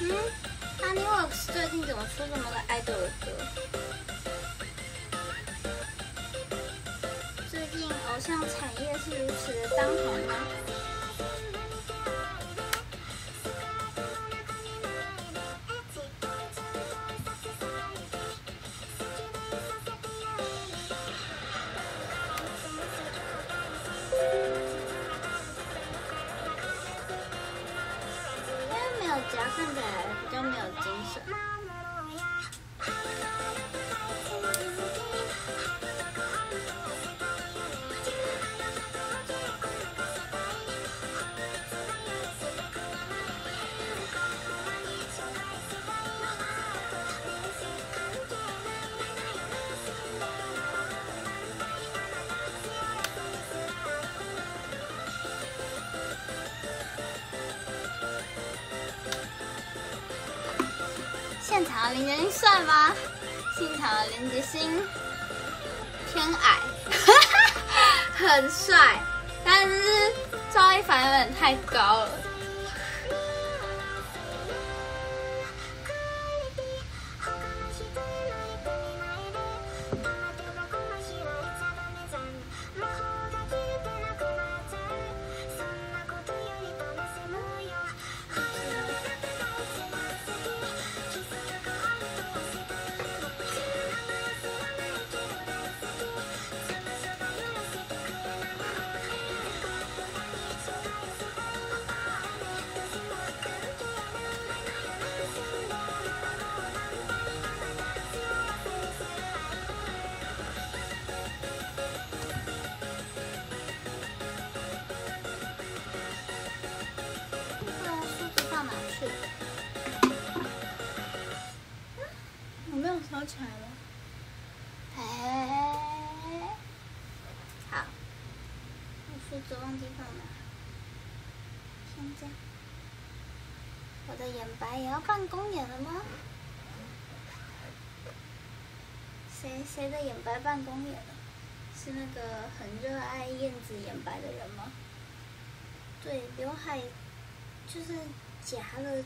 嗯，Honeyworks 最近怎么出这么多爱豆的歌？最近偶像产业是如此的当红吗？场的林帅吗？现场的林杰星偏矮，很帅，但是赵一凡有点太高了。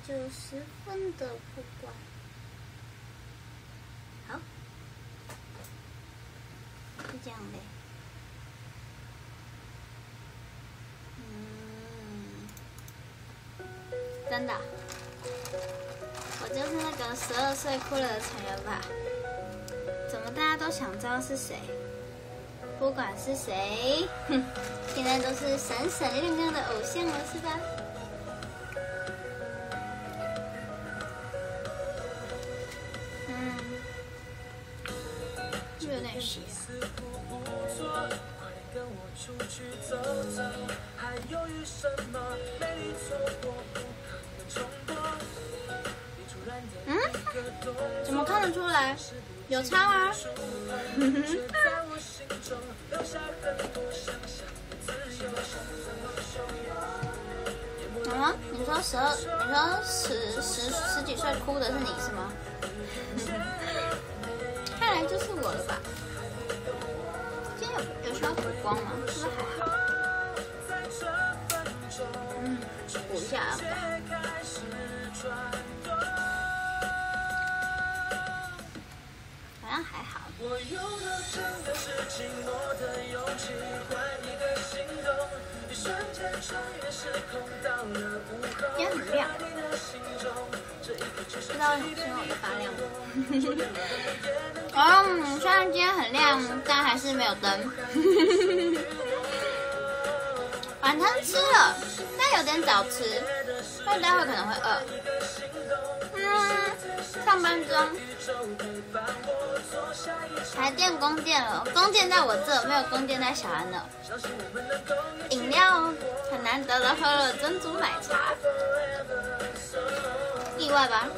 就十分的不乖。好，就这样呗。嗯，真的，我就是那个十二岁哭了的成员吧？怎么大家都想知道是谁？不管是谁，哼，现在都是闪闪亮亮的偶像了，是吧？有差吗？啊？你说十二？你说十十十几岁哭的是你是吗？看来就是我了吧？今天有有需要补光吗？是不是还好？嗯，补一下今天很亮，不知道是因为我的发亮吗？嗯，虽然今天很亮，但还是没有灯。晚餐吃了，但有点早吃，所以待会可能会饿。嗯，上班中。台电供电了，供电在我这，没有供电在小安那。饮料很难得的喝了珍珠奶茶，意外吧？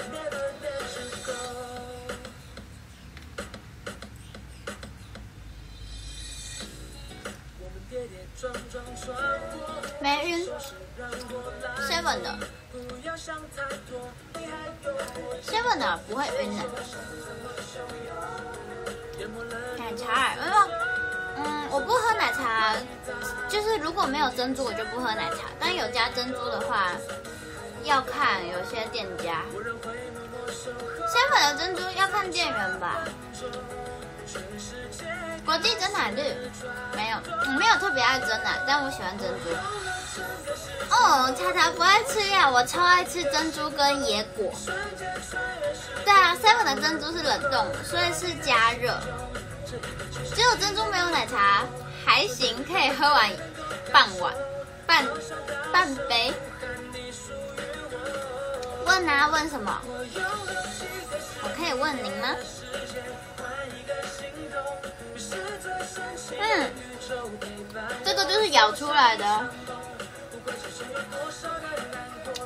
没晕，seven 的，seven 的不会晕的。奶茶，没有，嗯，我不喝奶茶，就是如果没有珍珠，我就不喝奶茶。但有加珍珠的话，要看有些店家，seven 的珍珠要看店员吧。国际真奶绿没有，我没有特别爱真奶，但我喜欢珍珠。哦，茶茶不爱吃呀，我超爱吃珍珠跟野果。对啊，seven 的珍珠是冷冻，所以是加热。只有珍珠没有奶茶，还行，可以喝完半碗、半半杯。问啊，问什么？我可以问您吗？嗯，这个就是咬出来的。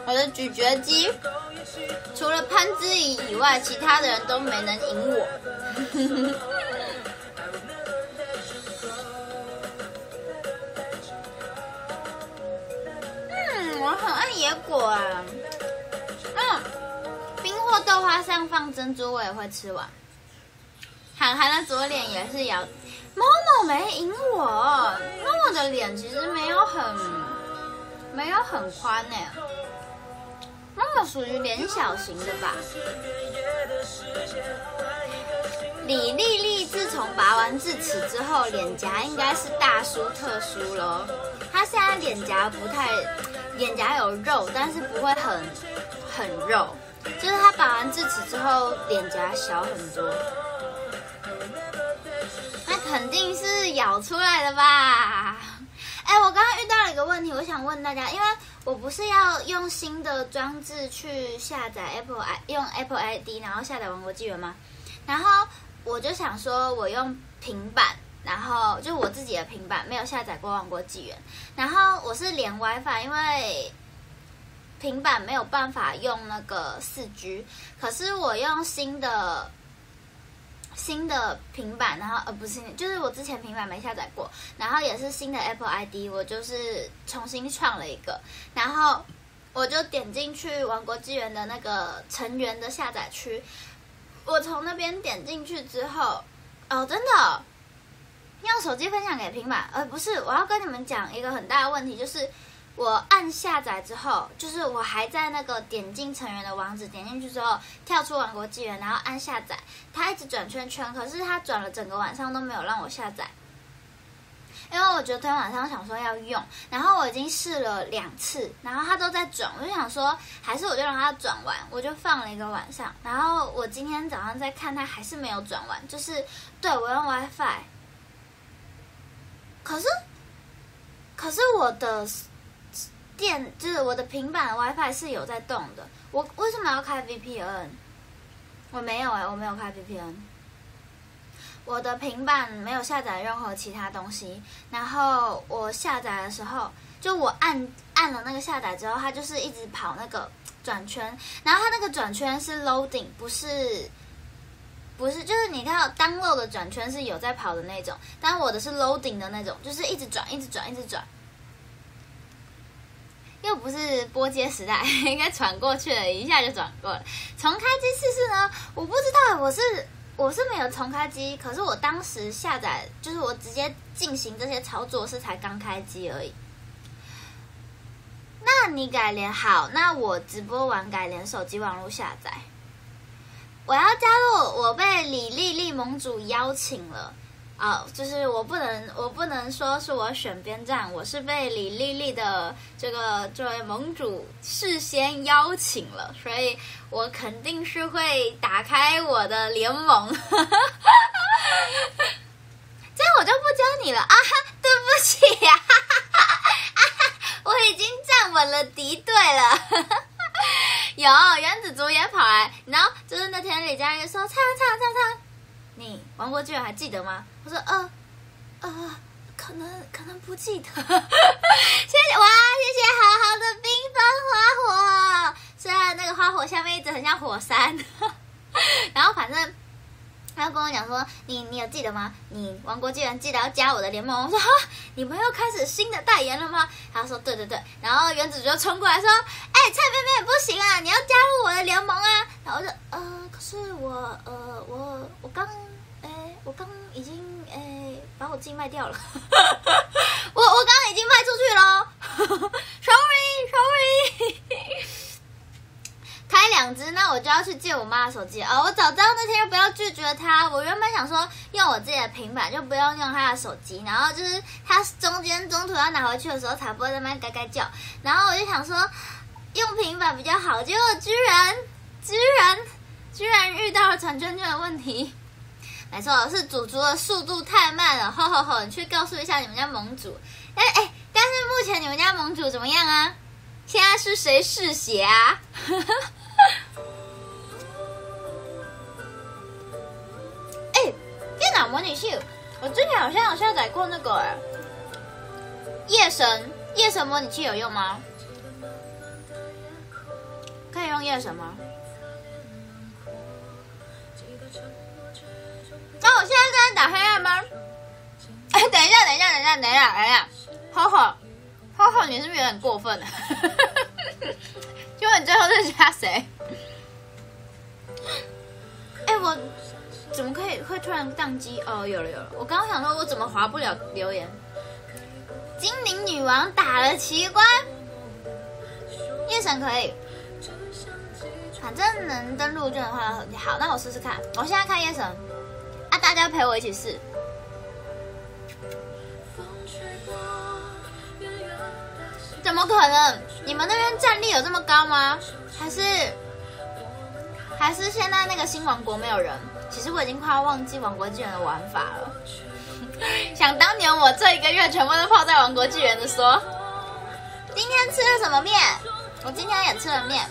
我的咀嚼肌，除了潘之怡以外，其他的人都没能赢我。嗯，我很爱野果啊。嗯，冰或豆花上放珍珠，我也会吃完。涵涵的左脸也是咬。猫猫没赢我，猫猫的脸其实没有很没有很宽呢。猫猫属于脸小型的吧。李丽丽自从拔完智齿之后，脸颊应该是大输特输了。她现在脸颊不太，脸颊有肉，但是不会很很肉。就是她拔完智齿之后，脸颊小很多。咬出来的吧？哎，我刚刚遇到了一个问题，我想问大家，因为我不是要用新的装置去下载 Apple i 用 Apple ID，然后下载《王国纪元》吗？然后我就想说，我用平板，然后就我自己的平板没有下载过《王国纪元》，然后我是连 WiFi，因为平板没有办法用那个四 G，可是我用新的。新的平板，然后呃不是，就是我之前平板没下载过，然后也是新的 Apple ID，我就是重新创了一个，然后我就点进去《王国纪元》的那个成员的下载区，我从那边点进去之后，哦真的，用手机分享给平板，呃不是，我要跟你们讲一个很大的问题，就是。我按下载之后，就是我还在那个点进成员的网址，点进去之后跳出王国纪元，然后按下载，它一直转圈圈，可是它转了整个晚上都没有让我下载，因为我觉得昨天晚上想说要用，然后我已经试了两次，然后它都在转，我就想说还是我就让它转完，我就放了一个晚上，然后我今天早上在看它还是没有转完，就是对我用 WiFi，可是可是我的。电就是我的平板的 WiFi 是有在动的，我为什么要开 VPN？我没有哎，我没有开 VPN。我的平板没有下载任何其他东西，然后我下载的时候，就我按按了那个下载之后，它就是一直跑那个转圈，然后它那个转圈是 loading，不是不是，就是你看到 download 的转圈是有在跑的那种，但我的是 loading 的那种，就是一直转，一直转，一直转。又不是波接时代，应该传过去了，一下就转过了。重开机试试呢？我不知道，我是我是没有重开机，可是我当时下载就是我直接进行这些操作是才刚开机而已。那你改连好，那我直播完改连手机网络下载。我要加入，我被李丽丽盟主邀请了。啊，就是我不能，我不能说是我选边站，我是被李丽丽的这个这位盟主事先邀请了，所以我肯定是会打开我的联盟。这样我就不教你了啊！对不起呀，我已经站稳了敌对了。有原子族也跑来，然后就是那天李佳怡说唱唱唱唱。你王国居然还记得吗？我说呃呃，可能可能不记得。谢谢哇，谢谢好好的缤纷花火。虽然那个花火下面一直很像火山，然后反正他跟我讲说，你你有记得吗？你王国居然记得要加我的联盟。我说哈，你们又开始新的代言了吗？他说对对对。然后原子就冲过来说，哎，蔡妹妹不行啊，你要加入我的联盟啊。然后我就呃，可是我呃我我刚。我刚已经诶把我自己卖掉了，我我刚刚已经卖出去了，sorry sorry，开两只，那我就要去借我妈的手机哦。我早知道那天就不要拒绝他。我原本想说用我自己的平板，就不用用他的手机，然后就是他中间中途要拿回去的时候，才不会在那边嘎嘎叫。然后我就想说用平板比较好，结果居然居然居然遇到了转圈圈的问题。没错，是主厨的速度太慢了。吼吼吼！你去告诉一下你们家盟主。哎哎，但是目前你们家盟主怎么样啊？现在是谁嗜血啊？哎，电脑模拟器，我之前好像有下载过那个哎，夜神夜神模拟器有用吗？可以用夜神吗？那我现在在打黑暗吗？哎，等一下，等一下，等一下，等一下，等一下，吼吼，吼吼，你是不是有点过分了？就问你最后是加谁？哎，我怎么可以会突然宕机？哦，有了有了，我刚刚想说，我怎么划不了留言？精灵女王打了奇关，夜神可以，反正能登录就能换到手机。好，那我试试看。我现在看夜神，啊，大家陪我一起试。怎么可能？你们那边战力有这么高吗？还是还是现在那个新王国没有人？其实我已经快要忘记王国纪元的玩法了。想当年我这一个月全部都泡在王国纪元的说。今天吃了什么面？我今天也吃了面。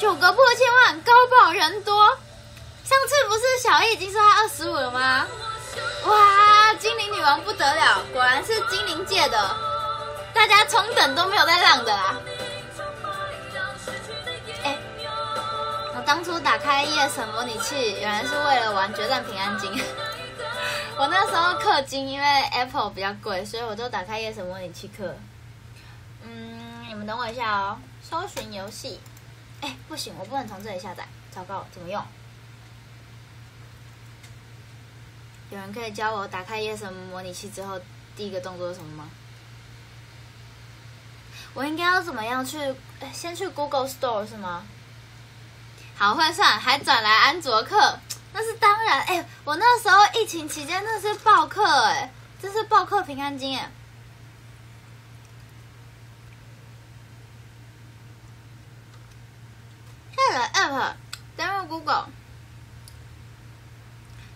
九个破千万，高爆人多。上次不是小易已经说他二十五了吗？哇，精灵女王不得了，果然是精灵界的，大家冲等都没有在浪的啦。哎，我当初打开夜神模拟器，原来是为了玩决战平安京。我那时候氪金，因为 Apple 比较贵，所以我就打开夜神模拟器氪。嗯，你们等我一下哦，搜寻游戏。哎，不行，我不能从这里下载，糟糕，怎么用？有人可以教我打开夜神模拟器之后第一个动作是什么吗？我应该要怎么样去？先去 Google Store 是吗？好，换算，还转来安卓课，那是当然。哎，我那时候疫情期间那是报课，哎，这是报课平安经哎。下载 App，登录 Google。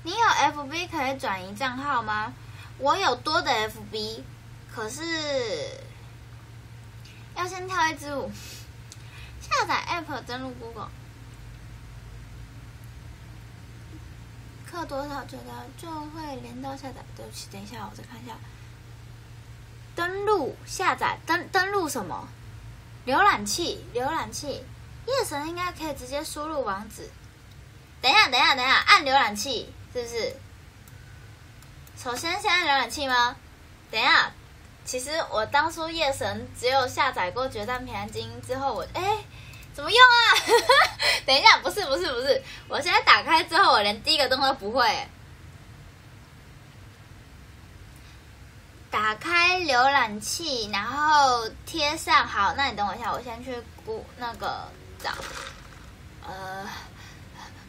你有 FB 可以转移账号吗？我有多的 FB，可是要先跳一支舞。下载 App，登录 Google，课多少觉得就会连到下载。对不起，等一下，我再看一下。登录下载登登录什么？浏览器浏览器，夜神应该可以直接输入网址。等一下，等一下，等一下，按浏览器。是不是？首先，先按浏览器吗？等一下，其实我当初夜神只有下载过《决战平安京》之后，我哎，怎么用啊？等一下，不是不是不是，我现在打开之后，我连第一个动作都不会。打开浏览器，然后贴上。好，那你等我一下，我先去估那个找。呃，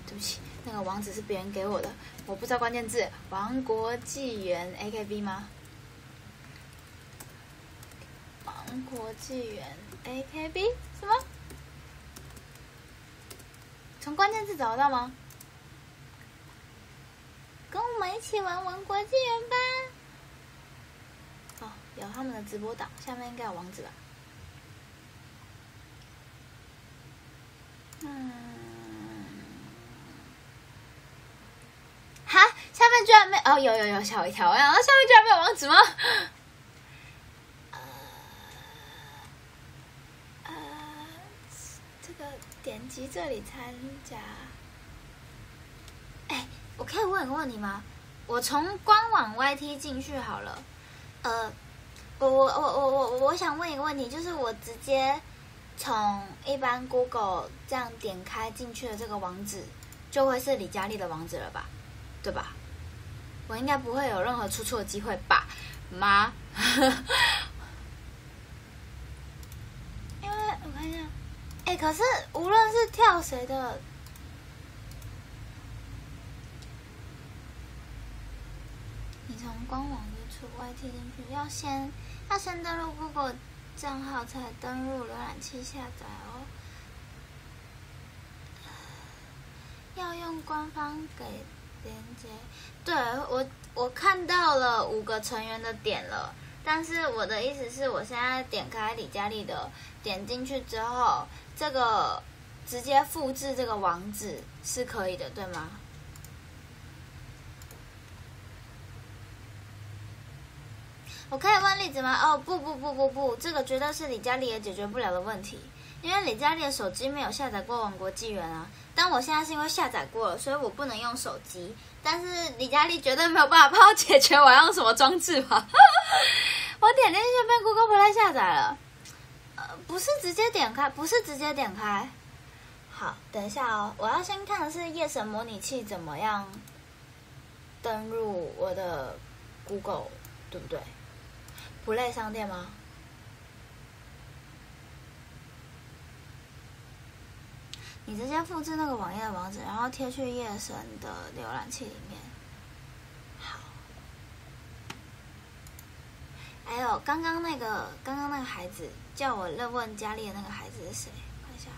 对不起，那个网址是别人给我的。我不知道关键字《王国纪元》AKB 吗？《王国纪元》AKB 什么？从关键字找得到吗？跟我们一起玩《王国纪元》吧！哦，有他们的直播档，下面应该有网址吧？嗯。哈下面居然没哦，有有有吓我一跳！然后下面居然没有网址吗？这个点击这里参加。哎，我可以问个问题吗？我从官网 YT 进去好了。呃，我我我我我我想问一个问题，就是我直接从一般 Google 这样点开进去的这个网址，就会是李佳丽的网址了吧？对吧？我应该不会有任何出错的机会吧，妈？因为我看一下哎，可是无论是跳谁的，你从官网就出 YT 进去，要先要先登录 Google 账号才登录浏览器下载哦。要用官方给连接，对我我看到了五个成员的点了，但是我的意思是我现在点开李佳丽的，点进去之后，这个直接复制这个网址是可以的，对吗？我可以问例子吗？哦，不不不不不，这个绝对是李佳丽也解决不了的问题，因为李佳丽的手机没有下载过《王国纪元》啊。但我现在是因为下载过了，所以我不能用手机。但是李佳丽绝对没有办法帮我解决我要用什么装置吧？我点进去被 Google Play 下载了，呃，不是直接点开，不是直接点开。好，等一下哦，我要先看的是夜神模拟器怎么样登入我的 Google，对不对？Play 商店吗？你直接复制那个网页的网址，然后贴去夜神的浏览器里面。好。还有刚刚那个，刚刚那个孩子叫我问问佳丽的那个孩子是谁？看一下。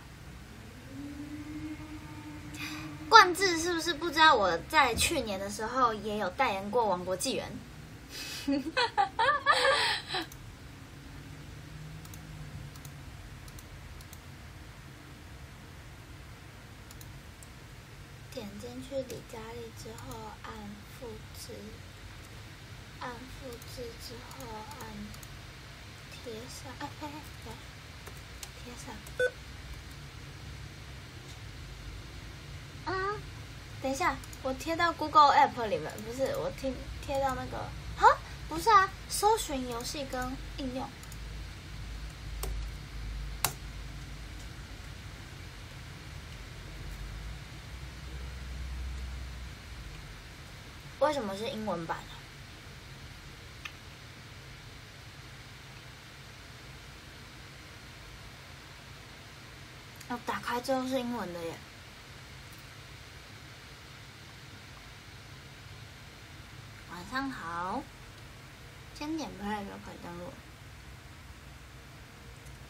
冠志是不是不知道我在去年的时候也有代言过《王国纪元》？点进去李佳丽之后，按复制，按复制之后按贴上，哎哎哎，贴上。嗯，等一下，我贴到 Google App 里面，不是我贴贴到那个，啊，不是啊，搜寻游戏跟应用。为什么是英文版呢？要打开之后是英文的耶。晚上好，先点 play 就可以登录，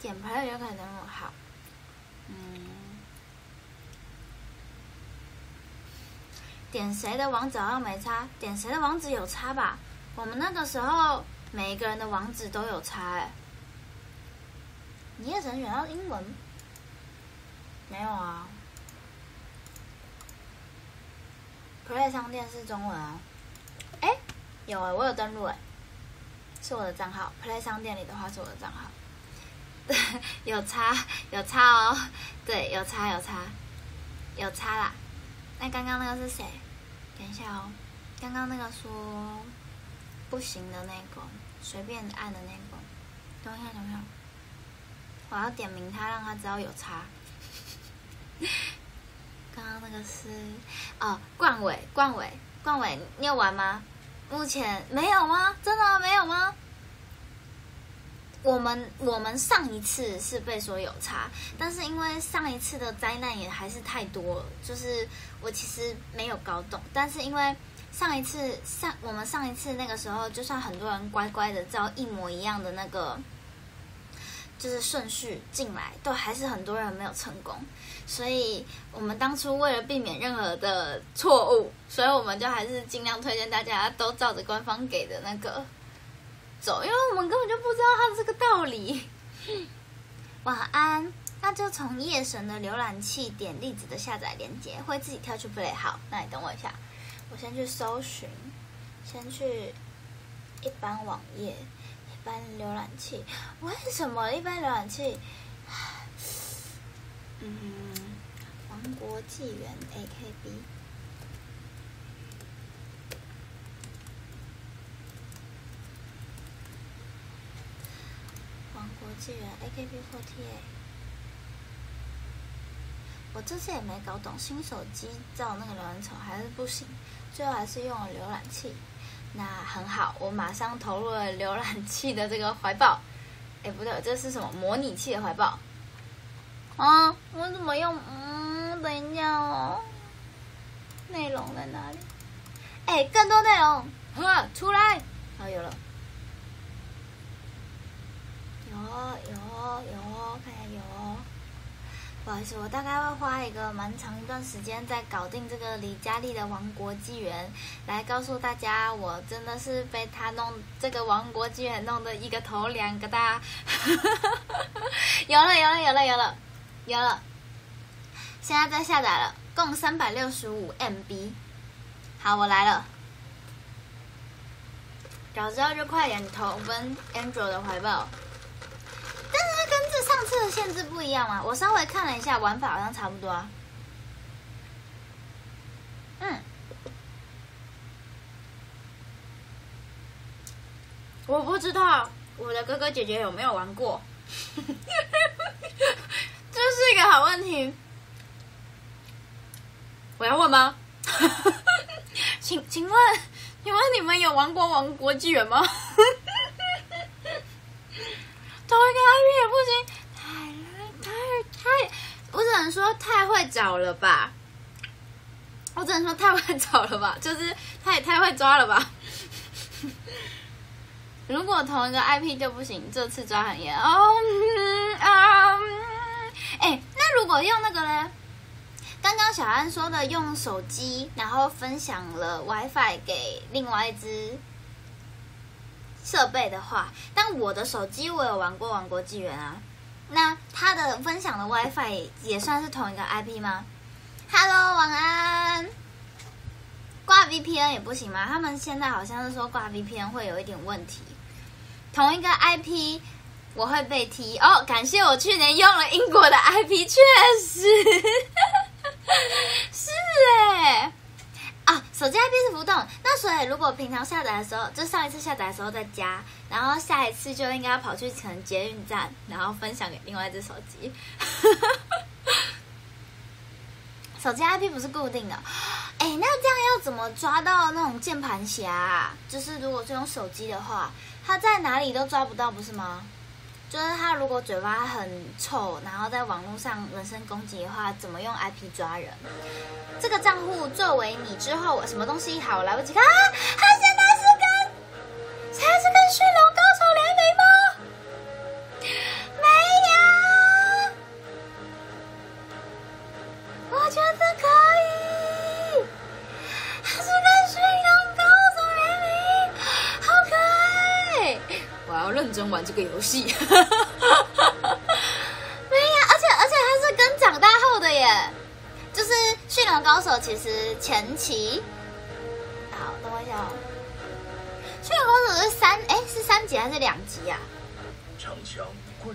点 play 就可以登录。好，嗯。点谁的网址好像没差，点谁的网址有差吧？我们那个时候每一个人的网址都有差哎。你也只能选到英文？没有啊。Play 商店是中文啊。哎，有哎，我有登录哎，是我的账号。Play 商店里的话是我的账号。对，有差有差哦，对，有差有差，有差啦。那刚刚那个是谁？等一下哦，刚刚那个说不行的那个，随便按的那个，等一下，等一下，我要点名他，让他知道有差。刚刚那个是哦，冠伟，冠伟，冠伟，你有玩吗？目前没有吗？真的没有吗？我们我们上一次是被说有差，但是因为上一次的灾难也还是太多了，就是我其实没有搞懂。但是因为上一次上我们上一次那个时候，就算很多人乖乖的照一模一样的那个就是顺序进来，都还是很多人没有成功。所以我们当初为了避免任何的错误，所以我们就还是尽量推荐大家都照着官方给的那个。走，因为我们根本就不知道它这个道理。晚安，那就从夜神的浏览器点粒子的下载链接，会自己跳出 Play。好，那你等我一下，我先去搜寻，先去一般网页、一般浏览器。为什么一般浏览器？嗯，王国纪元 AKB。国际元 AKB48，我这次也没搞懂，新手机造那个浏览草还是不行，最后还是用了浏览器。那很好，我马上投入了浏览器的这个怀抱。哎，不对，这是什么模拟器的怀抱？啊，我怎么用？嗯，等一下哦，内容在哪里？哎，更多内容，哈，出来，好有了，有哦有有，看下有哦。不好意思，我大概会花一个蛮长一段时间在搞定这个李佳丽的王国纪元，来告诉大家，我真的是被他弄这个王国纪元弄得一个头两个大。有了有了有了有了有了，现在在下载了，共三百六十五 MB。好，我来了，早知道就快点投奔 Android 的怀抱。但是跟这上次的限制不一样啊！我稍微看了一下玩法，好像差不多啊。嗯，我不知道我的哥哥姐姐有没有玩过，这是一个好问题。我要问吗？请请问，请问你们有玩过《王国纪元》吗？同一个 IP 也不行，太太太，我只能说太会找了吧。我只能说太会找了吧，就是他也太会抓了吧。如果同一个 IP 就不行，这次抓很严哦。啊，哎，那如果用那个呢？刚刚小安说的用手机，然后分享了 WiFi 给另外一只。设备的话，但我的手机我有玩过《王国纪元》啊，那它的分享的 WiFi 也算是同一个 IP 吗？Hello，晚安。挂 VPN 也不行吗？他们现在好像是说挂 VPN 会有一点问题。同一个 IP 我会被踢哦。感谢我去年用了英国的 IP，确实 是哎。啊，手机 IP 是浮动，那所以如果平常下载的时候，就上一次下载的时候再加，然后下一次就应该要跑去乘捷运站，然后分享给另外一只手机。手机 IP 不是固定的，哎，那这样要怎么抓到那种键盘侠？就是如果是用手机的话，它在哪里都抓不到，不是吗？就是他如果嘴巴很臭，然后在网络上人身攻击的话，怎么用 IP 抓人？这个账户作为你之后什么东西好来不及看啊？他现在是跟，他是跟驯龙真玩这个游戏。没呀，而且而且他是跟长大后的耶。就是驯龙高手，其实前期，好，等我一下哦。驯龙高手是三，哎，是三级还是两级啊？长枪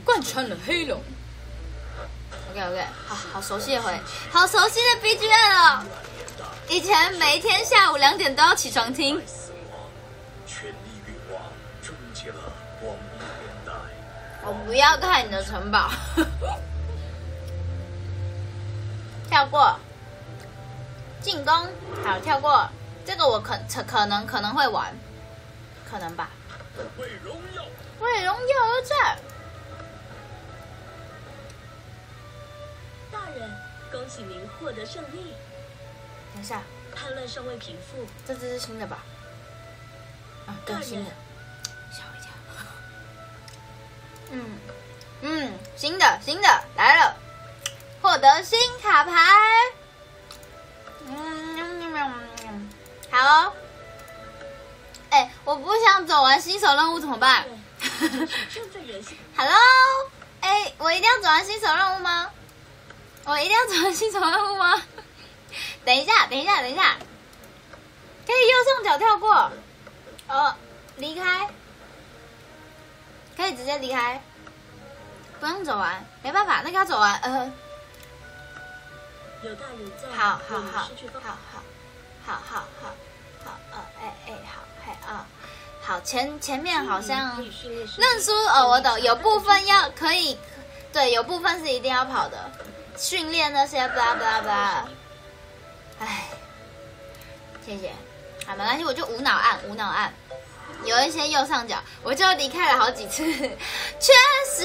贯穿了黑龙。OK OK，好好熟悉的回，好熟悉的 BGM 哦。以前每天下午两点都要起床听。我不要看你的城堡。跳过，进攻，好跳过，这个我可可可能可能会玩，可能吧。为荣耀，为荣耀而战。大人，恭喜您获得胜利。等一下，叛乱尚未平复，这只是新的吧？啊，更新的，嗯。嗯，新的新的来了。获得新卡牌，嗯，好，哎，我不想走完新手任务怎么办？Hello，哎，我一定要走完新手任务吗？我一定要走完新手任务吗？等一下，等一下，等一下，可以右上角跳过，哦，离开，可以直接离开，不用走完，没办法，那个要走完，呃。有大人在，好好好，好好好好好好，呃，哎哎，好，嘿啊，好前前面好像认输哦，我懂，有部分要可以，对，有部分是一定要跑的，训练那些，巴拉巴拉巴拉，哎，谢谢，好，没关系，我就无脑按，无脑按，有一些右上角我就离开了好几次。确实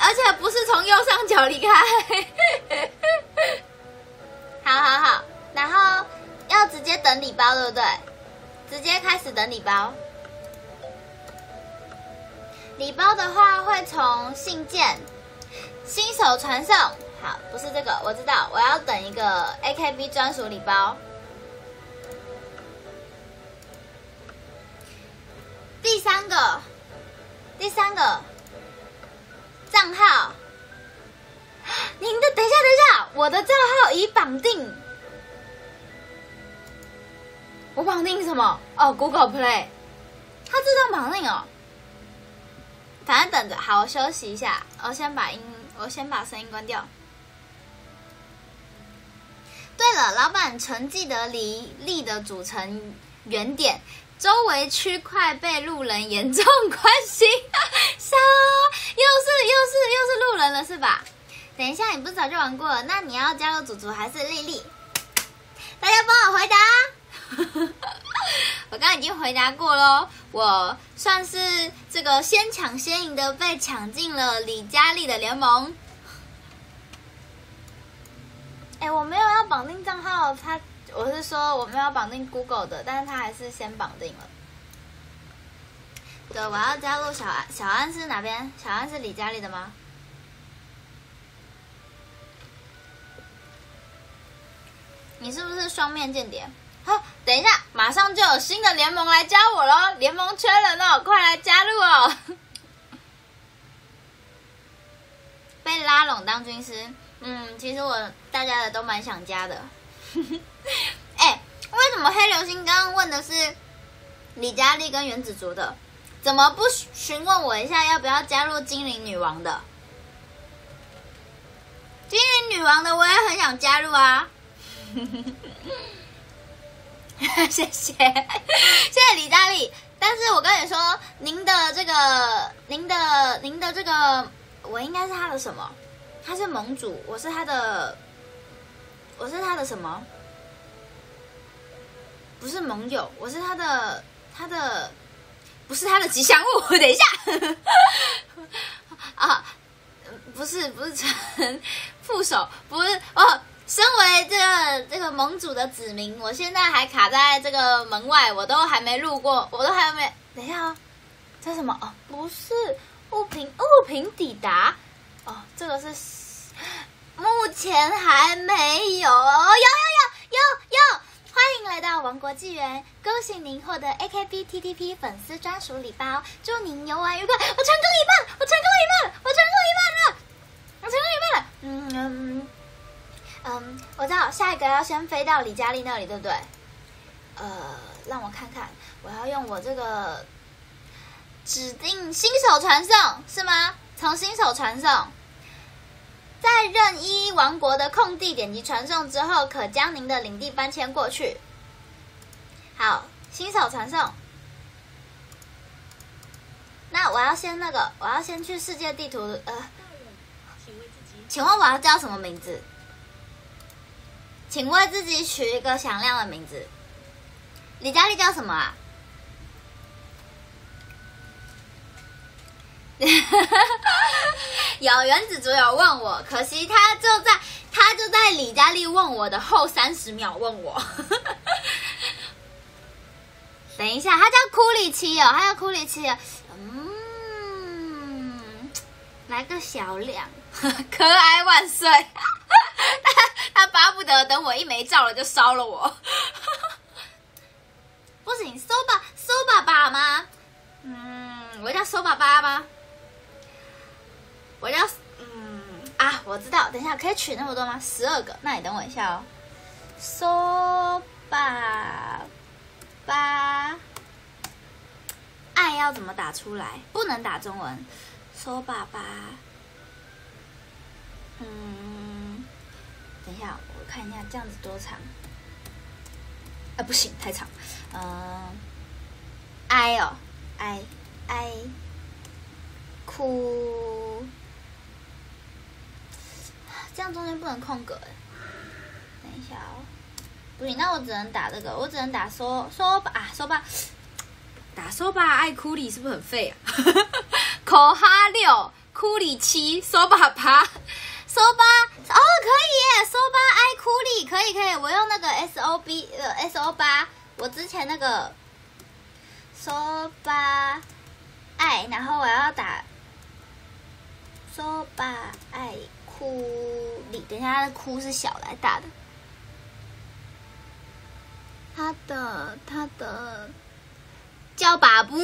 而且不是从右上角离开。好好好。然后要直接等礼包对不对？直接开始等礼包。礼包的话会从信件新手传送。好不是这个我知道我要等一个 akb 专属礼包。第三个，第三个账号，您的等一下，等一下，我的账号已绑定。我绑定什么？哦，Google Play，它自动绑定哦。反正等着，好，我休息一下，我先把音，我先把声音关掉。对了，老板曾记得离力的组成原点，周围区块被路人严重关心，啥？又是又是又是路人了是吧？等一下，你不是早就玩过了？那你要加入祖祖还是丽丽？大家帮我回答。我刚刚已经回答过喽，我算是这个先抢先赢的，被抢进了李佳丽的联盟。哎，我没有要绑定账号，他我是说我没有绑定 Google 的，但是他还是先绑定了。对，我要加入小安，小安是哪边？小安是李佳丽的吗？你是不是双面间谍？好，等一下，马上就有新的联盟来加我喽！联盟缺人哦，快来加入哦！被拉拢当军师，嗯，其实我大家的都蛮想加的。哎，为什么黑流星刚刚问的是李佳丽跟原子族的，怎么不询问我一下要不要加入精灵女王的？精灵女王的我也很想加入啊！谢谢，谢谢李佳丽。但是我跟你说，您的这个，您的，您的这个，我应该是他的什么？他是盟主，我是他的，我是他的什么？不是盟友，我是他的，他的，不是他的吉祥物。等一下，啊，不是，不是陈副手，不是哦。身为这个这个盟主的子民，我现在还卡在这个门外，我都还没路过，我都还没。等一下哦，这什么？哦，不是物品，物品抵达。哦，这个是目前还没有。有有有有有！欢迎来到王国纪元，恭喜您获得 AKB TTP 粉丝专属礼包，祝您游玩愉快。我成功一半，我成功一半，我成功一半了，我成功一半了。嗯。嗯，我知道下一个要先飞到李佳丽那里，对不对？呃，让我看看，我要用我这个指定新手传送是吗？从新手传送，在任意王国的空地点击传送之后，可将您的领地搬迁过去。好，新手传送。那我要先那个，我要先去世界地图。呃，请问我要叫什么名字？请为自己取一个响亮的名字。李佳丽叫什么啊？有原子组有问我，可惜他就在他就在李佳丽问我的后三十秒问我。等一下，他叫库里奇哦，他叫库里奇。嗯，来个小亮，可爱万岁。他巴不得等我一没照了就烧了我，不行，搜爸搜爸爸吗？嗯，我叫搜爸爸吗？我要嗯啊，我知道，等一下可以取那么多吗？十二个，那你等我一下哦。说爸爸，爱要怎么打出来？不能打中文。说爸爸，嗯。等一下，我看一下这样子多长？啊，不行，太长。嗯，i 哦，i i 哭，这样中间不能空格。等一下哦，不行，那我只能打这个，我只能打说说吧啊，说吧，打说吧，爱哭里是不是很废啊？口哈六，哭里七，说吧吧。搜吧，哦，可以耶，搜吧，爱哭里可以可以，我用那个 S O B 呃 S O 八我之前那个说吧爱，然后我要打说吧爱哭里，等一下它的哭是小的还是大的？他的他的叫把布，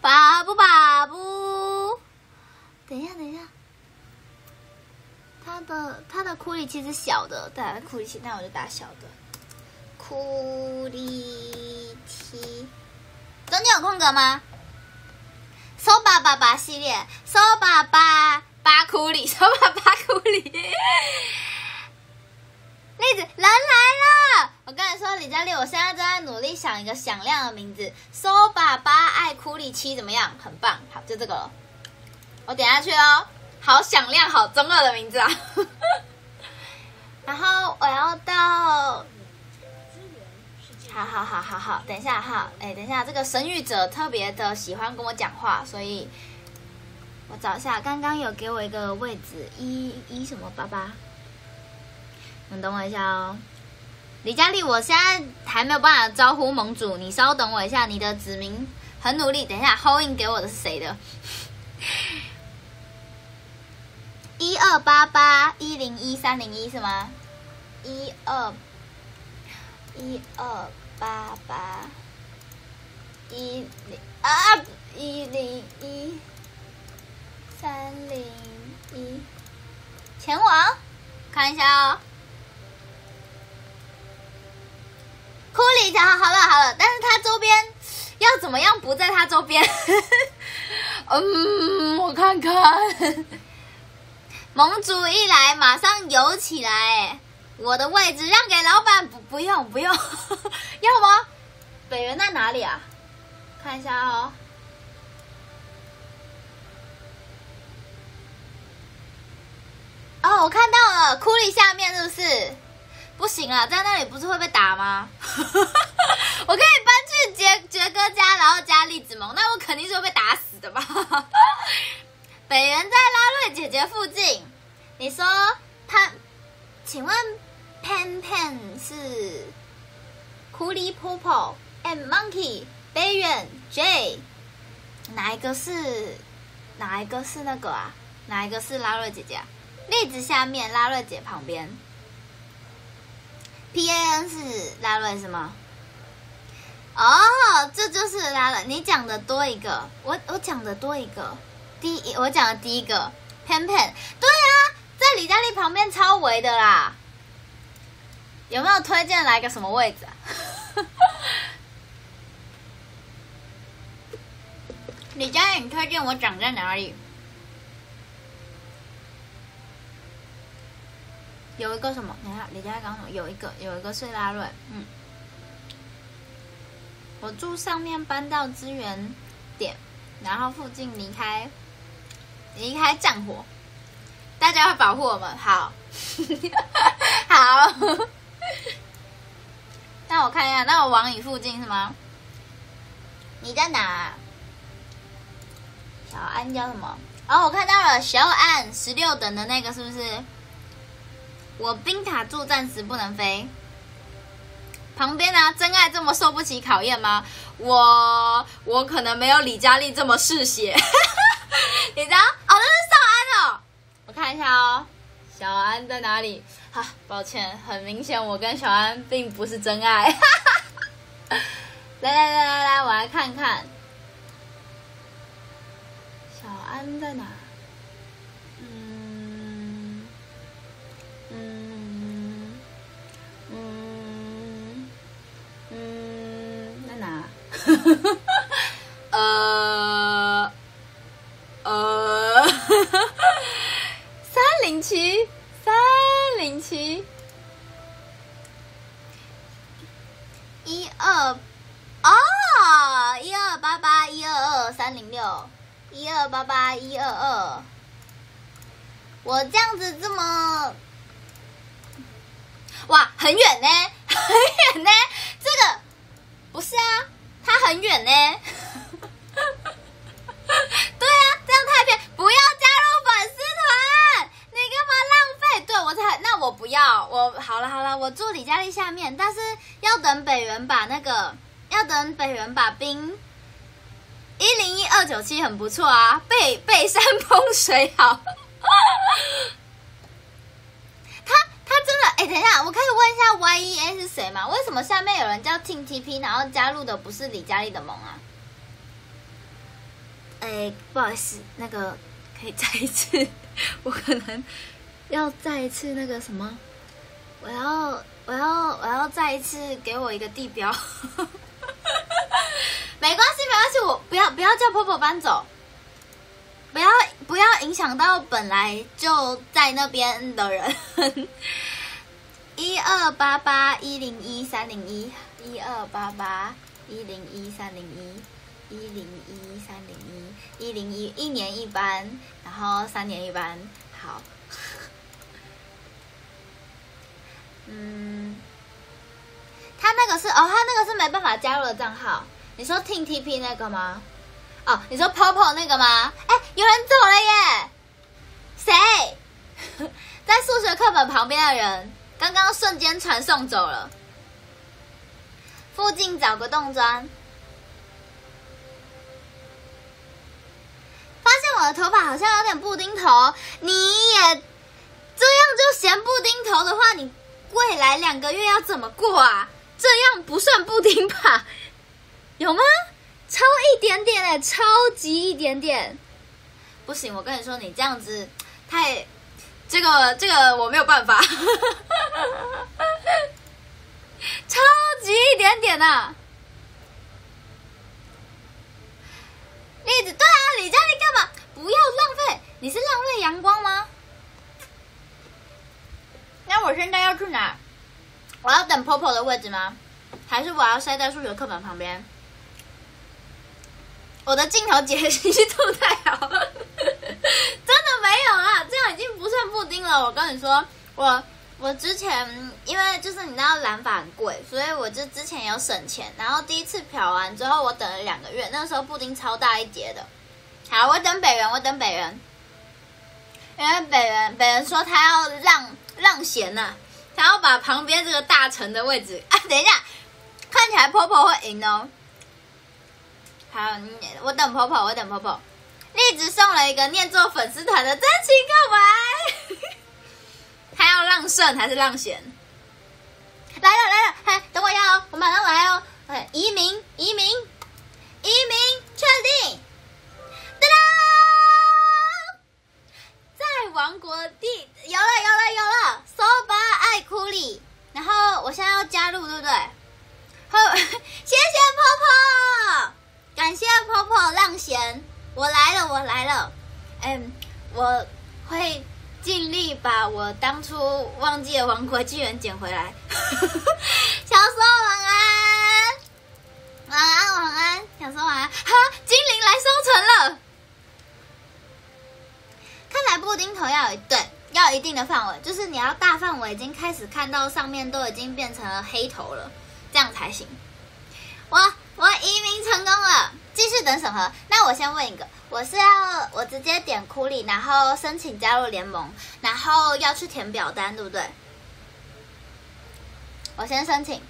把布把布。等一下，等一下，他的他的库里奇是小的，对，库里奇，那我就打小的。库里奇，中间有空格吗？搜爸爸爸系列，搜爸爸巴库里，搜吧巴库里。栗子，人来了！我跟你说，李佳丽，我现在正在努力想一个响亮的名字。搜爸爸爱库里七怎么样？很棒，好，就这个了。我点下去喽，好响亮，好中二的名字啊！然后我要到，好好好好好，等一下哈，哎，等一下，这个神谕者特别的喜欢跟我讲话，所以我找一下，刚刚有给我一个位置，一一什么八八，你等我一下哦。李佳丽，我现在还没有办法招呼盟主，你稍等我一下。你的指名很努力，等一下 hold in 给我的是谁的？一二八八一零一三零一是吗？一二一二八八一零啊一零一三零一，前往看一下哦。库里条好了好了，但是他周边要怎么样不在他周边？嗯，我看看。盟主一来，马上游起来！我的位置让给老板，不不用不用，要吗？北原在哪里啊？看一下哦。哦，我看到了，库里下面是不是？不行啊，在那里不是会被打吗？我可以搬去杰杰哥家，然后加栗子萌，那我肯定是会被打死的吧？北原在拉瑞姐姐附近，你说他？请问 Pen Pen 是 Coolie Popo and Monkey 北原 J 哪一个是哪一个是那个啊？哪一个是拉瑞姐姐、啊？栗子下面，拉瑞姐旁边。P A N 是拉瑞是吗？哦，这就是拉瑞。你讲的多一个，我我讲的多一个。第一，我讲的第一个 Pen Pen，对啊，在李佳丽旁边超围的啦。有没有推荐来个什么位置啊？李佳丽，你推荐我长在哪里？有一个什么？等一下，李佳刚刚说有一个，有一个是拉瑞，嗯，我住上面搬到资源点，然后附近离开离开战火，大家会保护我们，好，好。那我看一下，那我往你附近是吗？你在哪？小安叫什么？哦，我看到了，小安十六等的那个是不是？我冰塔住暂时不能飞。旁边呢？真爱这么受不起考验吗？我我可能没有李佳丽这么嗜血。你知道？哦，那是少安哦。我看一下哦，小安在哪里？哈，抱歉，很明显我跟小安并不是真爱。来来来来来，我来看看，小安在哪？呃 呃，三零七。三零七。一二哦，一二八八一二二三零六。一二八八一二二，我这样子这么哇，很远呢，很远呢，这个不是啊，它很远呢。对啊，这样太偏，不要加入粉丝团。你干嘛浪费？对我才，那我不要，我好了好了，我住李佳丽下面，但是要等北元把那个，要等北元把兵。一零一二九七很不错啊，背背山风水好。他他真的哎，等一下，我可以问一下 Y E A 是谁吗？为什么下面有人叫 T T P，然后加入的不是李佳丽的盟啊？哎，不好意思，那个可以再一次，我可能要再一次那个什么，我要我要我要再一次给我一个地标。没关系，没关系，我不要不要叫婆婆搬走，不要不要影响到本来就在那边的人。一二八八一零一三零一，一二八八一零一三零一，一零一三零一，一零一一年一班，然后三年一班，好。嗯，他那个是哦，他那个是没办法加入的账号。你说 T T P 那个吗？哦，你说 Popo 那个吗？哎，有人走了耶！谁？在数学课本旁边的人，刚刚瞬间传送走了。附近找个洞钻。发现我的头发好像有点布丁头，你也这样就嫌布丁头的话，你未来两个月要怎么过啊？这样不算布丁吧？有吗？超一点点哎，超级一点点，不行！我跟你说，你这样子太这个这个我没有办法，超级一点点呐！栗子，对啊，李佳丽干嘛？不要浪费！你是浪费阳光吗？那我现在要去哪？我要等 Popo 的位置吗？还是我要塞在数学课本旁边？我的镜头解析度太好了，真的没有啊！这样已经不算布丁了。我跟你说，我我之前因为就是你知道染发很贵，所以我就之前有省钱。然后第一次漂完之后，我等了两个月，那时候布丁超大一截的。好，我等北元，我等北元，因为北元北元说他要让让贤呐，他要把旁边这个大臣的位置啊，等一下，看起来婆婆会赢哦。好，我等婆婆，我等婆婆。栗子送了一个念做粉丝团的真情告白，他要浪胜还是浪贤？来了来了，嗨，等我一下哦，我马上来哦。哎，移民移民移民确定，哒哒，在王国地有了有了有了，so 吧爱哭里，然后我现在要加入，对不对？好，谢谢婆婆。感谢婆婆让贤，我来了，我来了。嗯，我会尽力把我当初忘记的王国纪元捡回来。小说晚安，晚安晚安，小说晚安。哈，精灵来收成了。看来布丁头要有对，要一定的范围，就是你要大范围，已经开始看到上面都已经变成了黑头了，这样才行。我。我移民成功了，继续等审核。那我先问一个，我是要我直接点库里，然后申请加入联盟，然后要去填表单，对不对？我先申请。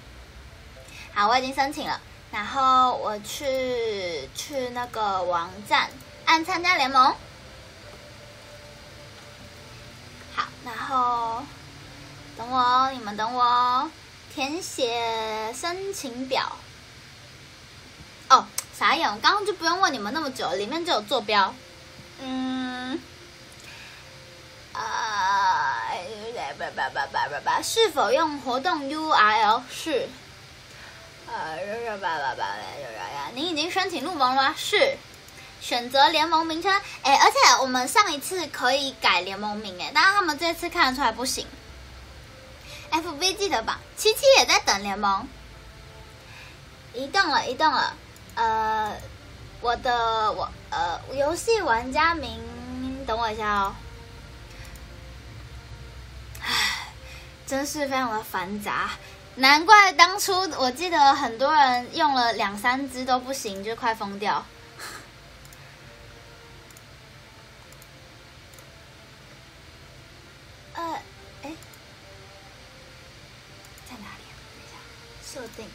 好，我已经申请了，然后我去去那个网站按参加联盟。好，然后等我哦，你们等我哦，填写申请表。哦，傻眼！我刚刚就不用问你们那么久，里面就有坐标。嗯，啊，不不不不不不，是否用活动 URL 是？呃，不不不不不，您已经申请入盟了吗？是。选择联盟名称，哎，而且我们上一次可以改联盟名，哎，但是他们这次看得出来不行。FB 记得吧？七七也在等联盟。移动了，移动了。呃，我的我呃，游戏玩家名，等我一下哦。唉，真是非常的繁杂，难怪当初我记得很多人用了两三只都不行，就快疯掉。呃，哎，在哪里？设定。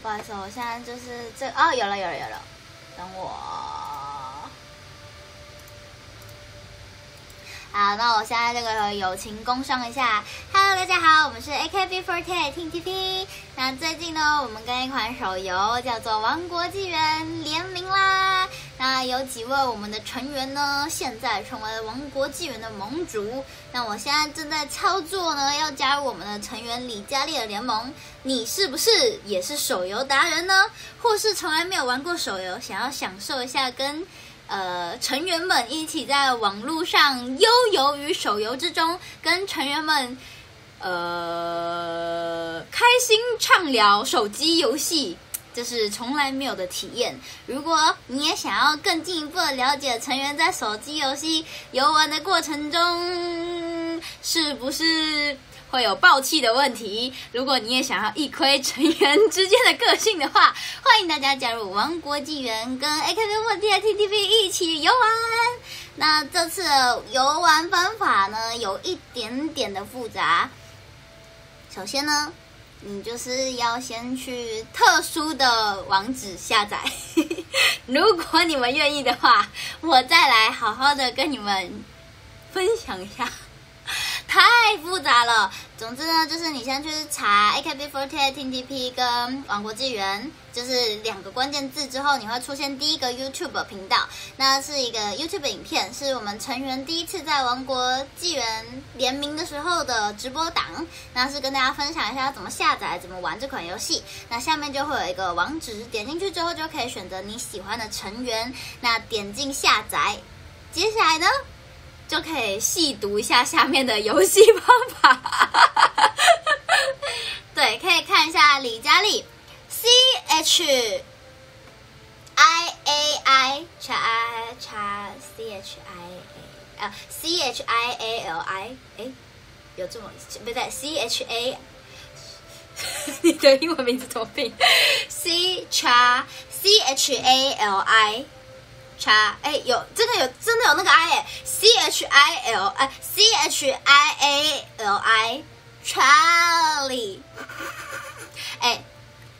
不好意思，我现在就是这哦，有了有了有了，等我。好，那我现在这个友情工商一下。Hello，大家好，我们是 AKB48 Team TP。那最近呢，我们跟一款手游叫做《王国纪元》联名啦。那有几位我们的成员呢，现在成为了《王国纪元》的盟主。那我现在正在操作呢，要加入我们的成员李佳丽的联盟。你是不是也是手游达人呢？或是从来没有玩过手游，想要享受一下跟呃，成员们一起在网络上悠游于手游之中，跟成员们呃开心畅聊手机游戏，这是从来没有的体验。如果你也想要更进一步的了解成员在手机游戏游玩的过程中，是不是？会有爆气的问题。如果你也想要一窥成员之间的个性的话，欢迎大家加入王国纪元，跟 AKB48 TTV 一起游玩。那这次游玩方法呢，有一点点的复杂。首先呢，你就是要先去特殊的网址下载。如果你们愿意的话，我再来好好的跟你们分享一下。太复杂了。总之呢，就是你先去查 AKB48 TTP 跟王国纪元，就是两个关键字之后，你会出现第一个 YouTube 频道。那是一个 YouTube 影片，是我们成员第一次在王国纪元联名的时候的直播档。那是跟大家分享一下怎么下载、怎么玩这款游戏。那下面就会有一个网址，点进去之后就可以选择你喜欢的成员。那点进下载，接下来呢？就可以细读一下下面的游戏方法。对，可以看一下李佳丽，C H I A I 叉叉 C H I A 啊 C H I A L I 哎，有这么不对 C H A，你的英文名字怎么拼？C 叉 C H A L I。叉哎，有真的有真的有那个 I 哎，C H I L 哎，C H I A L I，Charlie，哎，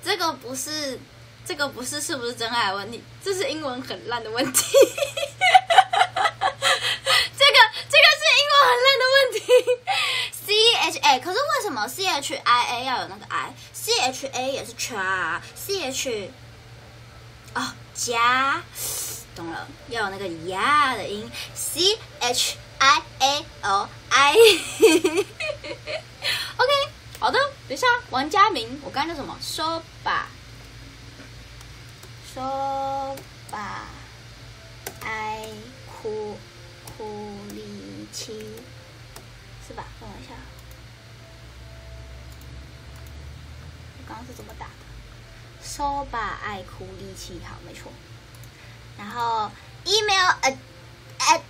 这个不是这个不是是不是真爱问题，这是英文很烂的问题，这个这个是英文很烂的问题，C H A，可是为什么 C H I A 要有那个 I，C H A 也是 Char，C H，哦加。懂了，要有那个呀的音，C H I A L I。OK，好的，等一下，王佳明，我刚才叫什么？说吧，说吧，爱哭哭力气，是吧？等一下，我刚刚是怎么打的？说吧，爱哭力气，好，没错。然后，email 呃，at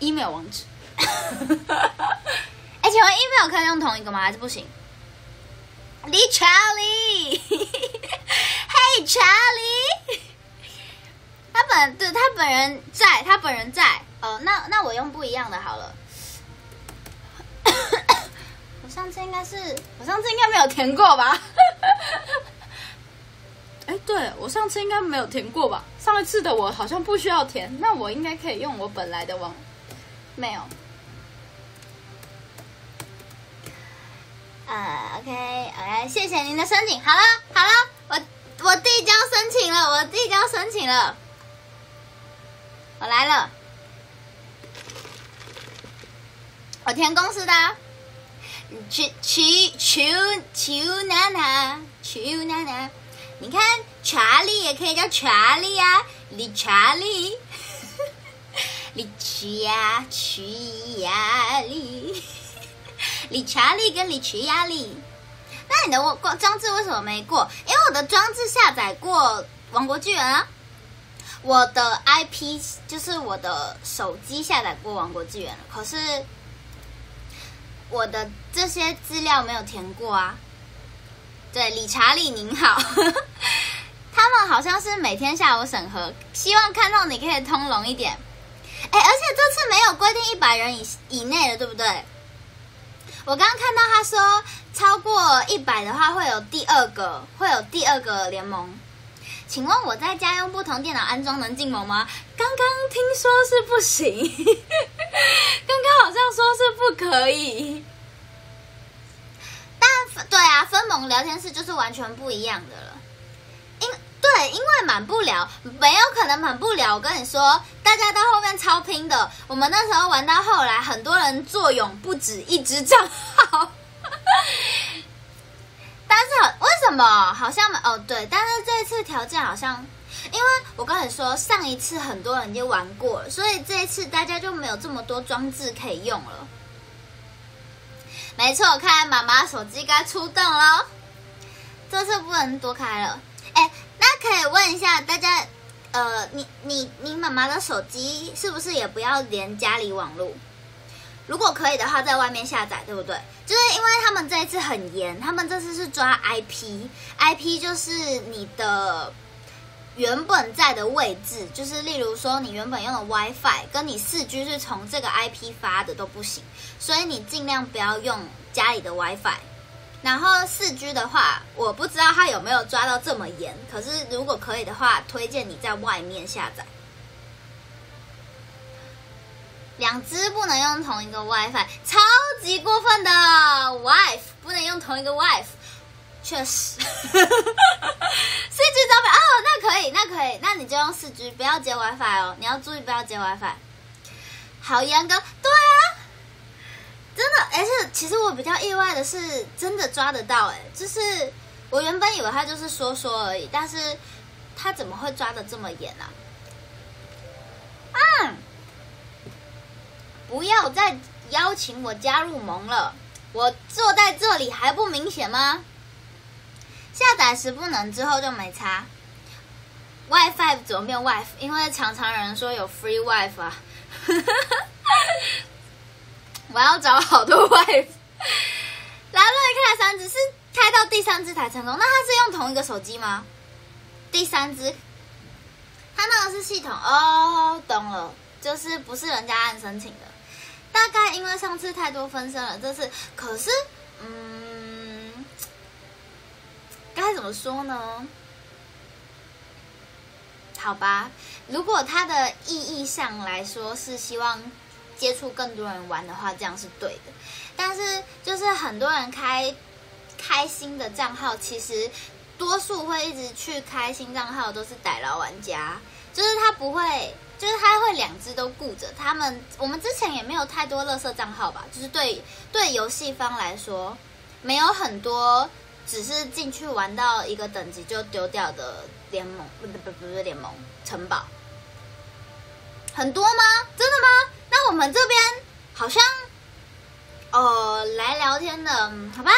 email 网址。哎，请问 email 可以用同一个吗？还是不行？Lee Charlie，Hey Charlie，他本对他本人在，他本人在。哦，那那我用不一样的好了。我上次应该是，我上次应该没有填过吧？哎，对我上次应该没有填过吧？上一次的我好像不需要填，那我应该可以用我本来的网，没有。呃，OK，OK，谢谢您的申请。好了，好了，我我递交申请了，我递交申请了，我来了，我填公司的，去去去去娜娜，去娜娜。你看，查理也可以叫查理呀，李查理，李曲呀，曲呀李，李 查理跟李曲呀李。那你的我装置为什么没过？因为我的装置下载过《王国纪元》啊，我的 IP 就是我的手机下载过《王国纪元》了，可是我的这些资料没有填过啊。对，理查利您好，他们好像是每天下午审核，希望看到你可以通融一点。哎，而且这次没有规定一百人以以内的，对不对？我刚刚看到他说超过一百的话会有第二个，会有第二个联盟。请问我在家用不同电脑安装能进盟吗？刚刚听说是不行，刚刚好像说是不可以。对啊，分盟聊天室就是完全不一样的了。因对，因为满不了，没有可能满不了。我跟你说，大家到后面超拼的。我们那时候玩到后来，很多人坐拥不止一只账号。但是为什么好像哦对，但是这一次条件好像，因为我跟你说，上一次很多人已经玩过了，所以这一次大家就没有这么多装置可以用了。没错，看来妈妈手机该出动了，这次不能多开了。哎，那可以问一下大家，呃，你你你妈妈的手机是不是也不要连家里网络？如果可以的话，在外面下载，对不对？就是因为他们这一次很严，他们这次是抓 IP，IP 就是你的原本在的位置，就是例如说你原本用的 WiFi，跟你四 G 是从这个 IP 发的都不行，所以你尽量不要用家里的 WiFi。然后四 G 的话，我不知道它有没有抓到这么严，可是如果可以的话，推荐你在外面下载。两只不能用同一个 WiFi，超级过分的 wife 不能用同一个 wife，确实。四 G 招标哦，那可以，那可以，那你就用四 G，不要接 WiFi 哦，你要注意不要接 WiFi。好严格，对啊，真的，而且其实我比较意外的是，真的抓得到，哎，就是我原本以为他就是说说而已，但是他怎么会抓的这么严啊？嗯。不要再邀请我加入盟了，我坐在这里还不明显吗？下载时不能，之后就没差。WiFi 怎么变 WiFi？因为常常有人说有 Free Wife 啊，我要找好多 Wife。来了，开了三只，是开到第三只才成功。那他是用同一个手机吗？第三只，他那个是系统哦，懂了，就是不是人家按申请的。大概因为上次太多分身了，这次可是，嗯，该怎么说呢？好吧，如果它的意义上来说是希望接触更多人玩的话，这样是对的。但是就是很多人开开新的账号，其实多数会一直去开新账号都是歹劳玩家，就是他不会。就是他会两只都顾着，他们我们之前也没有太多乐色账号吧，就是对对游戏方来说，没有很多，只是进去玩到一个等级就丢掉的联盟，不不不不是联盟城堡，很多吗？真的吗？那我们这边好像，哦，来聊天的，好吧。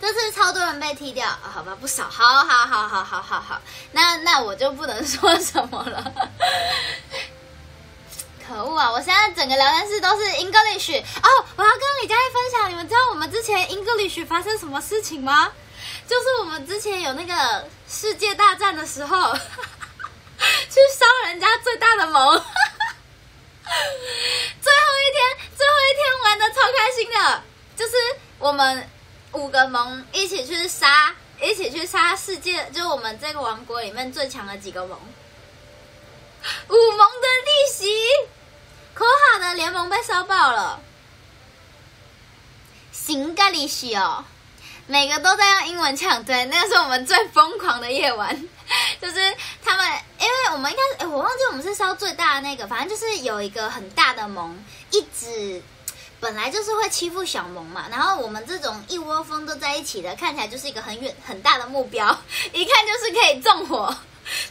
这次超多人被踢掉，好吧，不少，好好好好好好好，那那我就不能说什么了。可恶啊！我现在整个聊天室都是 English 哦，我要跟李佳怡分享，你们知道我们之前 English 发生什么事情吗？就是我们之前有那个世界大战的时候，去烧人家最大的盟，最后一天，最后一天玩的超开心的，就是我们。五个盟一起去杀，一起去杀世界，就是我们这个王国里面最强的几个盟。五盟的逆袭，可好的联盟被烧爆了。行个利息哦，每个都在用英文抢对，那个是我们最疯狂的夜晚，就是他们，因为我们应该，哎，我忘记我们是烧最大的那个，反正就是有一个很大的盟，一直。本来就是会欺负小萌嘛，然后我们这种一窝蜂都在一起的，看起来就是一个很远很大的目标，一看就是可以纵火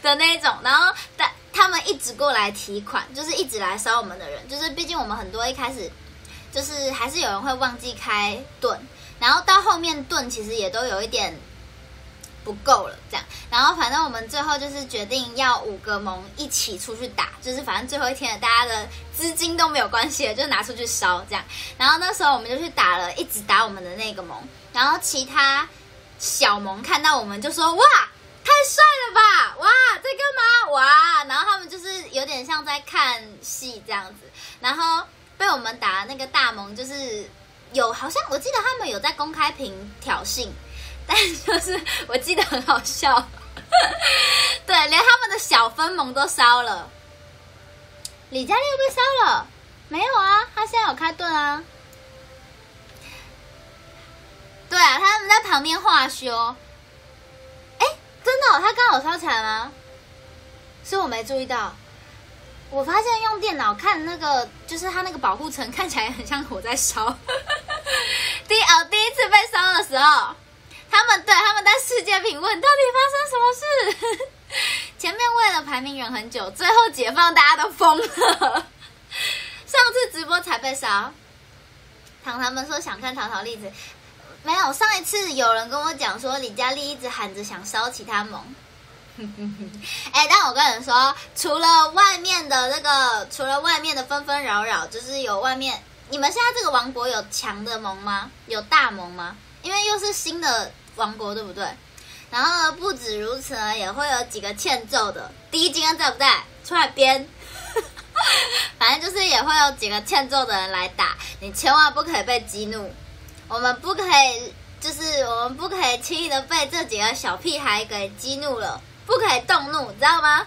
的那一种。然后，但他们一直过来提款，就是一直来烧我们的人，就是毕竟我们很多一开始就是还是有人会忘记开盾，然后到后面盾其实也都有一点。不够了，这样，然后反正我们最后就是决定要五个盟一起出去打，就是反正最后一天了，大家的资金都没有关系了，就拿出去烧这样。然后那时候我们就去打了，一直打我们的那个盟，然后其他小盟看到我们就说：“哇，太帅了吧！哇，在干嘛？哇！”然后他们就是有点像在看戏这样子，然后被被我们打的那个大萌，就是有好像我记得他们有在公开屏挑衅，但就是我记得很好笑，对，连他们的小分盟都烧了。李佳丽又被烧了？没有啊，他现在有开盾啊。对啊，他们在旁边画修。哎，真的、他刚好烧起来吗？是我没注意到。我发现用电脑看那个，就是它那个保护层看起来很像火在烧。第哦，第一次被烧的时候，他们对他们在世界评论到底发生什么事？前面为了排名忍很久，最后解放大家都疯了。上次直播才被烧。糖糖们说想看桃桃栗子，没有。上一次有人跟我讲说李佳丽一直喊着想烧其他盟。哎，但我跟你说，除了外面的那个，除了外面的纷纷扰扰，就是有外面，你们现在这个王国有强的盟吗？有大盟吗？因为又是新的王国，对不对？然后，不止如此呢，也会有几个欠揍的。第一今天在不在？出来编。反正就是也会有几个欠揍的人来打，你千万不可以被激怒。我们不可以，就是我们不可以轻易的被这几个小屁孩给激怒了。不可以动怒，知道吗？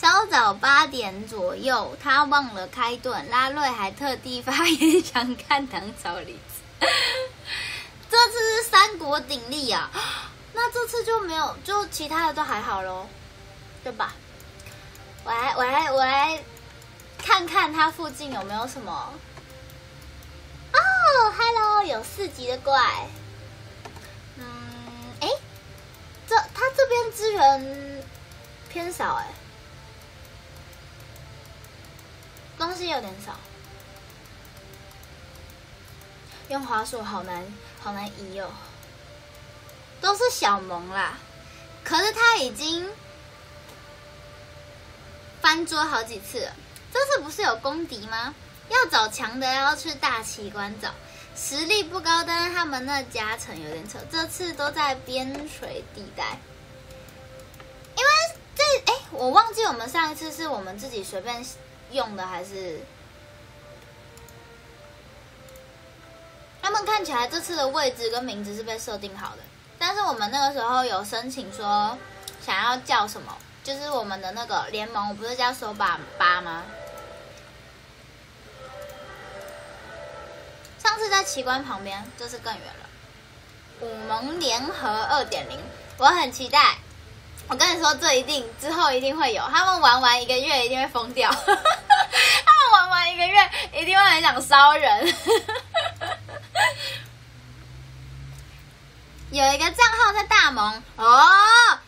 稍早八点左右，他忘了开盾，拉瑞还特地发言想看唐朝栗子。这次是三国鼎立啊，那这次就没有，就其他的都还好喽，对吧？我来，我来，我来看看它附近有没有什么。哦，Hello，有四级的怪。嗯，哎。这他这边资源偏少哎，东西有点少，用滑鼠好难好难移哦，都是小萌啦，可是他已经翻桌好几次了，这次不是有公敌吗？要找强的要去大奇观找。实力不高，但是他们那加成有点扯。这次都在边陲地带，因为这哎，我忘记我们上一次是我们自己随便用的，还是他们看起来这次的位置跟名字是被设定好的。但是我们那个时候有申请说想要叫什么，就是我们的那个联盟，不是叫手把八吗？上次在奇观旁边，这次更远了。五盟联合二点零，我很期待。我跟你说，这一定之后一定会有。他们玩完一个月，一定会疯掉。他们玩完一个月，一定会很想烧人。有一个账号在大盟哦，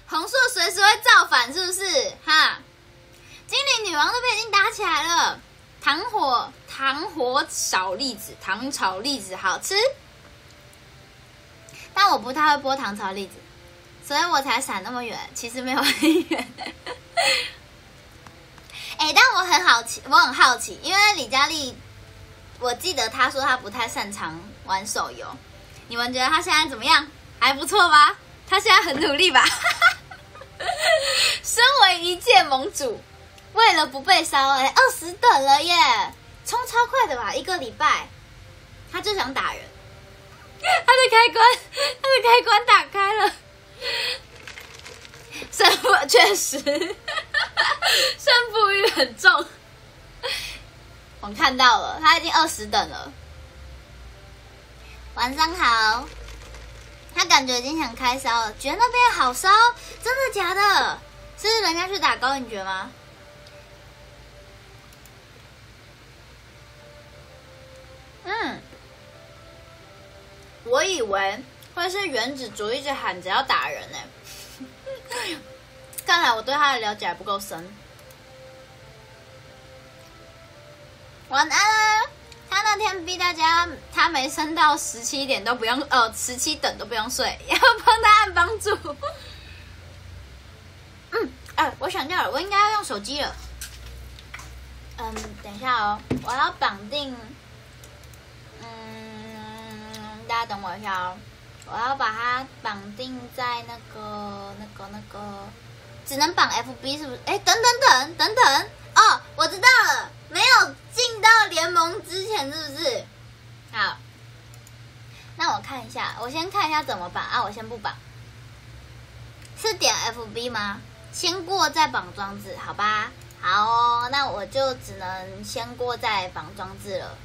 红树随时会造反，是不是？哈，精灵女王都被已经打起来了。糖火糖火炒栗子，糖炒栗子好吃，但我不太会剥糖炒栗子，所以我才闪那么远。其实没有很远。哎，但我很好奇，我很好奇，因为李佳丽，我记得她说她不太擅长玩手游，你们觉得她现在怎么样？还不错吧？她现在很努力吧？身为一届盟主。为了不被烧，哎，二十等了耶，冲超快的吧？一个礼拜，他就想打人，他的开关，他的开关打开了，胜负确实，胜负欲很重。我看到了，他已经二十等了。晚上好，他感觉已经想开烧了，觉得那边好烧，真的假的？是人家去打高影爵吗？嗯，我以为会是原子族一直喊着要打人呢，看来我对他的了解还不够深。晚安啦，他那天逼大家，他没升到十七点都不用，呃，十七等都不用睡，要帮他按帮助。嗯，哎，我想掉了，我应该要用手机了。嗯，等一下哦，我要绑定。嗯大家等我一下哦，我要把它绑定在那个、那个、那个，只能绑 FB 是不是？哎，等等等等等，哦，我知道了，没有进到联盟之前是不是？好，那我看一下，我先看一下怎么绑啊，我先不绑，是点 FB 吗？先过再绑装置，好吧？好哦，那我就只能先过再绑装置了，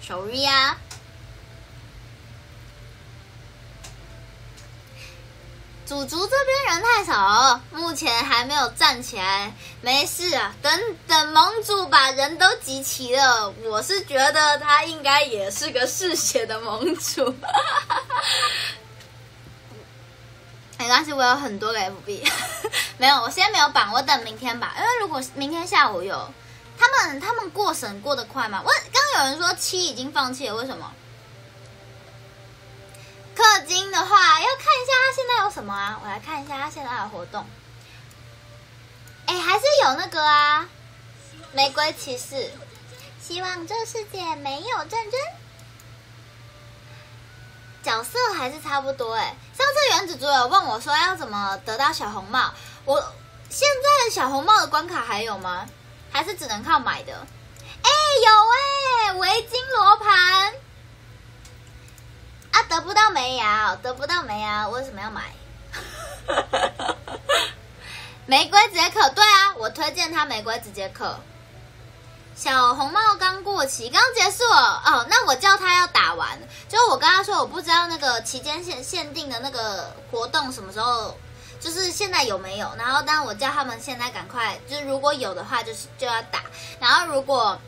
手 y 啊。主族这边人太少，目前还没有站起来。没事啊，等等盟主把人都集齐了，我是觉得他应该也是个嗜血的盟主。没关系，我有很多个 FB，没有，我现在没有绑，我等明天吧。因为如果明天下午有，他们他们过审过得快吗？我刚有人说七已经放弃了，为什么？氪金的话，要看一下他现在有什么啊？我来看一下他现在的活动。哎，还是有那个啊，玫瑰骑士。希望这世界没有战争。角色还是差不多哎。上次原子族有问我说要怎么得到小红帽，我现在的小红帽的关卡还有吗？还是只能靠买的？哎，有哎，围巾罗盘。啊，得不到没牙，得不到没牙，为什么要买？玫瑰直接刻，对啊，我推荐他玫瑰直接刻。小红帽刚过期，刚结束哦。哦，那我叫他要打完，就我跟他说，我不知道那个期间限限定的那个活动什么时候，就是现在有没有。然后，当我叫他们现在赶快，就是如果有的话，就是就要打。然后，如果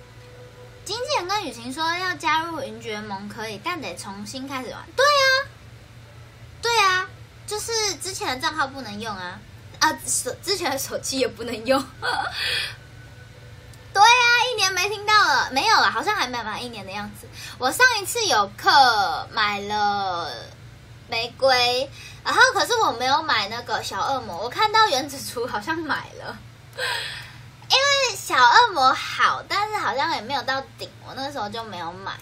经纪人跟雨晴说要加入云爵盟可以，但得重新开始玩。对啊，对啊，就是之前的账号不能用啊，啊手之前的手机也不能用。对呀，一年没听到了，没有了，好像还没满一年的样子。我上一次有课买了玫瑰，然后可是我没有买那个小恶魔，我看到原子厨好像买了。小恶魔好，但是好像也没有到顶，我那时候就没有买。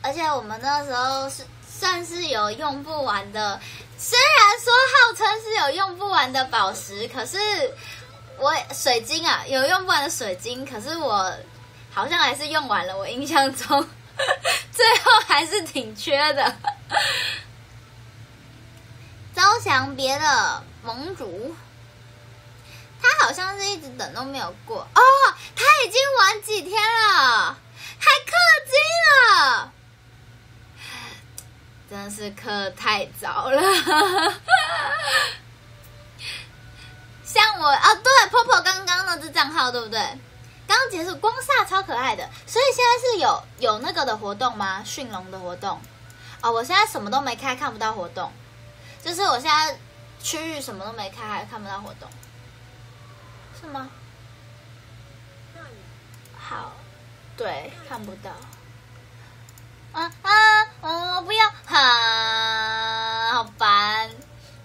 而且我们那时候是算是有用不完的，虽然说号称是有用不完的宝石，可是我水晶啊有用不完的水晶，可是我好像还是用完了。我印象中 最后还是挺缺的。招降别的盟主。他好像是一直等都没有过哦，他已经玩几天了，还氪金了，真是氪太早了。像我啊，对，Popo 刚刚那只账号对不对？刚刚结束光煞超可爱的，所以现在是有有那个的活动吗？驯龙的活动？哦，我现在什么都没开，看不到活动，就是我现在区域什么都没开，还看不到活动。是吗？好，对，看不到。啊啊，我不要，哈，好烦。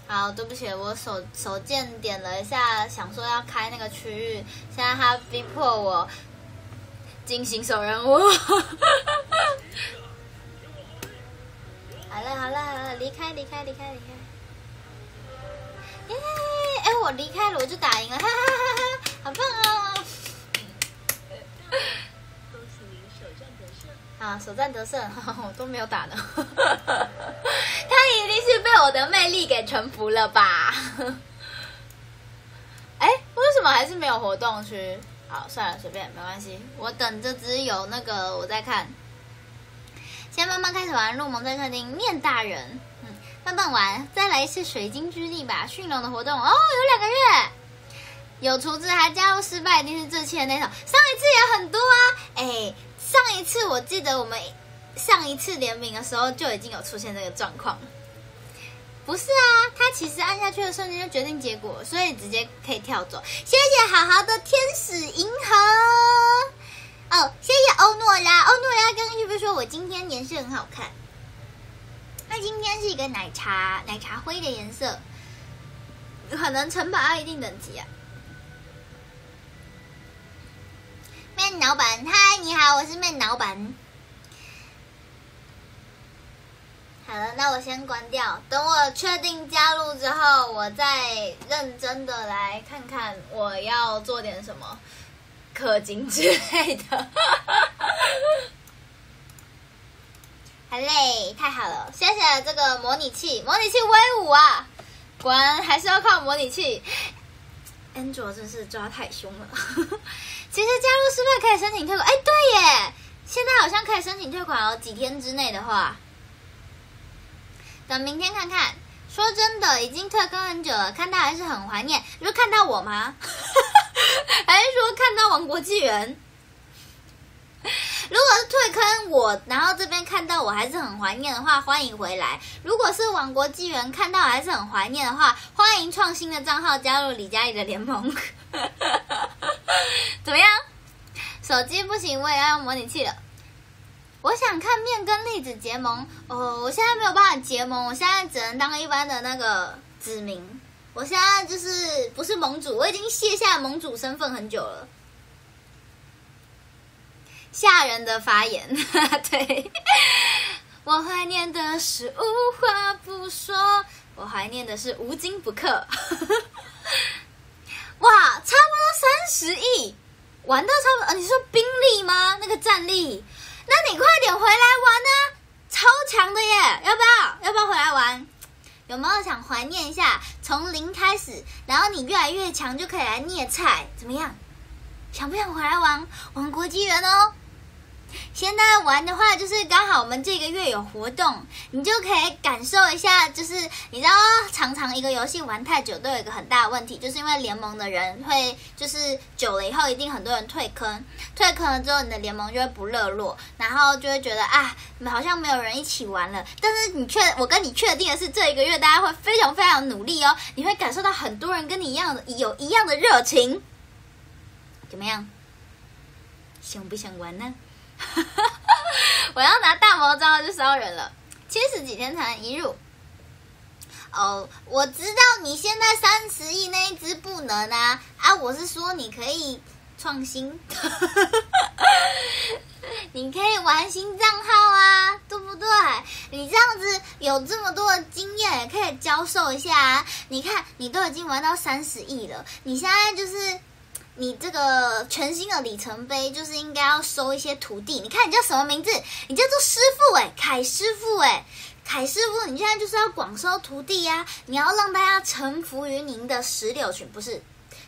好，对不起，我手手贱点了一下，想说要开那个区域，现在他逼迫我进行手任务。好了好了好了，离开离开离开离开。耶！哎，我离开了，我就打赢了，哈哈哈哈！好棒哦！恭喜您首战得胜。啊，首战得胜，我都没有打呢。他一定是被我的魅力给臣服了吧？哎，为什么还是没有活动区？好，算了，随便，没关系。我等这只有那个，我再看。先慢慢开始玩入盟在客厅面大人。慢慢玩，再来一次水晶之力吧！驯龙的活动哦，有两个月，有厨子还加入失败，一定是这期的那种。上一次也很多啊，哎，上一次我记得我们上一次联名的时候就已经有出现这个状况。不是啊，他其实按下去的瞬间就决定结果，所以直接可以跳走。谢谢好好的天使银河哦，谢谢欧诺拉，欧诺拉刚刚是不是说我今天颜色很好看？那今天是一个奶茶奶茶灰的颜色，可能城堡要一定等级啊。面老板，嗨，你好，我是面老板。好了，那我先关掉，等我确定加入之后，我再认真的来看看我要做点什么氪金之类的。Hello，嘞，太好了，谢谢这个模拟器，模拟器威武啊！果然还是要靠模拟器。安卓真是抓太凶了。其实加入是不是可以申请退款？哎，对耶，现在好像可以申请退款哦，几天之内的话。等明天看看。说真的，已经退更很久了，看到还是很怀念。你说看到我吗？还是说看到王国纪元？如果是退坑我，然后这边看到我还是很怀念的话，欢迎回来。如果是王国纪元看到还是很怀念的话，欢迎创新的账号加入李佳怡的联盟。怎么样？手机不行，我也要用模拟器了。我想看面跟栗子结盟哦，我现在没有办法结盟，我现在只能当一般的那个子民。我现在就是不是盟主，我已经卸下盟主身份很久了。吓人的发言，对我怀念的是无话不说，我怀念的是无金不克。哇，差不多三十亿，玩到差不多，你说兵力吗？那个战力？那你快点回来玩啊，超强的耶！要不要？要不要回来玩？有没有想怀念一下从零开始，然后你越来越强就可以来虐菜？怎么样？想不想回来玩玩国际人哦？现在玩的话，就是刚好我们这个月有活动，你就可以感受一下。就是你知道，常常一个游戏玩太久，都有一个很大的问题，就是因为联盟的人会，就是久了以后，一定很多人退坑。退坑了之后，你的联盟就会不热络，然后就会觉得啊，好像没有人一起玩了。但是你确，我跟你确定的是，这一个月大家会非常非常努力哦，你会感受到很多人跟你一样的有一样的热情。怎么样？想不想玩呢？我要拿大魔招去烧人了，七十几天才能一入。哦，我知道你现在三十亿那一只不能啊啊！我是说你可以创新，你可以玩新账号啊，对不对？你这样子有这么多的经验，可以教授一下啊。你看，你都已经玩到三十亿了，你现在就是。你这个全新的里程碑就是应该要收一些徒弟。你看你叫什么名字？你叫做师傅哎，凯师傅哎，凯师傅，你现在就是要广收徒弟呀！你要让大家臣服于您的石榴裙，不是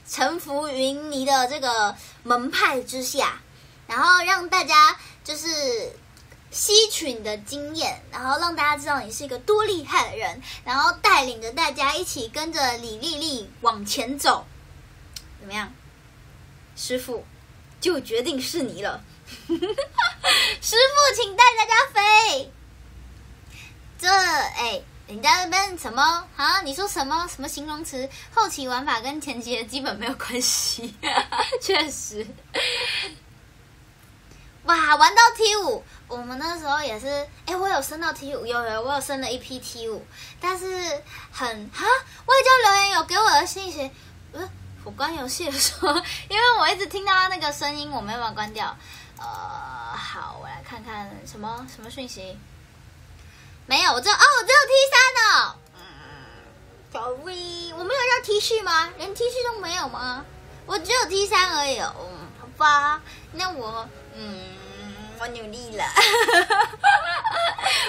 臣服于你的这个门派之下，然后让大家就是吸取你的经验，然后让大家知道你是一个多厉害的人，然后带领着大家一起跟着李丽丽往前走，怎么样？师傅，就决定是你了。师傅，请带大家飞。这哎，人家那边什么啊？你说什么什么形容词？后期玩法跟前期的基本没有关系。确实。哇，玩到 T 五，我们那时候也是。哎，我有升到 T 五，有有，我有升了一批 T 五，但是很哈，外交留言有给我的信息，呃。我关游戏的时候，因为我一直听到他那个声音，我没办法关掉。呃，好，我来看看什么什么讯息。没有，我只有哦，我只有 T 三哦。嗯，sorry，我没有要 T 恤吗？连 T 恤都没有吗？我只有 T 三而已。嗯，好吧，那我嗯，我努力了。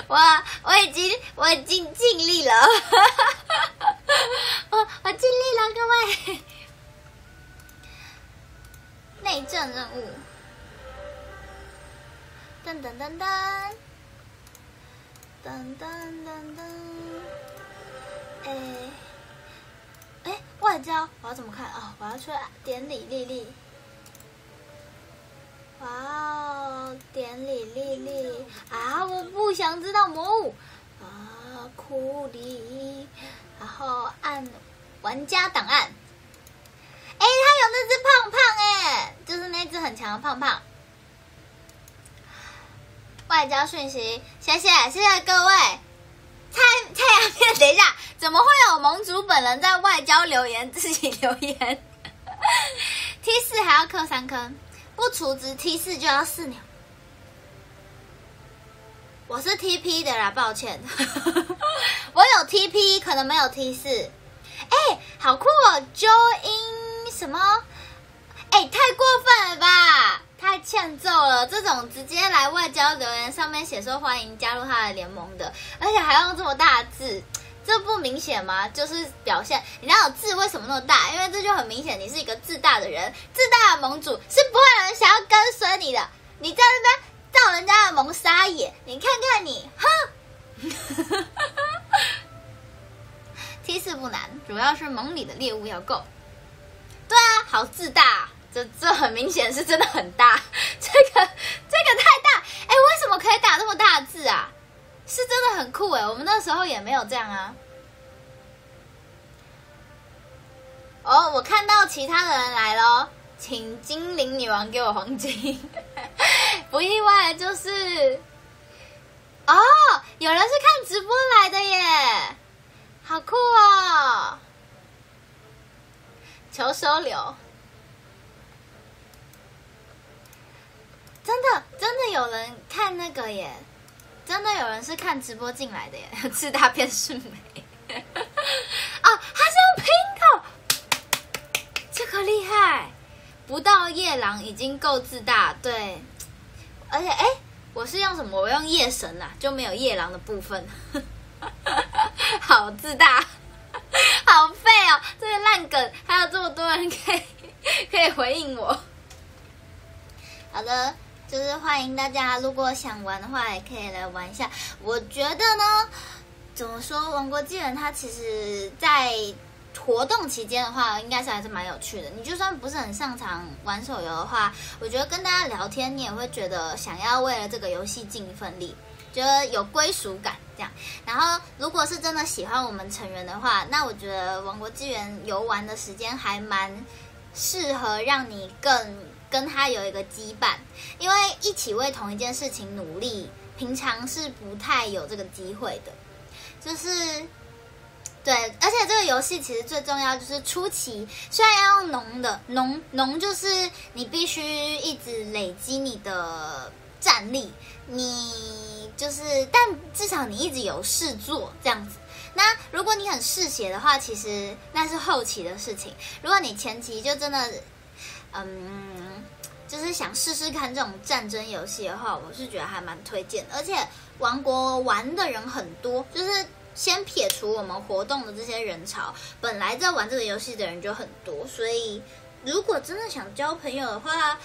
我我已经我已经尽力了。我我尽力了，各位。内政任务，噔噔噔噔，噔噔噔噔，哎哎，外交我要怎么看啊？我要出来典礼丽丽，哇哦，典礼丽丽啊！我不想知道魔物啊，库里，然后按玩家档案。哎，他有那只胖胖哎，就是那只很强的胖胖。外交讯息，谢谢谢谢各位。太太阳面，等一下，怎么会有盟主本人在外交留言自己留言？T 四还要刻三坑，不除值 T 四就要四秒。我是 TP 的啦，抱歉，我有 TP，可能没有 T 四。哎，好酷哦，Join。什么？哎，太过分了吧！太欠揍了！这种直接来外交留言上面写说欢迎加入他的联盟的，而且还用这么大字，这不明显吗？就是表现你那种字为什么那么大？因为这就很明显，你是一个自大的人，自大的盟主是不会有人想要跟随你的。你在那边造人家的盟撒野，你看看你，哼！T 四不难，主要是盟里的猎物要够。对啊，好自大，这这很明显是真的很大，这个这个太大，哎，为什么可以打那么大的字啊？是真的很酷哎，我们那时候也没有这样啊。哦，我看到其他的人来了，请精灵女王给我黄金，不意外就是，哦，有人是看直播来的耶，好酷哦。求收留，真的真的有人看那个耶，真的有人是看直播进来的耶，自大便是美。啊，他是用 Pinko，这个厉害，不到夜郎已经够自大，对，而且哎，我是用什么？我用夜神啊，就没有夜郎的部分，好自大。好废哦！这个烂梗还有这么多人可以可以回应我。好的，就是欢迎大家，如果想玩的话，也可以来玩一下。我觉得呢，怎么说，《王国纪元》它其实，在活动期间的话，应该是还是蛮有趣的。你就算不是很擅长玩手游的话，我觉得跟大家聊天，你也会觉得想要为了这个游戏尽一份力。觉得有归属感，这样。然后，如果是真的喜欢我们成员的话，那我觉得《王国纪元》游玩的时间还蛮适合让你更跟他有一个羁绊，因为一起为同一件事情努力，平常是不太有这个机会的。就是，对，而且这个游戏其实最重要就是初期，虽然要用农的农农，就是你必须一直累积你的战力，你。就是，但至少你一直有事做这样子。那如果你很嗜血的话，其实那是后期的事情。如果你前期就真的，嗯，就是想试试看这种战争游戏的话，我是觉得还蛮推荐。而且王国玩的人很多，就是先撇除我们活动的这些人潮，本来在玩这个游戏的人就很多。所以如果真的想交朋友的话，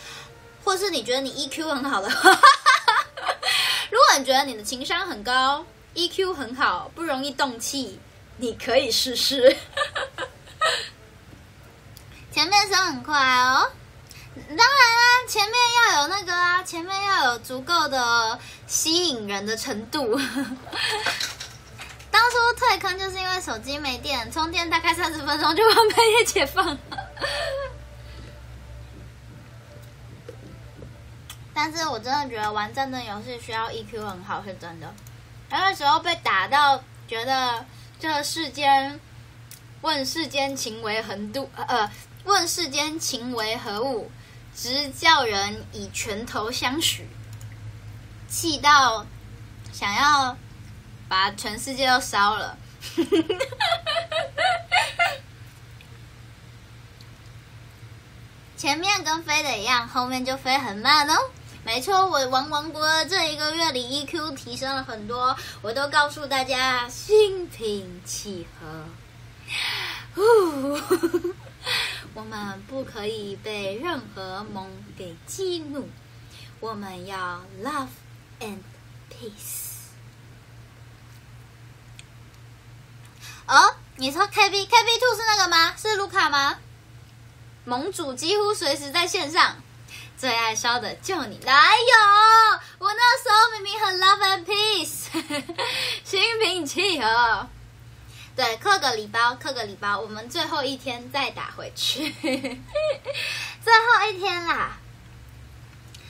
或是你觉得你 EQ 很好的话。如果你觉得你的情商很高，EQ 很好，不容易动气，你可以试试。前面升很快哦，当然啦，前面要有那个啊，前面要有足够的吸引人的程度。当初退坑就是因为手机没电，充电大概三十分钟就把半夜解放了。但是我真的觉得玩战争游戏需要 EQ 很好，是真的。那时候被打到，觉得这世间问世间情为何度？呃，问世间情为何物？直叫人以拳头相许，气到想要把全世界都烧了。前面跟飞的一样，后面就飞很慢哦。没错，我玩王国这一个月里 EQ 提升了很多，我都告诉大家心平气和。我们不可以被任何梦给激怒，我们要 love and peace。哦，你说 KB KB Two 是那个吗？是卢卡吗？盟主几乎随时在线上。最爱烧的就你，哪有？我那时候明明很 love and peace，心平气和。对，刻个礼包，刻个礼包，我们最后一天再打回去。最后一天啦，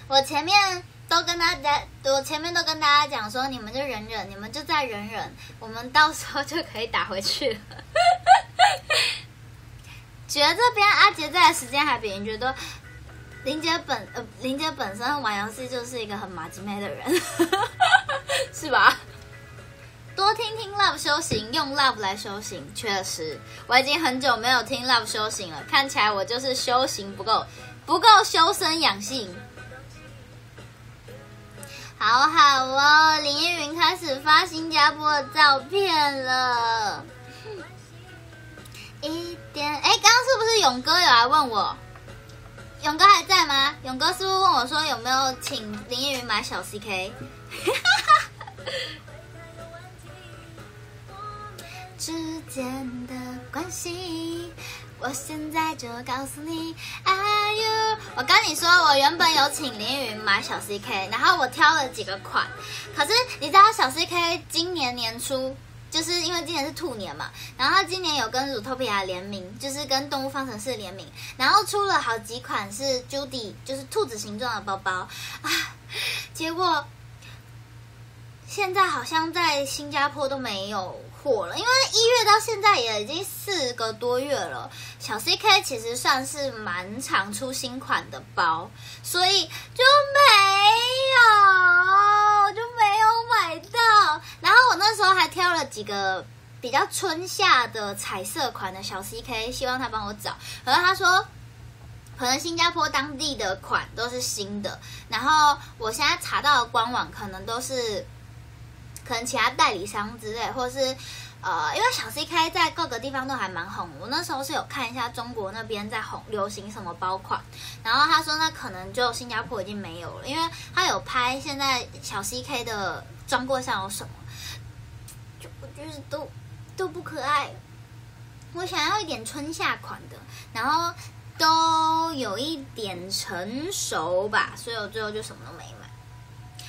我前面都跟大家，我前面都跟大家讲说，你们就忍忍，你们就再忍忍，我们到时候就可以打回去了。觉得这边阿杰在的时间还比人觉得。林姐本呃，林姐本身玩游戏就是一个很马吉妹的人，是吧？多听听 Love 修行，用 Love 来修行，确实，我已经很久没有听 Love 修行了。看起来我就是修行不够，不够修身养性。好好哦，林依云开始发新加坡的照片了。一点，哎，刚刚是不是勇哥有来问我？勇哥还在吗？勇哥是不是问我说有没有请林依云买小 CK？之间的关系，我现在就告诉你，Are you？我跟你说，我原本有请林依云买小 CK，然后我挑了几个款，可是你知道小 CK 今年年初。就是因为今年是兔年嘛，然后他今年有跟 z o t o p i a 联名，就是跟动物方程式联名，然后出了好几款是 Judy，就是兔子形状的包包啊，结果现在好像在新加坡都没有货了，因为一月到现在也已经四个多月了。小 CK 其实算是蛮常出新款的包，所以，就没有买到。然后我那时候还挑了几个比较春夏的彩色款的小 CK，希望他帮我找。然后他说，可能新加坡当地的款都是新的，然后我现在查到的官网可能都是可能其他代理商之类，或是呃，因为小 CK 在各个地方都还蛮红。我那时候是有看一下中国那边在红流行什么包款，然后他说那可能就新加坡已经没有了，因为他有拍现在小 CK 的专柜上有什么。就我觉得都都不可爱，我想要一点春夏款的，然后都有一点成熟吧，所以我最后就什么都没买。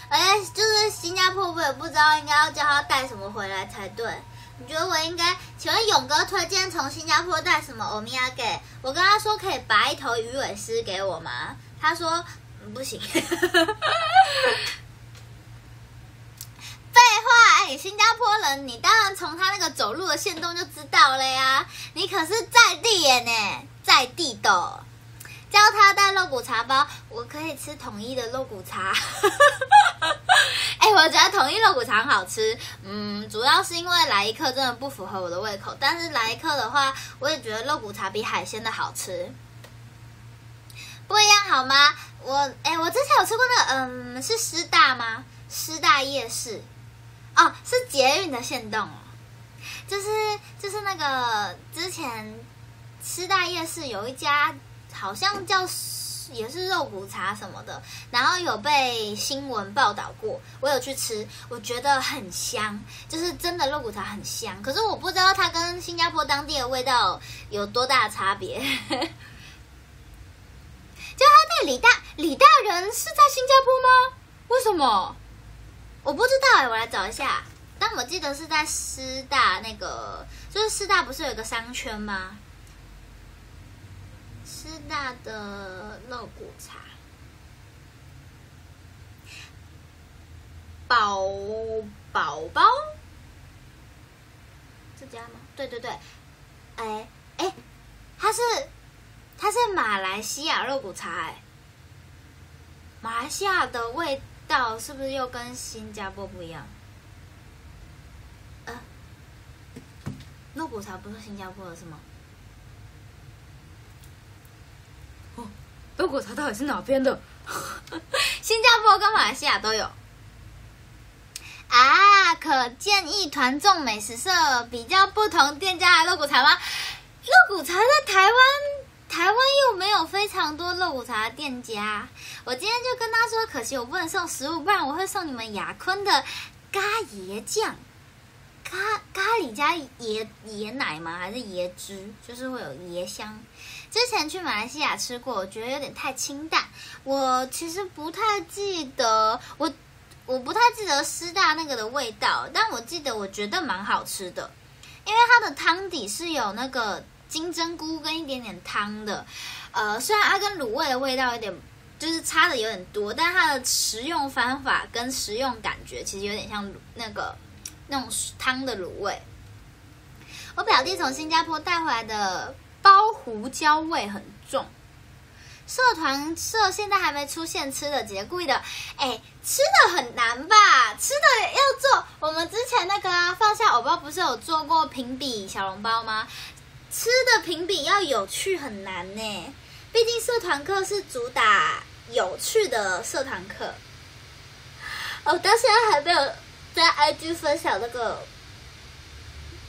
而且就是新加坡，我也不知道应该要叫他带什么回来才对。你觉得我应该？请问勇哥推荐从新加坡带什么欧米亚给？我跟他说可以拔一头鱼尾狮给我吗？他说、不行。废话，哎，新加坡人，你当然从他那个走路的线动就知道了呀。你可是在地耶呢，在地的。教他带肉骨茶包，我可以吃统一的肉骨茶。哎、我觉得统一肉骨茶很好吃，嗯，主要是因为来一客真的不符合我的胃口，但是来一客的话，我也觉得肉骨茶比海鲜的好吃。不一样好吗？我哎、我之前有吃过那个，嗯，是师大吗？师大夜市，哦，是捷运的线动哦，就是就是那个之前师大夜市有一家，好像叫也是肉骨茶什么的，然后有被新闻报道过，我有去吃，我觉得很香，就是真的肉骨茶很香，可是我不知道它跟新加坡当地的味道有多大差别。就他在李大李大人是在新加坡吗？为什么？我不知道哎、我来找一下。但我记得是在师大那个，就是师大不是有一个商圈吗？师大的肉骨茶，宝宝宝，这家吗？对对对，哎哎，它是它是马来西亚肉骨茶哎，马来西亚的味道是不是又跟新加坡不一样？呃，肉骨茶不是新加坡的是吗？肉骨茶到底是哪边的？新加坡跟马来西亚都有。啊，可见一团众美食社比较不同店家的肉骨茶吗？肉骨茶在台湾，台湾又没有非常多肉骨茶店家。我今天就跟他说，可惜我不能送食物，不然我会送你们雅坤的咖椰酱。咖咖喱加椰椰奶吗？还是椰汁？就是会有椰香。之前去马来西亚吃过，我觉得有点太清淡。我其实不太记得，我我不太记得师大那个的味道，但我记得我觉得蛮好吃的，因为它的汤底是有那个金针菇跟一点点汤的。呃，虽然它跟卤味的味道有点就是差的有点多，但它的食用方法跟食用感觉其实有点像那个那种汤的卤味。我表弟从新加坡带回来的包胡椒味很重。社团社现在还没出现吃的节，故意的，哎，吃的很难吧？吃的要做，我们之前那个啊，放下藕包不是有做过评比小笼包吗？吃的评比要有趣很难呢，毕竟社团课是主打有趣的社团课。我到现在还没有在 IG 分享那个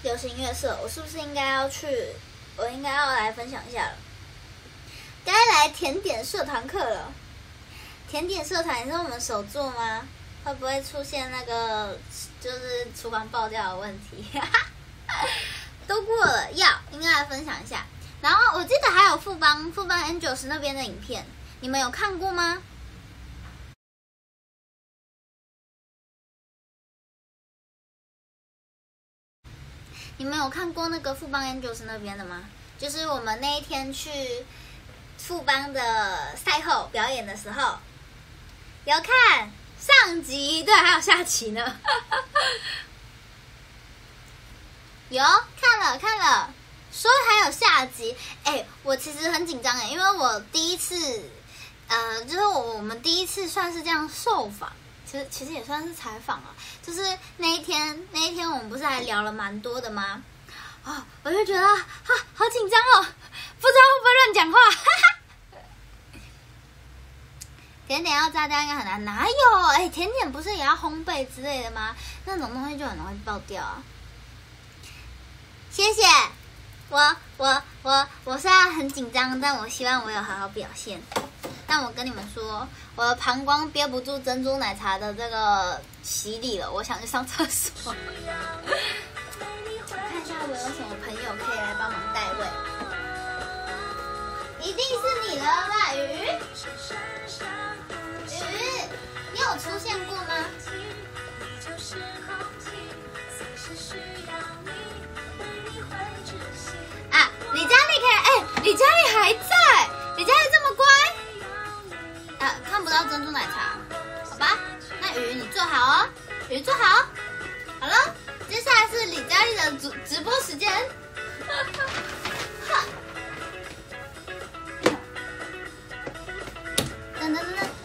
流行音乐社，我是不是应该要去？我应该要来分享一下了。该来甜点社团课了。甜点社团也是我们首座吗？会不会出现那个就是厨房爆掉的问题？都过了，要应该来分享一下。然后我记得还有富邦富邦 Angels 那边的影片，你们有看过吗？你们有看过那个富邦 Angels 那边的吗？就是我们那一天去富邦的赛后表演的时候，有看上集，对，还有下集呢。有看了看了，说还有下集，哎，我其实很紧张哎，因为我第一次，呃，就是我我们第一次算是这样受访。其实其实也算是采访了，就是那一天那一天我们不是还聊了蛮多的吗？啊，我就觉得哈好紧张哦，不知道会不会乱讲话。甜点要炸掉应该很难，哪有？哎，甜点不是也要烘焙之类的吗？那种东西就很容易爆掉啊。谢谢，我我我我虽然很紧张，但我希望我有好好表现。但我跟你们说，我的膀胱憋不住珍珠奶茶的这个洗礼了，我想去上厕所。看一下我有什么朋友可以来帮忙代位，一定是你了吧，鱼？鱼，你有出现过吗？啊，李佳丽可以，哎，李佳丽还在，李佳丽这么乖。啊，看不到珍珠奶茶，好吧？那雨你坐好哦，雨坐好。好了，接下来是李佳丽的直直播时间。噔噔噔噔。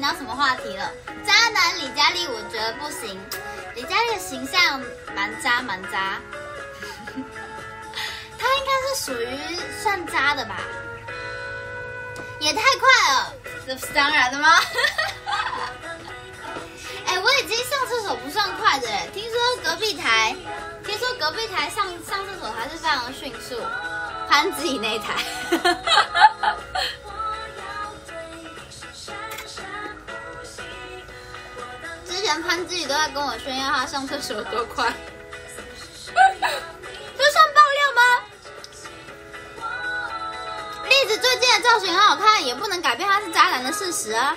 到什么话题了？渣男李佳丽，我觉得不行。李佳丽的形象蛮渣蛮渣，他应该是属于算渣的吧？也太快了，这是当然的吗？哎，我已经上厕所不算快的，听说隔壁台，听说隔壁台上上厕所还是非常迅速，潘子怡那一台。潘自己都在跟我炫耀他上厕所多快，这算爆料吗？栗子最近的造型很好看，也不能改变他是渣男的事实啊。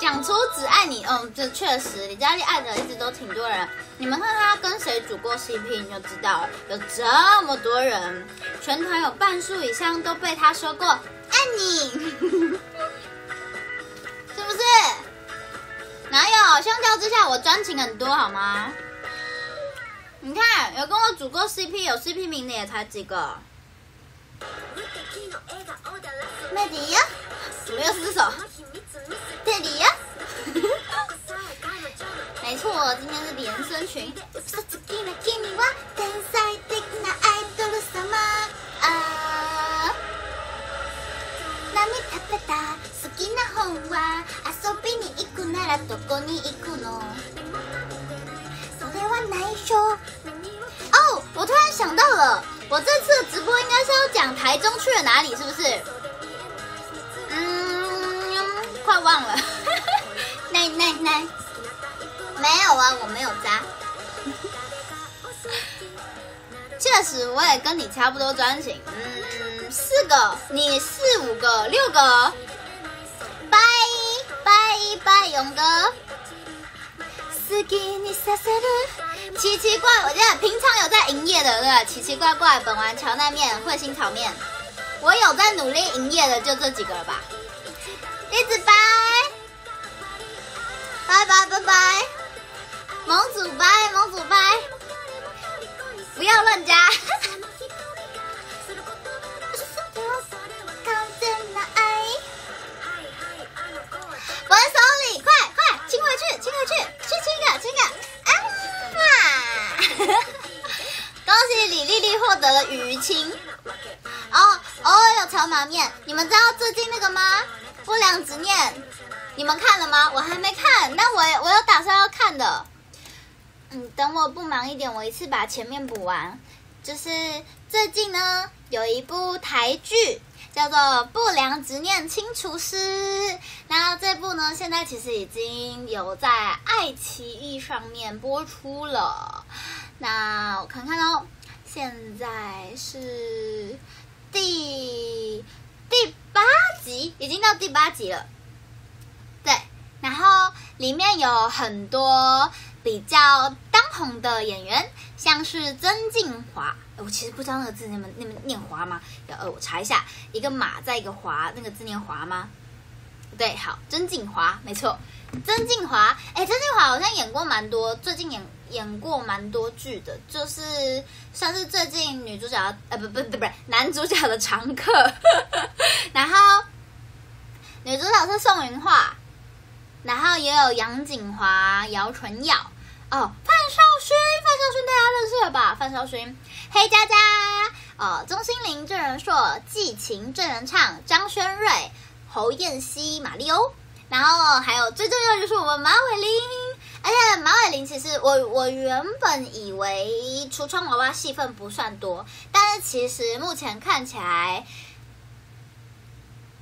讲出只爱你，嗯，这确实，李佳丽爱的一直都挺多人。你们看他跟谁组过 CP，你就知道了。有这么多人，全团有半数以上都被他说过爱你，是不是？哪有？相较之下，我专情很多，好吗？你看，有跟我组过 CP，有 CP 名的也才几个。麦迪呀，怎么又是这首？这里呀，没错，今天是连身裙。きな本は遊びに行くならどこに行くの 内緒。哦，我突然想到了，我这次的直播应该是要讲台中去了哪里，是不是？嗯，快忘了。奶奶奶，没有啊，我没有扎。确实，我也跟你差不多专情。嗯，四个，你四五个，六个。 拜拜拜，勇哥。好きにさせる奇奇怪，我记得平常有在营业的，对吧？奇奇怪怪，本丸荞奈面、彗星炒面，我有在努力营业的，就这几个了吧。一直拜，拜拜拜拜，盟主拜，盟主拜，不要乱加。 我手里，快快亲回去，亲回去，去亲个亲个，啊嘛！恭喜李丽丽获得了鱼亲。哦哦，有炒马面，你们知道最近那个吗？不良执念，你们看了吗？我还没看，但我我有打算要看的。嗯，等我不忙一点，我一次把前面补完。就是最近呢，有一部台剧。叫做《不良执念清除师》，那这部呢，现在其实已经有在爱奇艺上面播出了。那我看看哦，现在是第第八集，已经到第八集了。对，然后里面有很多比较当红的演员，像是曾静华。我其实不知道那个字你们你们念华吗？要呃，我查一下，一个马在一个华，那个字念华吗？对，好，曾静华，没错，曾静华。哎，曾静华好像演过蛮多，最近演演过蛮多剧的，就是算是最近女主角，呃，不不不不是男主角的常客。然后女主角是宋云画，然后也有杨景华、姚纯耀。哦，范少勋，范少勋大家认识了吧？范少勋。黑佳佳，呃，钟欣凌、郑仁硕、季晴、郑仁畅、张轩瑞、侯彦希、马丽欧，然后还有最重要就是我们马伟玲。而且马伟玲其实我我原本以为橱窗娃娃戏份不算多，但是其实目前看起来。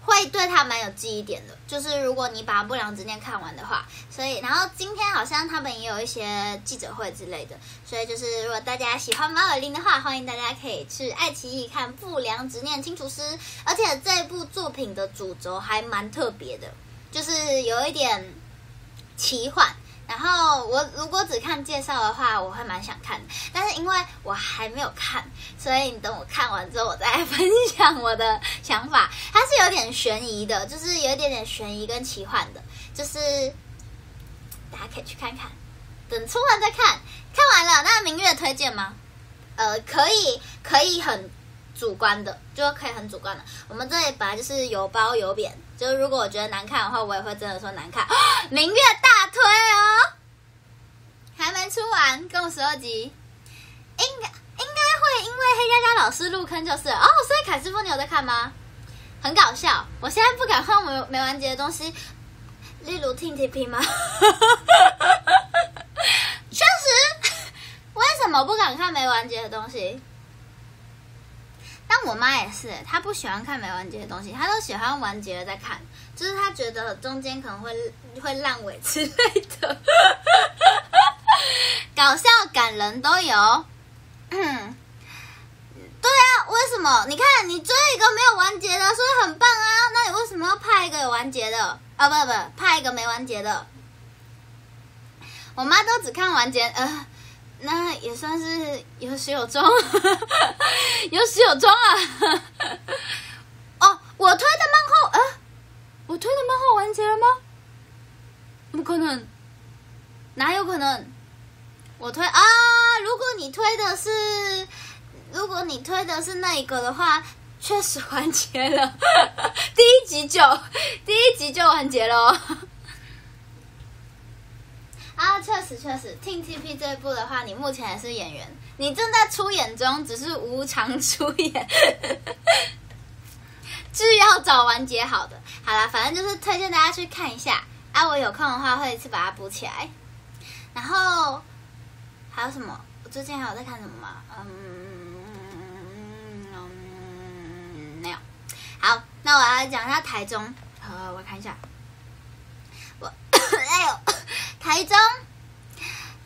会对他蛮有记忆点的，就是如果你把《不良执念》看完的话，所以然后今天好像他们也有一些记者会之类的，所以就是如果大家喜欢马尔林的话，欢迎大家可以去爱奇艺看《不良执念清除师》，而且这部作品的主轴还蛮特别的，就是有一点奇幻。然后我如果只看介绍的话，我会蛮想看，但是因为我还没有看，所以你等我看完之后，我再分享我的想法。它是有点悬疑的，就是有一点点悬疑跟奇幻的，就是大家可以去看看，等出完再看。看完了，那明月推荐吗？呃，可以，可以很主观的，就可以很主观的。我们这里本来就是有褒有贬。就是如果我觉得难看的话，我也会真的说难看。明月大推哦，还没出完，共十二集，应该应该会因为黑佳佳老师入坑就是哦，所以凯师傅你有在看吗？很搞笑，我现在不敢看没没完结的东西，例如 T T P 吗？确实，为什么不敢看没完结的东西？但我妈也是，她不喜欢看没完结的东西，她都喜欢完结了再看，就是她觉得中间可能会会烂尾之类的，搞笑感人都有。对啊，为什么？你看你追一个没有完结的，所以很棒啊。那你为什么要拍一个有完结的？啊，不不，拍一个没完结的。我妈都只看完结，呃。那也算是有始有终，有始有终啊！哦，我推的漫画，呃，我推的漫画完结了吗？不可能，哪有可能？我推啊！如果你推的是，如果你推的是那一个的话，确实完结了，第一集就第一集就完结了。啊，确实确实，T T P 这一部的话，你目前也是演员，你正在出演中，只是无偿出演，剧要找完结好的。好啦，反正就是推荐大家去看一下。啊，我有空的话会一次把它补起来。然后还有什么？我最近还有在看什么吗？嗯，嗯没有。好，那我来讲一下台中。呃，我看一下，哎呦，台中，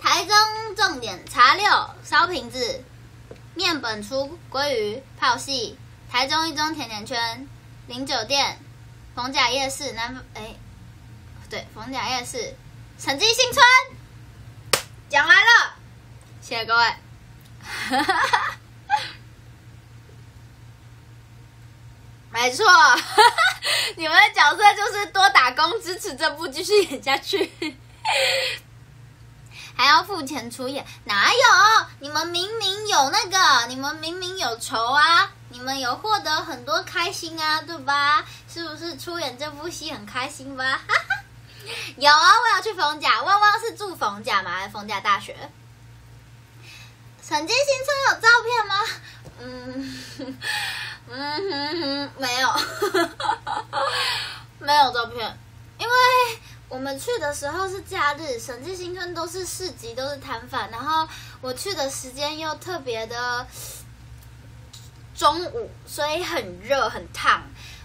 台中重点茶六烧瓶子，面本出鲑鱼泡戏，台中一中甜甜圈，零酒店，逢甲夜市南哎，对，逢甲夜市，审计新村，讲完了，谢谢各位。没错，你们的角色就是多打工支持这部继续演下去，还要付钱出演，哪有？你们明明有那个，你们明明有仇啊，你们有获得很多开心啊，对吧？是不是出演这部戏很开心吧？有啊，我要去逢甲，汪汪是住逢甲吗？还是逢甲大学？沈金新村有照片吗？嗯嗯哼哼，没有，没有照片，因为我们去的时候是假日，审计新村都是市集，都是摊贩，然后我去的时间又特别的中午，所以很热很烫，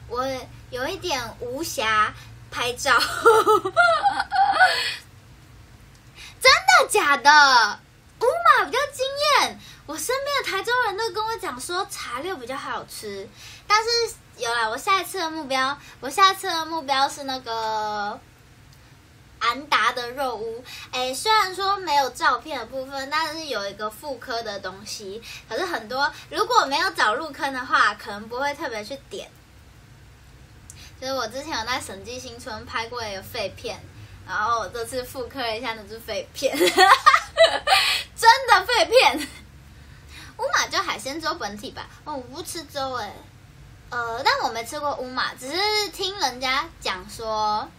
我有一点无暇拍照，真的假的？乌马比较惊艳，我身边的台中人都跟我讲说茶六比较好吃，但是有啦，我下一次的目标，我下一次的目标是那个安达的肉屋。哎，虽然说没有照片的部分，但是有一个妇科的东西，可是很多如果没有找入坑的话，可能不会特别去点。就是我之前有在审计新村拍过一个废片，然后我这次复刻一下那只废片。真的废片，乌马就海鲜粥本体吧。哦，我不吃粥哎，呃，但我没吃过乌马，只是听人家讲说，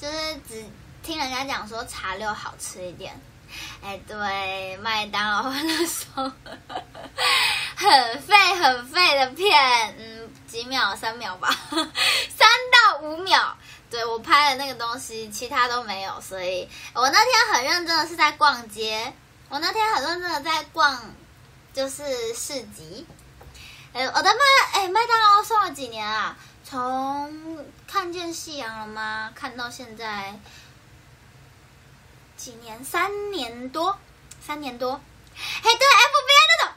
就是只听人家讲说茶六好吃一点。哎，对，麦当劳那时候 很废很废的片，嗯，几秒三秒吧，三到五秒。对我拍的那个东西，其他都没有，所以我那天很认真的是在逛街，我那天很认真的在逛，就是市集。哎，我的麦哎麦当劳送了几年啊？从看见夕阳了吗？看到现在几年？三年多，三年多。嘿，对 FBI 那种。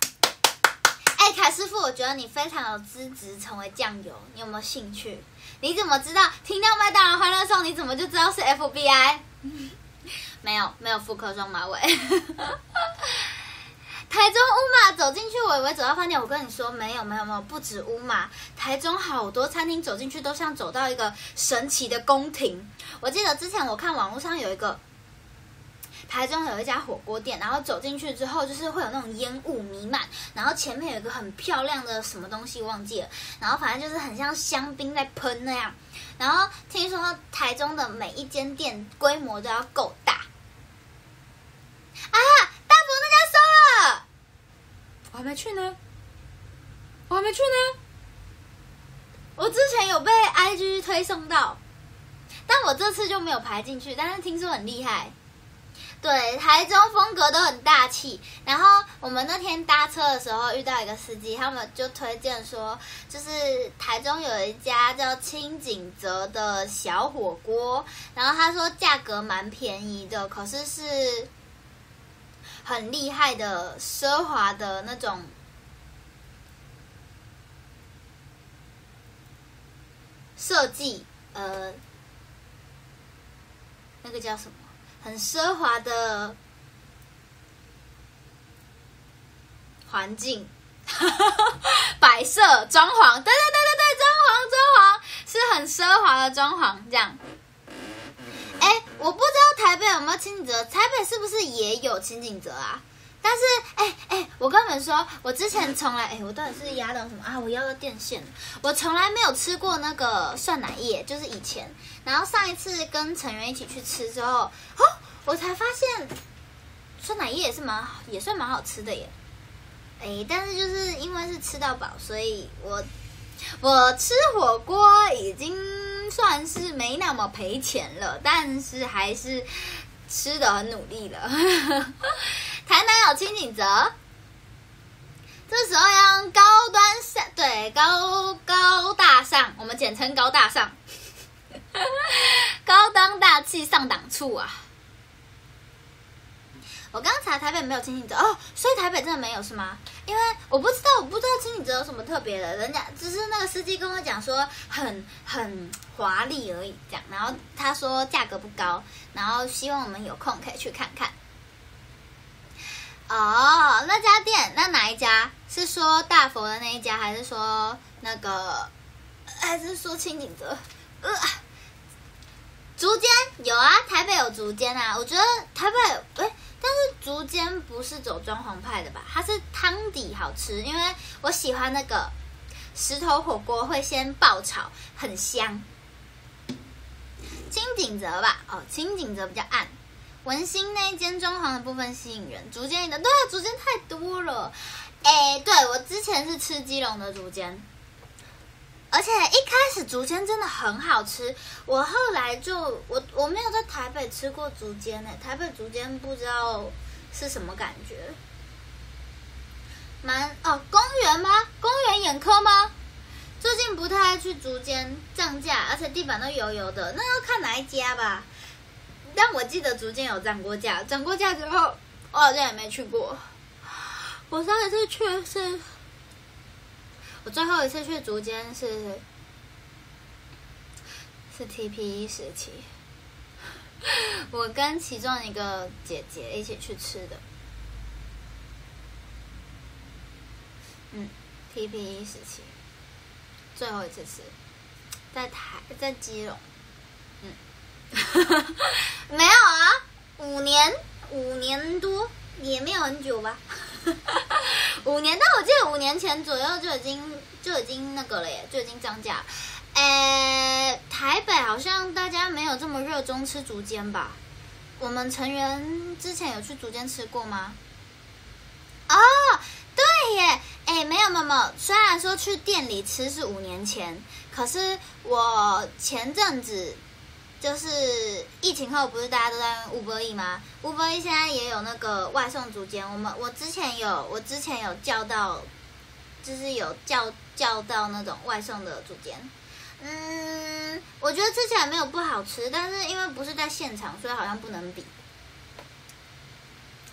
哎，凯师傅，我觉得你非常有资质成为酱油，你有没有兴趣？你怎么知道？听到麦当劳欢乐颂，你怎么就知道是 FBI？没有，没有妇科双马尾。台中乌马走进去，我以为走到饭店。我跟你说，没有，没有，没有，不止乌马，台中好多餐厅走进去都像走到一个神奇的宫廷。我记得之前我看网络上有一个。台中有一家火锅店，然后走进去之后，就是会有那种烟雾弥漫，然后前面有一个很漂亮的什么东西忘记了，然后反正就是很像香槟在喷那样。然后听说台中的每一间店规模都要够大。啊，大福那家收了，我还没去呢，我还没去呢。我之前有被 IG 推送到，但我这次就没有排进去，但是听说很厉害。对，台中风格都很大气。然后我们那天搭车的时候遇到一个司机，他们就推荐说，就是台中有一家叫清景泽的小火锅，然后他说价格蛮便宜的，可是是很厉害的奢华的那种设计，呃，那个叫什么？很奢华的环境，摆设、装潢，对对对对对，装潢装潢是很奢华的装潢，这样。我不知道台北有没有清景泽，台北是不是也有清景泽啊？但是，哎哎，我跟你们说，我之前从来，哎，我到底是压到什么啊？我压到电线，我从来没有吃过那个蒜奶叶，就是以前。然后上一次跟成员一起去吃之后，哦，我才发现酸奶叶也是蛮也算蛮好吃的耶。哎，但是就是因为是吃到饱，所以我我吃火锅已经算是没那么赔钱了，但是还是吃的很努力了。台南有清景泽，这时候要用高端上，对高高大上，我们简称高大上，高端大气上档处啊。我刚查台北没有清景泽哦，所以台北真的没有是吗？因为我不知道，我不知道清景泽有什么特别的，人家只是那个司机跟我讲说很很华丽而已，这样。然后他说价格不高，然后希望我们有空可以去看看。哦，那家店那哪一家？是说大佛的那一家，还是说那个，还是说清景泽？呃，竹间有啊，台北有竹间啊。我觉得台北哎。但是竹间不是走装潢派的吧？它是汤底好吃，因为我喜欢那个石头火锅会先爆炒，很香。清景泽吧，哦，清景泽比较暗。文心那一间装潢的部分吸引人，竹间的对啊，竹间太多了。哎，对我之前是吃基隆的竹间。而且一开始竹签真的很好吃，我后来就我我没有在台北吃过竹签呢，台北竹签不知道是什么感觉。蛮哦，公园吗？公园眼科吗？最近不太爱去竹间涨价，而且地板都油油的，那要看哪一家吧。但我记得竹间有涨过价，涨过价之后我好像也没去过。我上一次去是。我最后一次去竹间是是 TP 时期，我跟其中一个姐姐一起去吃的，嗯，TP 时期。最后一次吃，在台在基隆，嗯，没有啊，五年五年多也没有很久吧。五年，但我记得五年前左右就已经就已经那个了耶，就已经涨价。诶，台北好像大家没有这么热衷吃竹间吧？我们成员之前有去竹间吃过吗？哦，对耶，诶，没有没有，虽然说去店里吃是五年前，可是我前阵子。就是疫情后，不是大家都在用 Uber E 吗？Uber E 现在也有那个外送组间。我们我之前有，我之前有叫到，就是有叫叫到那种外送的组间。嗯，我觉得吃起来没有不好吃，但是因为不是在现场，所以好像不能比。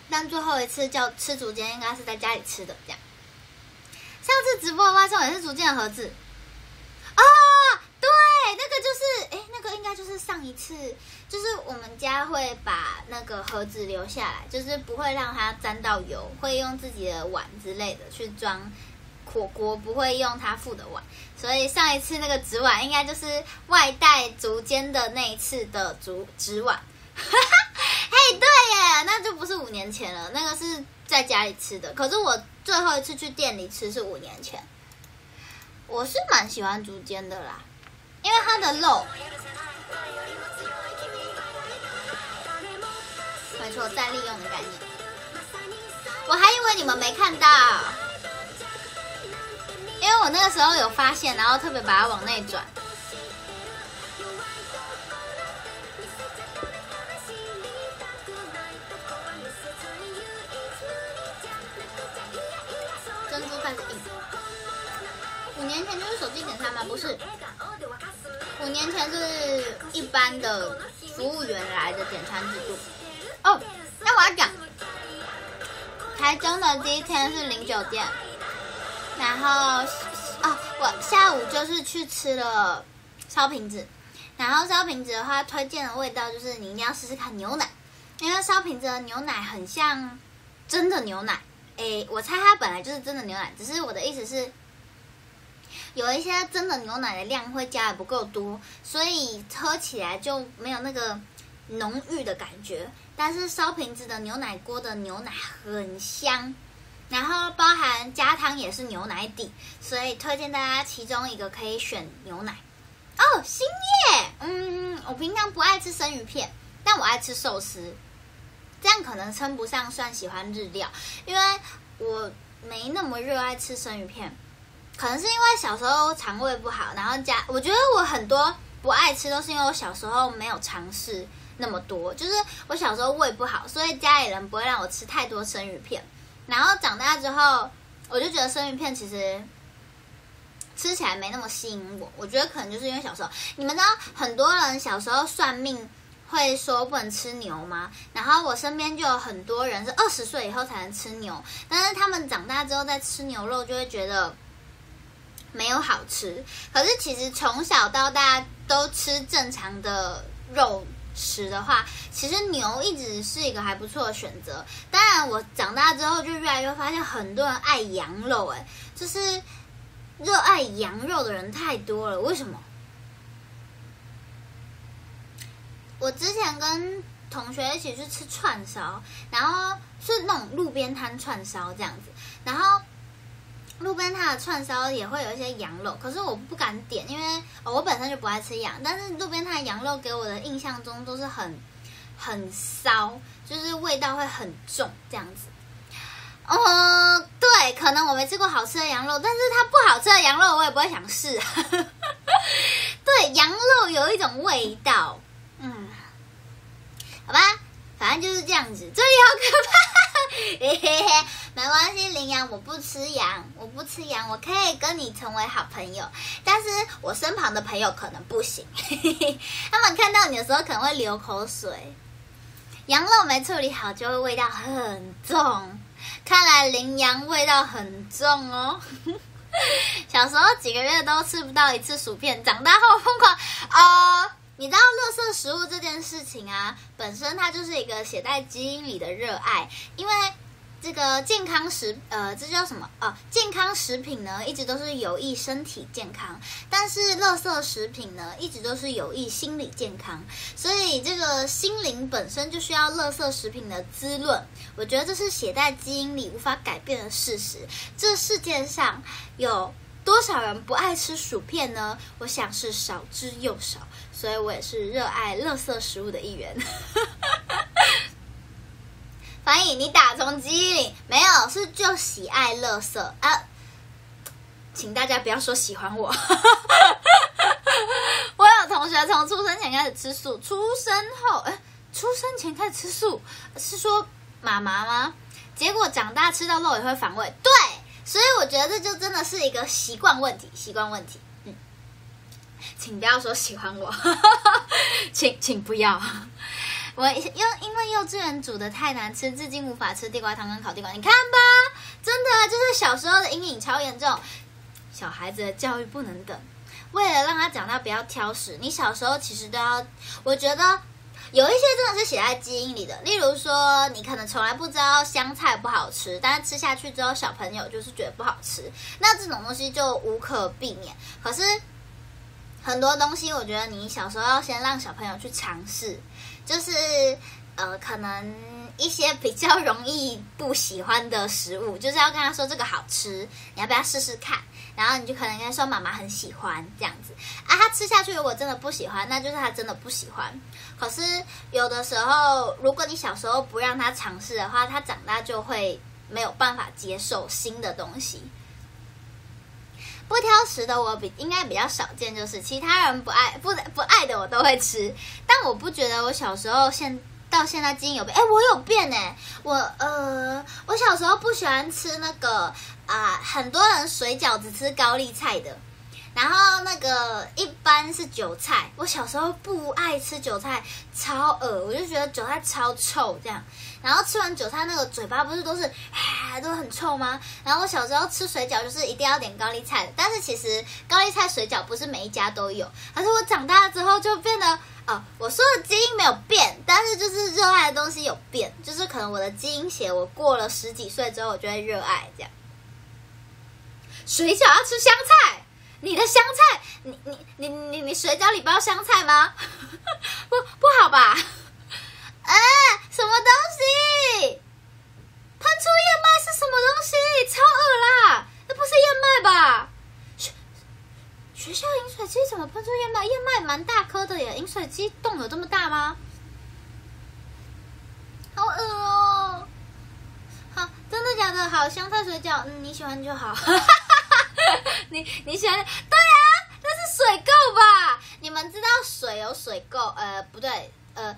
但最后一次叫吃竹间，应该是在家里吃的这样。上次直播的外送也是竹间的盒子啊。对那个就是，哎，那个应该就是上一次，就是我们家会把那个盒子留下来，就是不会让它沾到油，会用自己的碗之类的去装火锅，不会用他付的碗。所以上一次那个纸碗应该就是外带竹间的那一次的竹纸碗。嘿，对耶，那就不是五年前了，那个是在家里吃的。可是我最后一次去店里吃是五年前，我是蛮喜欢竹间的啦。因为它的肉，没错，再利用的概念。我还以为你们没看到，因为我那个时候有发现，然后特别把它往内转。五年前就是手机点餐吗？不是。五年前是一般的服务员来的点餐制度。哦，那我要讲，台中的第一天是零酒店，然后哦，我下午就是去吃了烧瓶子，然后烧瓶子的话，推荐的味道就是你一定要试试看牛奶，因为烧瓶子的牛奶很像真的牛奶。诶，我猜它本来就是真的牛奶，只是我的意思是。有一些真的牛奶的量会加的不够多，所以喝起来就没有那个浓郁的感觉。但是烧瓶子的牛奶锅的牛奶很香，然后包含加汤也是牛奶底，所以推荐大家其中一个可以选牛奶。哦，新叶，嗯，我平常不爱吃生鱼片，但我爱吃寿司，这样可能称不上算喜欢日料，因为我没那么热爱吃生鱼片。可能是因为小时候肠胃不好，然后加我觉得我很多不爱吃都是因为我小时候没有尝试那么多。就是我小时候胃不好，所以家里人不会让我吃太多生鱼片。然后长大之后，我就觉得生鱼片其实吃起来没那么吸引我。我觉得可能就是因为小时候，你们知道很多人小时候算命会说不能吃牛吗？然后我身边就有很多人是二十岁以后才能吃牛，但是他们长大之后再吃牛肉就会觉得没有好吃。可是其实从小到大都吃正常的肉食的话，其实牛一直是一个还不错的选择。当然，我长大之后就越来越发现很多人爱羊肉，哎，就是热爱羊肉的人太多了。为什么？我之前跟同学一起去吃串烧，然后是那种路边摊串烧这样子，然后路边摊的串烧也会有一些羊肉，可是我不敢点，因为、我本身就不爱吃羊，但是路边摊的羊肉给我的印象中都是很很骚，就是味道会很重这样子。哦，对，可能我没吃过好吃的羊肉，但是它不好吃的羊肉我也不会想试。对，羊肉有一种味道，嗯，好吧，反正就是这样子。这里好可怕，嘿 嘿嘿，没关系，羚羊，我不吃羊，我不吃羊，我可以跟你成为好朋友，但是我身旁的朋友可能不行，嘿嘿，他们看到你的时候可能会流口水。羊肉没处理好，就会味道很重。看来羚羊味道很重哦。小时候几个月都吃不到一次薯片，长大后疯狂哦。你知道，垃圾食物这件事情啊，本身它就是一个写在基因里的热爱，因为这个健康食呃，这叫什么？呃，健康食品呢，一直都是有益身体健康，但是垃圾食品呢，一直都是有益心理健康，所以这个心灵本身就需要垃圾食品的滋润。我觉得这是写在基因里无法改变的事实。这世界上有多少人不爱吃薯片呢？我想是少之又少，所以我也是热爱垃圾食物的一员。翻译，你打从基因没有，是就喜爱垃圾啊！请大家不要说喜欢我。我有同学从出生前开始吃素，出生后，哎，出生前开始吃素，是说妈妈吗？结果长大吃到肉也会反胃，对，所以我觉得这就真的是一个习惯问题，习惯问题。请不要说喜欢我，请请不要。我因因为幼稚园煮的太难吃，至今无法吃地瓜汤跟烤地瓜。你看吧，真的就是小时候的阴影超严重。小孩子的教育不能等，为了让他长大不要挑食，你小时候其实都要。我觉得有一些真的是写在基因里的，例如说你可能从来不知道香菜不好吃，但是吃下去之后小朋友就是觉得不好吃，那这种东西就无可避免。可是很多东西，我觉得你小时候要先让小朋友去尝试。就是呃，可能一些比较容易不喜欢的食物，就是要跟他说这个好吃，你要不要试试看？然后你就可能跟他说妈妈很喜欢这样子啊，他吃下去如果真的不喜欢，那就是他真的不喜欢。可是有的时候，如果你小时候不让他尝试的话，他长大就会没有办法接受新的东西。不挑食的我比应该比较少见，就是其他人不爱不不爱的我都会吃，但我不觉得我小时候现到现在基因有变，哎，我有变哎，我呃，我小时候不喜欢吃那个啊、很多人水饺只吃高丽菜的，然后那个一般是韭菜，我小时候不爱吃韭菜，超恶，我就觉得韭菜超臭这样。然后吃完韭菜，那个嘴巴不是都是啊，都很臭吗？然后我小时候吃水饺就是一定要点高丽菜的，但是其实高丽菜水饺不是每一家都有。可是我长大了之后就变得哦，我说的基因没有变，但是就是热爱的东西有变，就是可能我的基因写我过了十几岁之后，我就会热爱这样。水饺要吃香菜，你的香菜，你你你你你水饺里包香菜吗？不不好吧？哎，什么东西？喷出燕麦是什么东西？超恶啦！那不是燕麦吧？学学校饮水机怎么喷出燕麦？燕麦蛮大颗的耶，饮水机洞有这么大吗？好恶哦！好，真的假的？好，香菜水饺，嗯，你喜欢就好。你你喜欢？对啊，那是水垢吧？你们知道水有水垢？呃，不对，呃。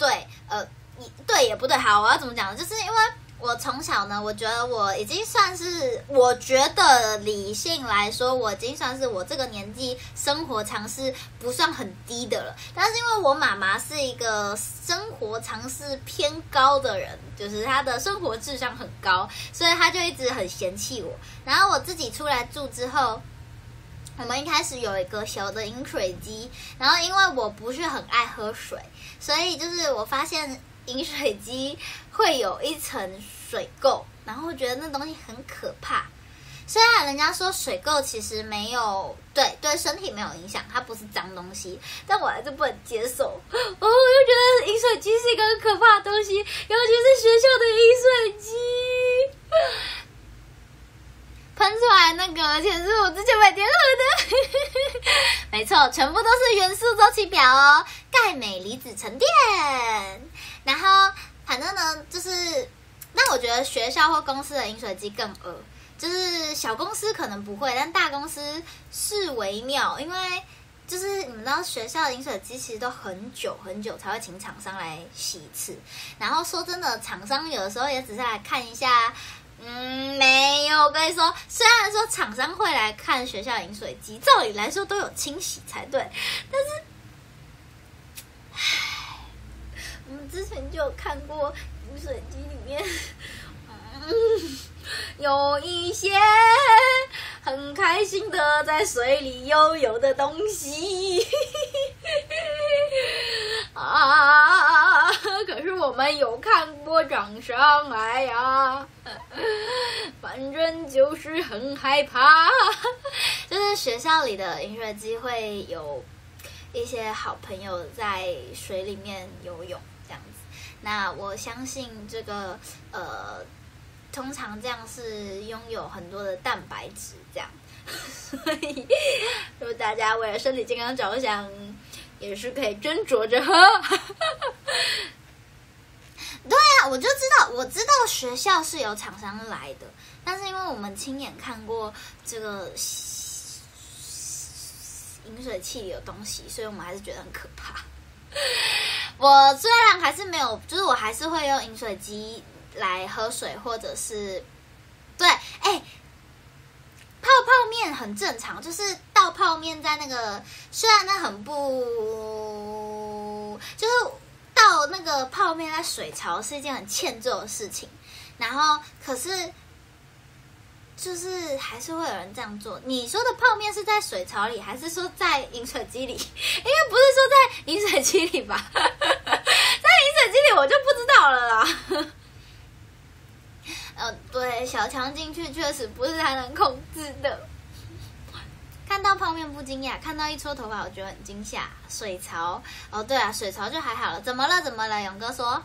对，呃，一对也不对。好，我要怎么讲呢？就是因为我从小呢，我觉得我已经算是，我觉得理性来说，我已经算是我这个年纪生活常识不算很低的了。但是因为我妈妈是一个生活常识偏高的人，就是她的生活智商很高，所以她就一直很嫌弃我。然后我自己出来住之后。我们一开始有一个小的饮水机，然后因为我不是很爱喝水，所以就是我发现饮水机会有一层水垢，然后觉得那东西很可怕。虽然人家说水垢其实没有对对身体没有影响，它不是脏东西，但我还是不能接受。哦，我就觉得饮水机是一个很可怕的东西，尤其是学校的饮水机。喷出来那个，而且是我之前每天喝的，没错，全部都是元素周期表哦，钙镁离子沉淀。然后反正呢，就是，但我觉得学校或公司的饮水机更恶，就是小公司可能不会，但大公司是微妙，因为就是你们知道学校的饮水机其实都很久很久才会请厂商来洗一次，然后说真的，厂商有的时候也只是来看一下。嗯，没有。我跟你说，虽然说厂商会来看学校饮水机，照理来说都有清洗才对，但是，唉，我们之前就有看过饮水机里面，嗯，有一些很开心的在水里悠游的东西，啊，可是我们有看过长上来呀。反正就是很害怕，就是学校里的饮水机会有一些好朋友在水里面游泳这样子。那我相信这个呃，通常这样是拥有很多的蛋白质这样，所以如果大家为了身体健康着想，也是可以斟酌着喝。对啊，我就知道，我知道学校是有厂商来的，但是因为我们亲眼看过这个饮水器里有东西，所以我们还是觉得很可怕。我虽然还是没有，就是我还是会用饮水机来喝水，或者是对，哎，泡泡面很正常，就是倒泡面在那个，虽然那很不，就是。倒那个泡面在水槽是一件很欠揍的事情，然后可是就是还是会有人这样做。你说的泡面是在水槽里，还是说在饮水机里？应该不是说在饮水机里吧？在饮水机里我就不知道了啦。呃，对，小强进去确实不是他能控制的。看到泡面不惊讶，看到一撮头发我觉得很惊吓。水槽哦，对啊，水槽就还好了。怎么了？怎么了？勇哥说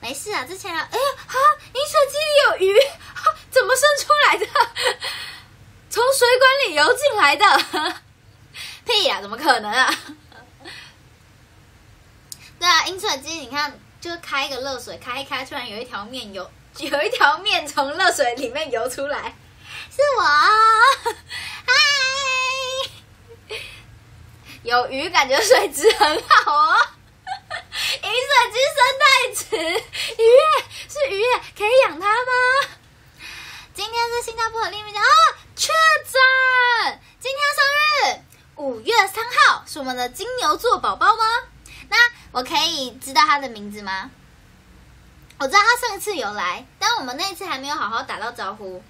没事啊。之前啊，哎呀，哈，饮水机里有鱼，哈，怎么生出来的？从水管里游进来的？屁呀，怎么可能啊？对啊，饮水机你看，就开一个热水，开一开，突然有一条面游，有一条面从热水里面游出来，是我，嗨。有鱼，感觉水质很好哦。饮水机生态池，鱼是鱼，可以养它吗？今天是新加坡的另一名啊，确诊，今天生日，五月三号，是我们的金牛座宝宝吗？那我可以知道他的名字吗？我知道他上一次有来，但我们那一次还没有好好打到招呼。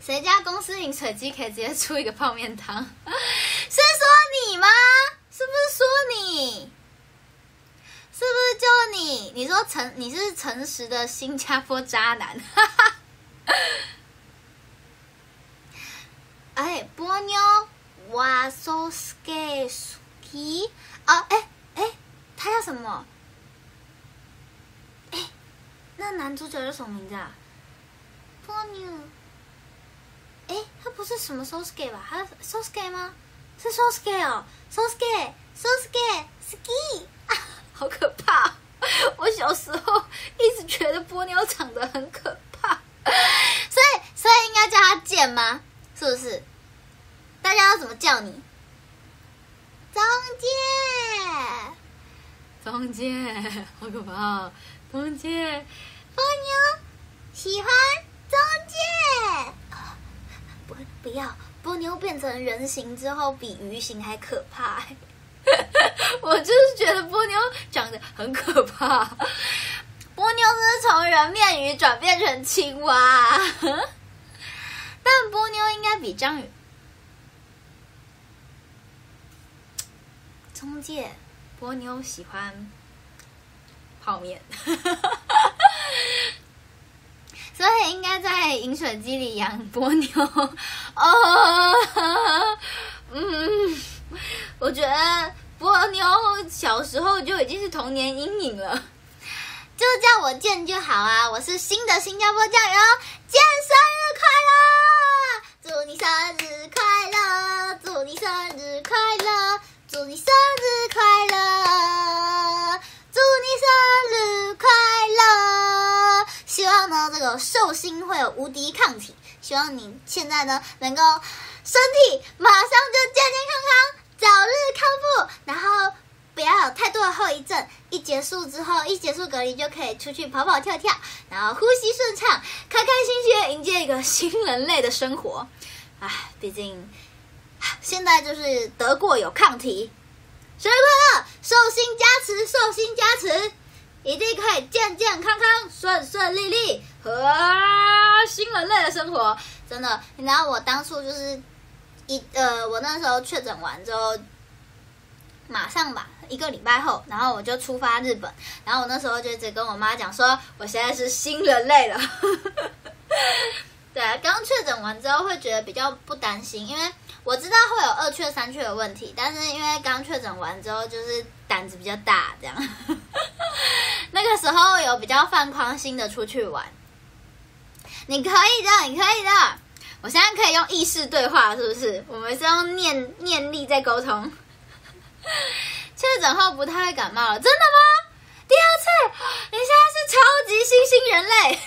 谁家公司饮水机可以直接出一个泡面汤？是说你吗？是不是说你？是不是就你？你说诚，你是诚实的新加坡渣男？哎，波妞，哇，so scary，啊，哎哎，他叫什么？哎，那男主角叫什么名字啊？波妞。哎，他不是什么 Sosuke 吧？他 Sosuke 吗？是 Sosuke 哦，Sosuke，Sosuke，Ski 啊，好可怕！我小时候一直觉得波妞长得很可怕，所以所以应该叫他剑吗？是不是？大家要怎么叫你？中介，中介，好可怕、哦！中介，波妞喜欢中介。不不要，波妞变成人形之后比鱼形还可怕。我就是觉得波妞长得很可怕。波妞是从人面鱼转变成青蛙，但波妞应该比章鱼。中介，波妞喜欢泡面，所以应该在饮水机里养波妞。哦，嗯，我觉得波妞小时候就已经是童年阴影了。就叫我健就好啊！我是新的新加坡酱油，健生日快乐！祝你生日快乐！祝你生日快乐！祝你生日快乐！祝你生日快乐！希望呢，这个寿星会有无敌抗体。希望你现在呢，能够身体马上就健健康康，早日康复，然后。不要有太多的后遗症，一结束之后，一结束隔离就可以出去跑跑跳跳，然后呼吸顺畅，开开心心迎接一个新人类的生活。唉，毕竟现在就是得过有抗体，生日快乐，寿星加持，寿星加持，一定可以健健康康、顺顺利利和新人类的生活。真的，你知道我当初就是一呃，我那时候确诊完之后。马上吧，一个礼拜后，然后我就出发日本。然后我那时候就一直跟我妈讲说，我现在是新人类了。对啊，刚确诊完之后会觉得比较不担心，因为我知道会有二确三确的问题，但是因为刚确诊完之后就是胆子比较大，这样。那个时候有比较放宽心的出去玩。你可以的，你可以的。我现在可以用意识对话，是不是？我们是用念念力在沟通。确诊后不太会感冒了，真的吗？第二次，你现在是超级新兴人类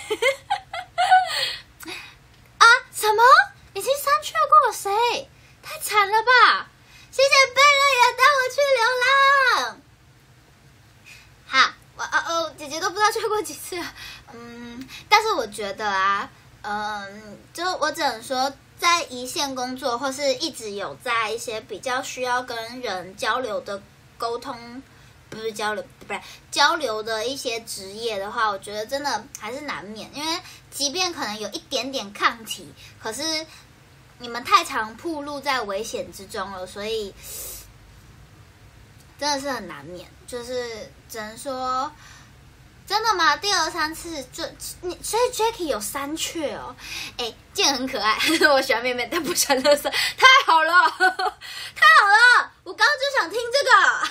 啊？什么？已经三确过了？谁？太惨了吧！谢谢贝勒也带我去流浪。好，我哦哦，姐姐都不知道去过几次。嗯，但是我觉得啊，嗯，就我只能说。在一线工作，或是一直有在一些比较需要跟人交流的沟通，不是交流，不是交流的一些职业的话，我觉得真的还是难免。因为即便可能有一点点抗体，可是你们太常暴露在危险之中了，所以 真的是很难免。就是只能说。真的吗？第二三次就你，所以 Jackie 有三雀哦。哎，剑很可爱，我喜欢妹妹，但不喜欢乐色，太好了，太好了！我刚刚就想听这个。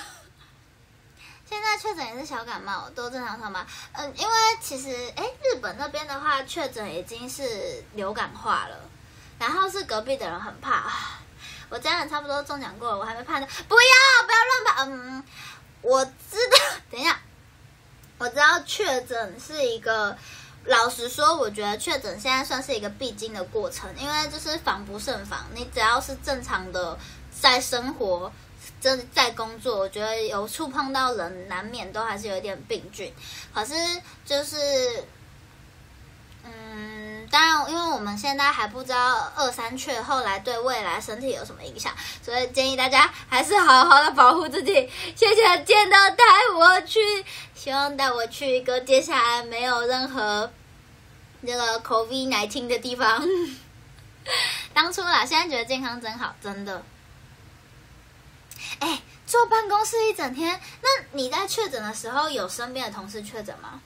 现在确诊也是小感冒，都正常上班。嗯，因为其实哎，日本那边的话，确诊已经是流感化了，然后是隔壁的人很怕。我家人差不多中奖过了，我还没怕呢。不要不要乱跑。嗯，我知道。等一下。我知道确诊是一个，老实说，我觉得确诊现在算是一个必经的过程，因为就是防不胜防。你只要是正常的在生活、在在工作，我觉得有触碰到人，难免都还是有点病菌。可是就是。当然，因为我们现在还不知道二三确后来对未来身体有什么影响，所以建议大家还是好好的保护自己。谢谢见到带我去，希望带我去一个接下来没有任何那个 COVID 难听的地方。当初啦，现在觉得健康真好，真的。哎，坐办公室一整天，那你在确诊的时候有身边的同事确诊吗？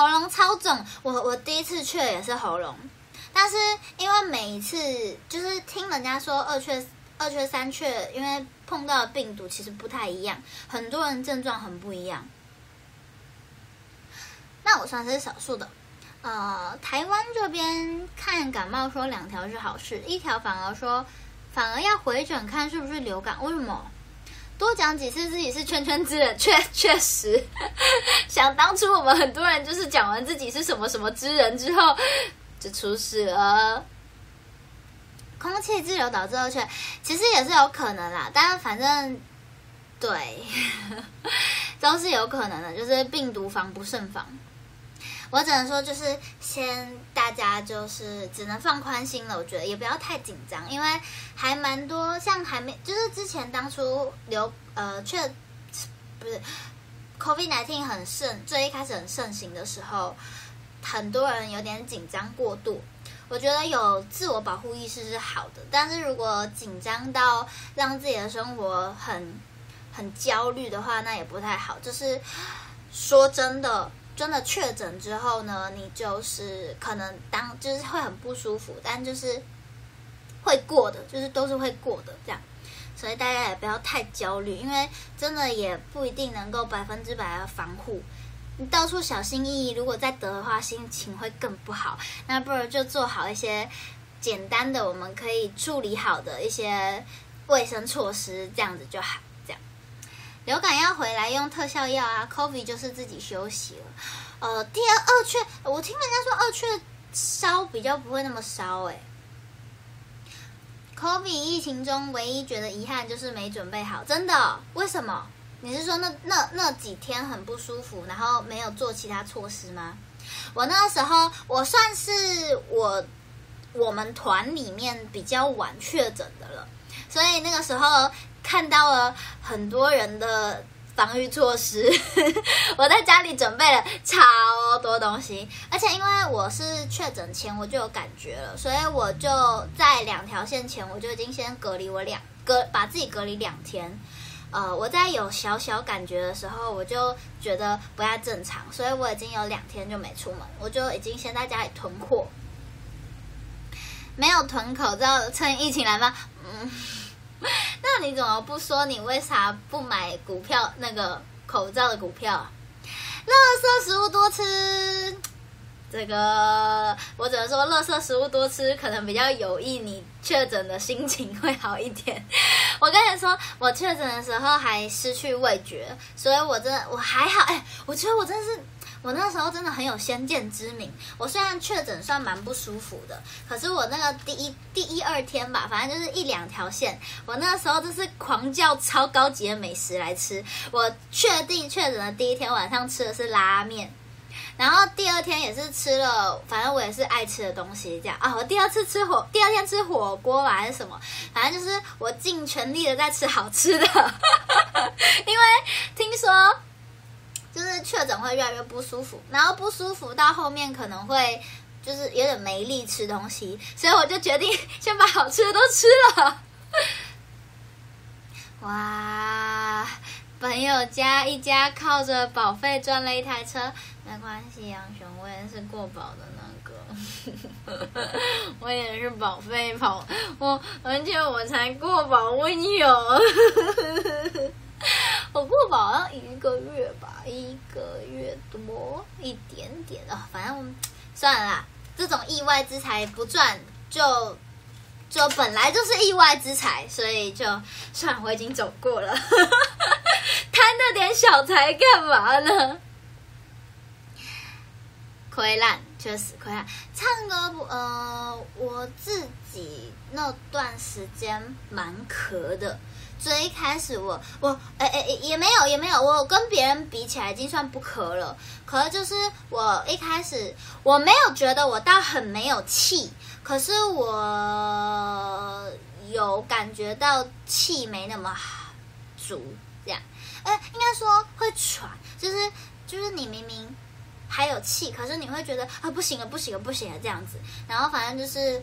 喉咙超肿，我我第一次确也是喉咙，但是因为每一次就是听人家说二确二确三确，因为碰到的病毒其实不太一样，很多人症状很不一样。那我算是少数的，呃，台湾这边看感冒说两条是好事，一条反而说反而要回诊看是不是流感，为什么？多讲几次自己是圈圈之人，确确实，想当初我们很多人就是讲完自己是什么什么之人之后，就出事了。空气滞留导致二确，其实也是有可能啦，但反正对，都是有可能的，就是病毒防不胜防。我只能说，就是先大家就是只能放宽心了，我觉得也不要太紧张，因为还蛮多像还没就是之前当初流呃确不是 COVID nineteen 很盛，最一开始很盛行的时候，很多人有点紧张过度。我觉得有自我保护意识是好的，但是如果紧张到让自己的生活很很焦虑的话，那也不太好。就是说真的，真的确诊之后呢，你就是可能当就是会很不舒服，但就是会过的，就是都是会过的这样。所以大家也不要太焦虑，因为真的也不一定能够百分之百的防护。你到处小心翼翼，如果再得的话，心情会更不好。那不如就做好一些简单的，我们可以处理好的一些卫生措施，这样子就好。流感要回来用特效药啊，COVID 就是自己休息了。呃，第二二确，我听人家说二确烧比较不会那么烧诶、COVID 疫情中唯一觉得遗憾就是没准备好，真的？为什么？你是说那那那几天很不舒服，然后没有做其他措施吗？我那个时候我算是我我们团里面比较晚确诊的了，所以那个时候看到了很多人的防御措施，我在家里准备了超多东西，而且因为我是确诊前我就有感觉了，所以我就在两条线前我就已经先隔离我两隔把自己隔离两天。呃，我在有小小感觉的时候，我就觉得不太正常，所以我已经有两天就没出门，我就已经先在家里囤货，没有囤口罩，趁疫情来吗？嗯，那你怎么不说你为啥不买股票那个口罩的股票啊？垃圾食物多吃，这个我只能说，垃圾食物多吃可能比较有益你确诊的心情会好一点。我跟你说，我确诊的时候还失去味觉，所以我真的我还好。哎，我觉得我真的是，我那时候真的很有先见之明。我虽然确诊算蛮不舒服的，可是我那个第一第一二天吧，反正就是一两条线，我那时候就是狂叫超高级的美食来吃。我确定确诊的第一天晚上吃的是拉面。然后第二天也是吃了，反正我也是爱吃的东西，这样啊。我第二次吃火，第二天吃火锅吧，还是什么，反正就是我尽全力的在吃好吃的。因为听说就是确诊会越来越不舒服，然后不舒服到后面可能会就是有点没力吃东西，所以我就决定先把好吃的都吃了。哇！朋友家一家靠着保费赚了一台车，没关系，杨雄，我也是过保的那个，我也是保费跑，我而且我才过保温有，我过保要一个月吧，一个月多一点点啊、反正算了，这种意外之财不赚就。就本来就是意外之财，所以就算，我已经走过了，贪那点小财干嘛呢？亏烂，确实亏烂。唱歌不，呃，我自己那段时间蛮咳的。最一开始我我哎哎也没有也没有，我跟别人比起来已经算不咳了。可是就是我一开始我没有觉得我到很没有气。可是我有感觉到气没那么足，这样，呃，应该说会喘，就是就是你明明还有气，可是你会觉得啊不行了，不行了，不行了这样子，然后反正就是，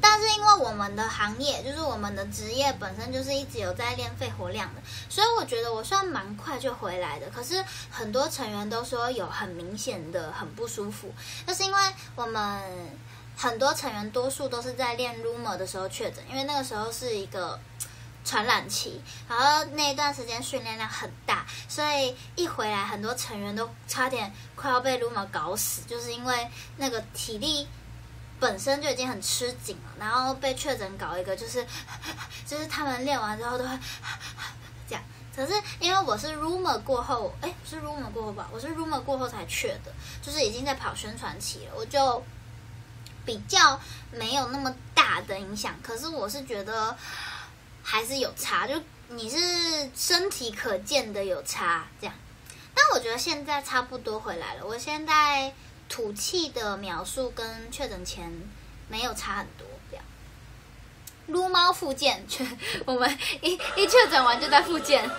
但是因为我们的行业就是我们的职业本身就是一直有在练肺活量的，所以我觉得我算蛮快就回来的。可是很多成员都说有很明显的很不舒服，就是因为我们。很多成员多数都是在练 rumor 的时候确诊，因为那个时候是一个传染期，然后那一段时间训练量很大，所以一回来很多成员都差点快要被 rumor 搞死，就是因为那个体力本身就已经很吃紧了，然后被确诊搞一个就是 就是他们练完之后都会这样。可是因为我是 rumor 过后，哎，是 rumor 过后吧，我是 rumor 过后才确的，就是已经在跑宣传期了，我就。比较没有那么大的影响，可是我是觉得还是有差，就你是身体可见的有差这样。但我觉得现在差不多回来了。我现在吐气的描述跟确诊前没有差很多，这样。撸猫复健，确我们一一确诊完就在复健。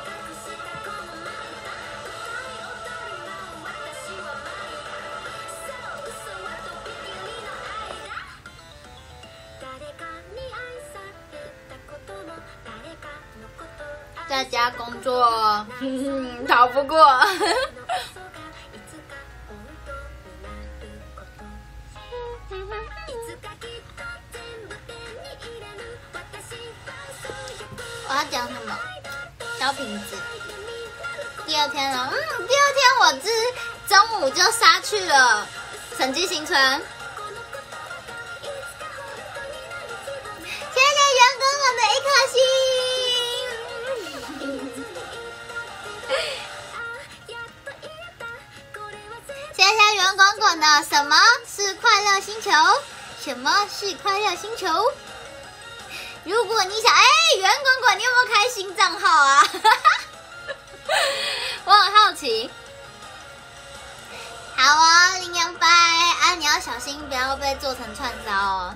在家工作，逃不过。讲什么？小瓶子。第二天了，嗯，第二天我是中午就杀去了审计新村。谢谢员工我的一颗心。谢谢圆滚滚的，什么是快乐星球？什么是快乐星球？如果你想，哎，圆滚滚，你有没有开新账号啊？我很好奇。好啊，羚羊白啊，你要小心，不要被做成串烧哦。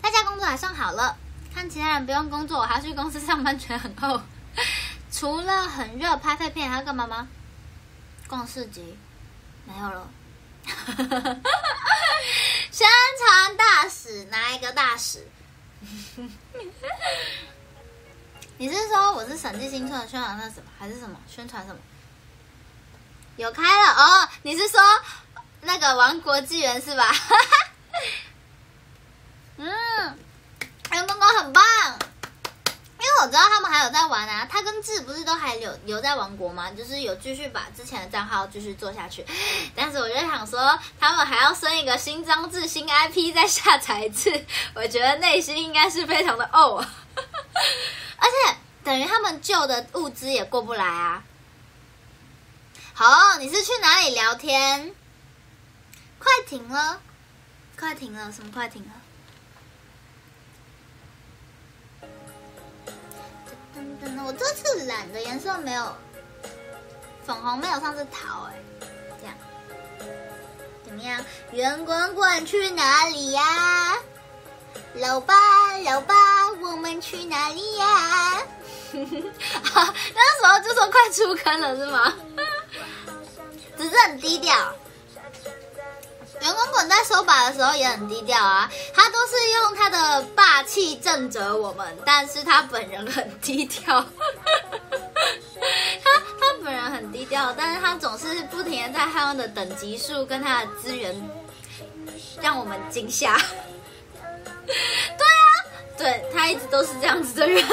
大家工作还算好了，看其他人不用工作，我还要去公司上班，全很厚。除了很热拍废片，还要干嘛吗？逛市集，没有了。宣传大使，哪一个大使？你是说我是审计新村的宣传那什么，还是什么宣传什么？有开了哦，你是说那个王国纪元是吧？嗯，员工工很棒，因为我知道他们还有在玩啊。他跟志不是都还留留在王国吗？就是有继续把之前的账号继续做下去。但是我就想说，他们还要生一个新装置、新 IP 再下载一次，我觉得内心应该是非常的哦。而且等于他们旧的物资也过不来啊。好，你是去哪里聊天？快停了，快停了，什么快停了？噔噔，我这次染的颜色没有粉红，没有上次桃哎、这样怎么样？圆滚滚去哪里呀？老爸，老爸，我们去哪里呀？那时候就说快出坑了是吗？只是很低调。圆滚滚在收把的时候也很低调啊，他都是用他的霸气震慑我们，但是他本人很低调。他他本人很低调，但是他总是不停的在他们的等级数跟他的资源让我们惊吓。对啊，对他一直都是这样子的人，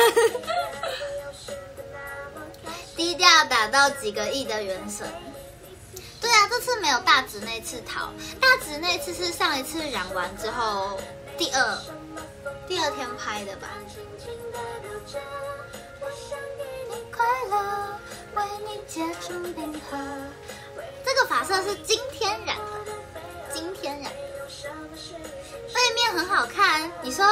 低调打到几个亿的元神。对啊，这次没有大直那次逃，大直那次是上一次染完之后第二第二天拍的吧？快乐为你结成冰河。这个发色是今天染的，今天染。背面很好看，你说，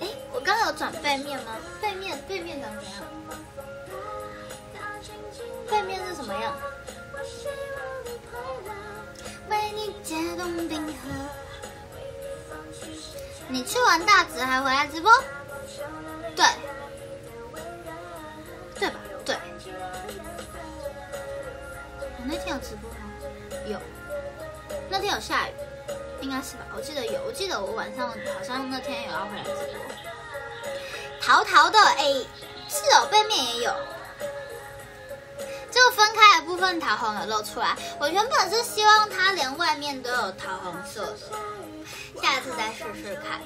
哎，我刚刚有转背面吗？背面背面长怎样？背面是什么样？为你解冻冰河。你去完大直还回来直播？对，对吧？对。我那天有直播吗？有。那天有下雨，应该是吧？我记得有，我记得我晚上好像那天有要回来直播。淘淘的，哎，是哦，背面也有。就分开的部分桃红有露出来，我原本是希望它连外面都有桃红色的，下次再试试看。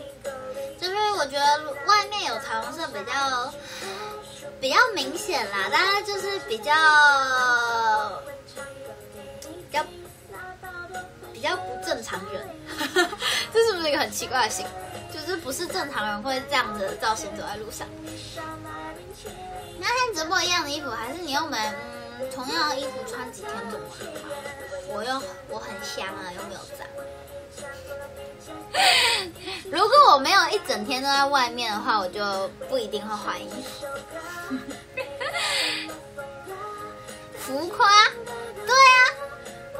就是我觉得外面有桃红色比较比较明显啦，大概就是比较比较比较不正常人，这是不是一个很奇怪的形容？就是不是正常人会这样子的造型走在路上。那天直播一样的衣服，还是你又没嗯同样的衣服穿几天怎么了？我又我很香啊，又没有脏。如果我没有一整天都在外面的话，我就不一定会换衣服。浮夸，对啊，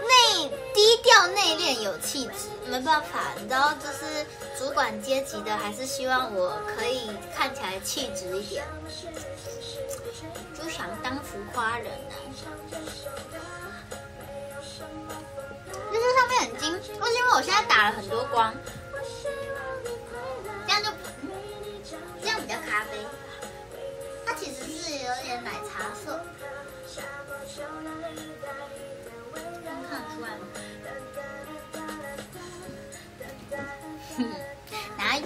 内低调内敛有气质，没办法，你知道，就是主管阶级的，还是希望我可以看起来气质一点，就想当浮夸人啊。就是上面很金，不是因为我现在打了很多光，这样就这样比较咖啡，它其实是有点奶茶色。能看得出来吗？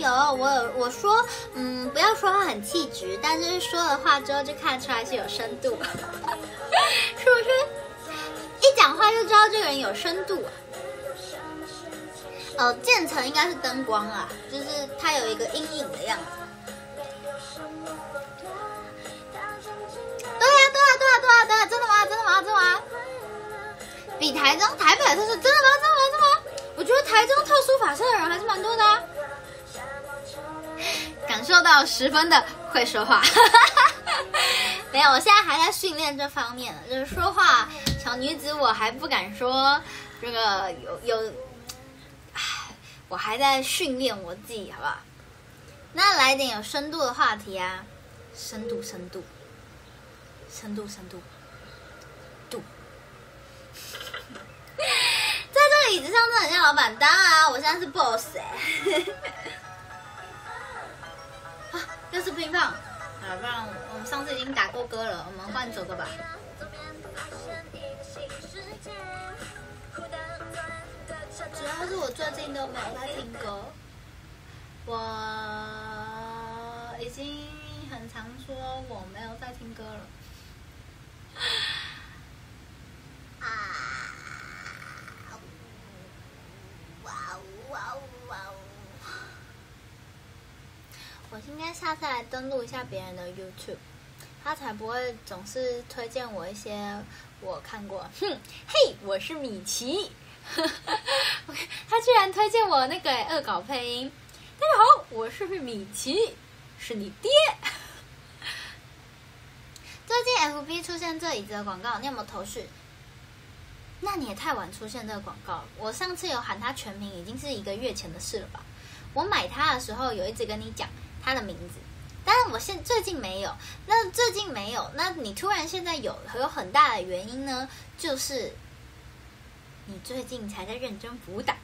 有？我有我说，嗯，不要说话很气质，但是说了话之后就看出来是有深度，是不是？一讲话就知道这个人有深度啊。呃，渐层应该是灯光啊，就是它有一个阴影的样子。对呀、对呀、对呀、对呀、对呀、真的吗？真的吗？真的吗？比台中、台北的特殊，真的吗？真的吗？真的吗？我觉得台中特殊法社的人还是蛮多的啊。感受到十分的会说话，没有，我现在还在训练这方面，就是说话小女子，我还不敢说这个有有，唉，我还在训练我自己，好不好？那来点有深度的话题啊，深度，深度，深度，深度，度。在这个椅子上真的很像老板，当然啊，我现在是 boss 哎、又是乒乓，好，不然我们上次已经打过歌了，我们换走歌吧。主要是我最近都没有在听歌，我已经很常说我没有在听歌了。啊！哇哦哇哦哇哦！我应该下次来登录一下别人的 YouTube，他才不会总是推荐我一些我看过。哼，嘿，我是米奇。他居然推荐我那个恶搞配音。大家好，我是米奇，是你爹。最近 FB 出现这椅子的广告，你有没有头绪？那你也太晚出现这个广告了。我上次有喊他全名，已经是一个月前的事了吧？我买它的时候有一直跟你讲他的名字，但是我现最近没有。那最近没有，那你突然现在有，有很大的原因呢，就是你最近才在认真补档，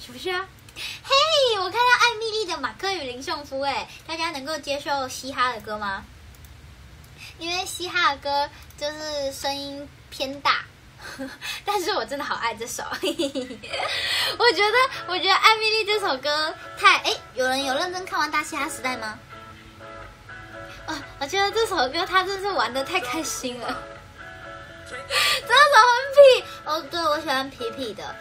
是不是啊？嘿，我看到艾米丽的《马克与林颂夫》，哎，大家能够接受嘻哈的歌吗？因为嘻哈的歌就是声音偏大，但是我真的好爱这首。我觉得，我觉得艾米丽这首歌太……哎，有人有认真看完《大西哈时代》吗？我觉得这首歌他真是玩的太开心了，这首很痞哦。对，我喜欢皮皮的。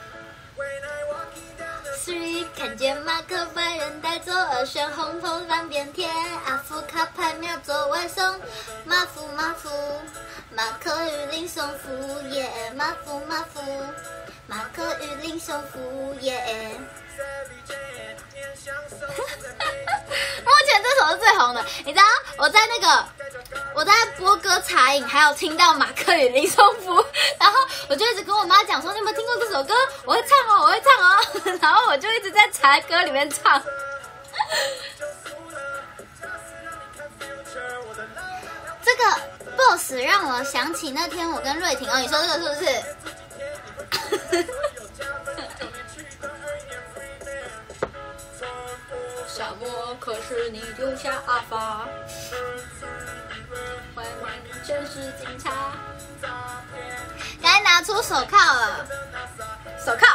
Three 看见马克被人带走，二选红头反边天，阿福卡牌秒走外送，马夫马夫，马克与林松夫耶，马夫马夫，马克与林松夫耶。目前这首是最红的，你知道我在那个我在播歌茶饮，还有听到马克与林松夫，然后我就一直跟我妈讲说，你有没有听过这首歌？我会唱哦，我会唱哦，然后我就一直在茶歌里面唱。这个 boss 让我想起那天我跟瑞婷哦，你说这个是不是？沙漠可是你丢下阿发，外面全是警察。该拿出手铐了，手铐。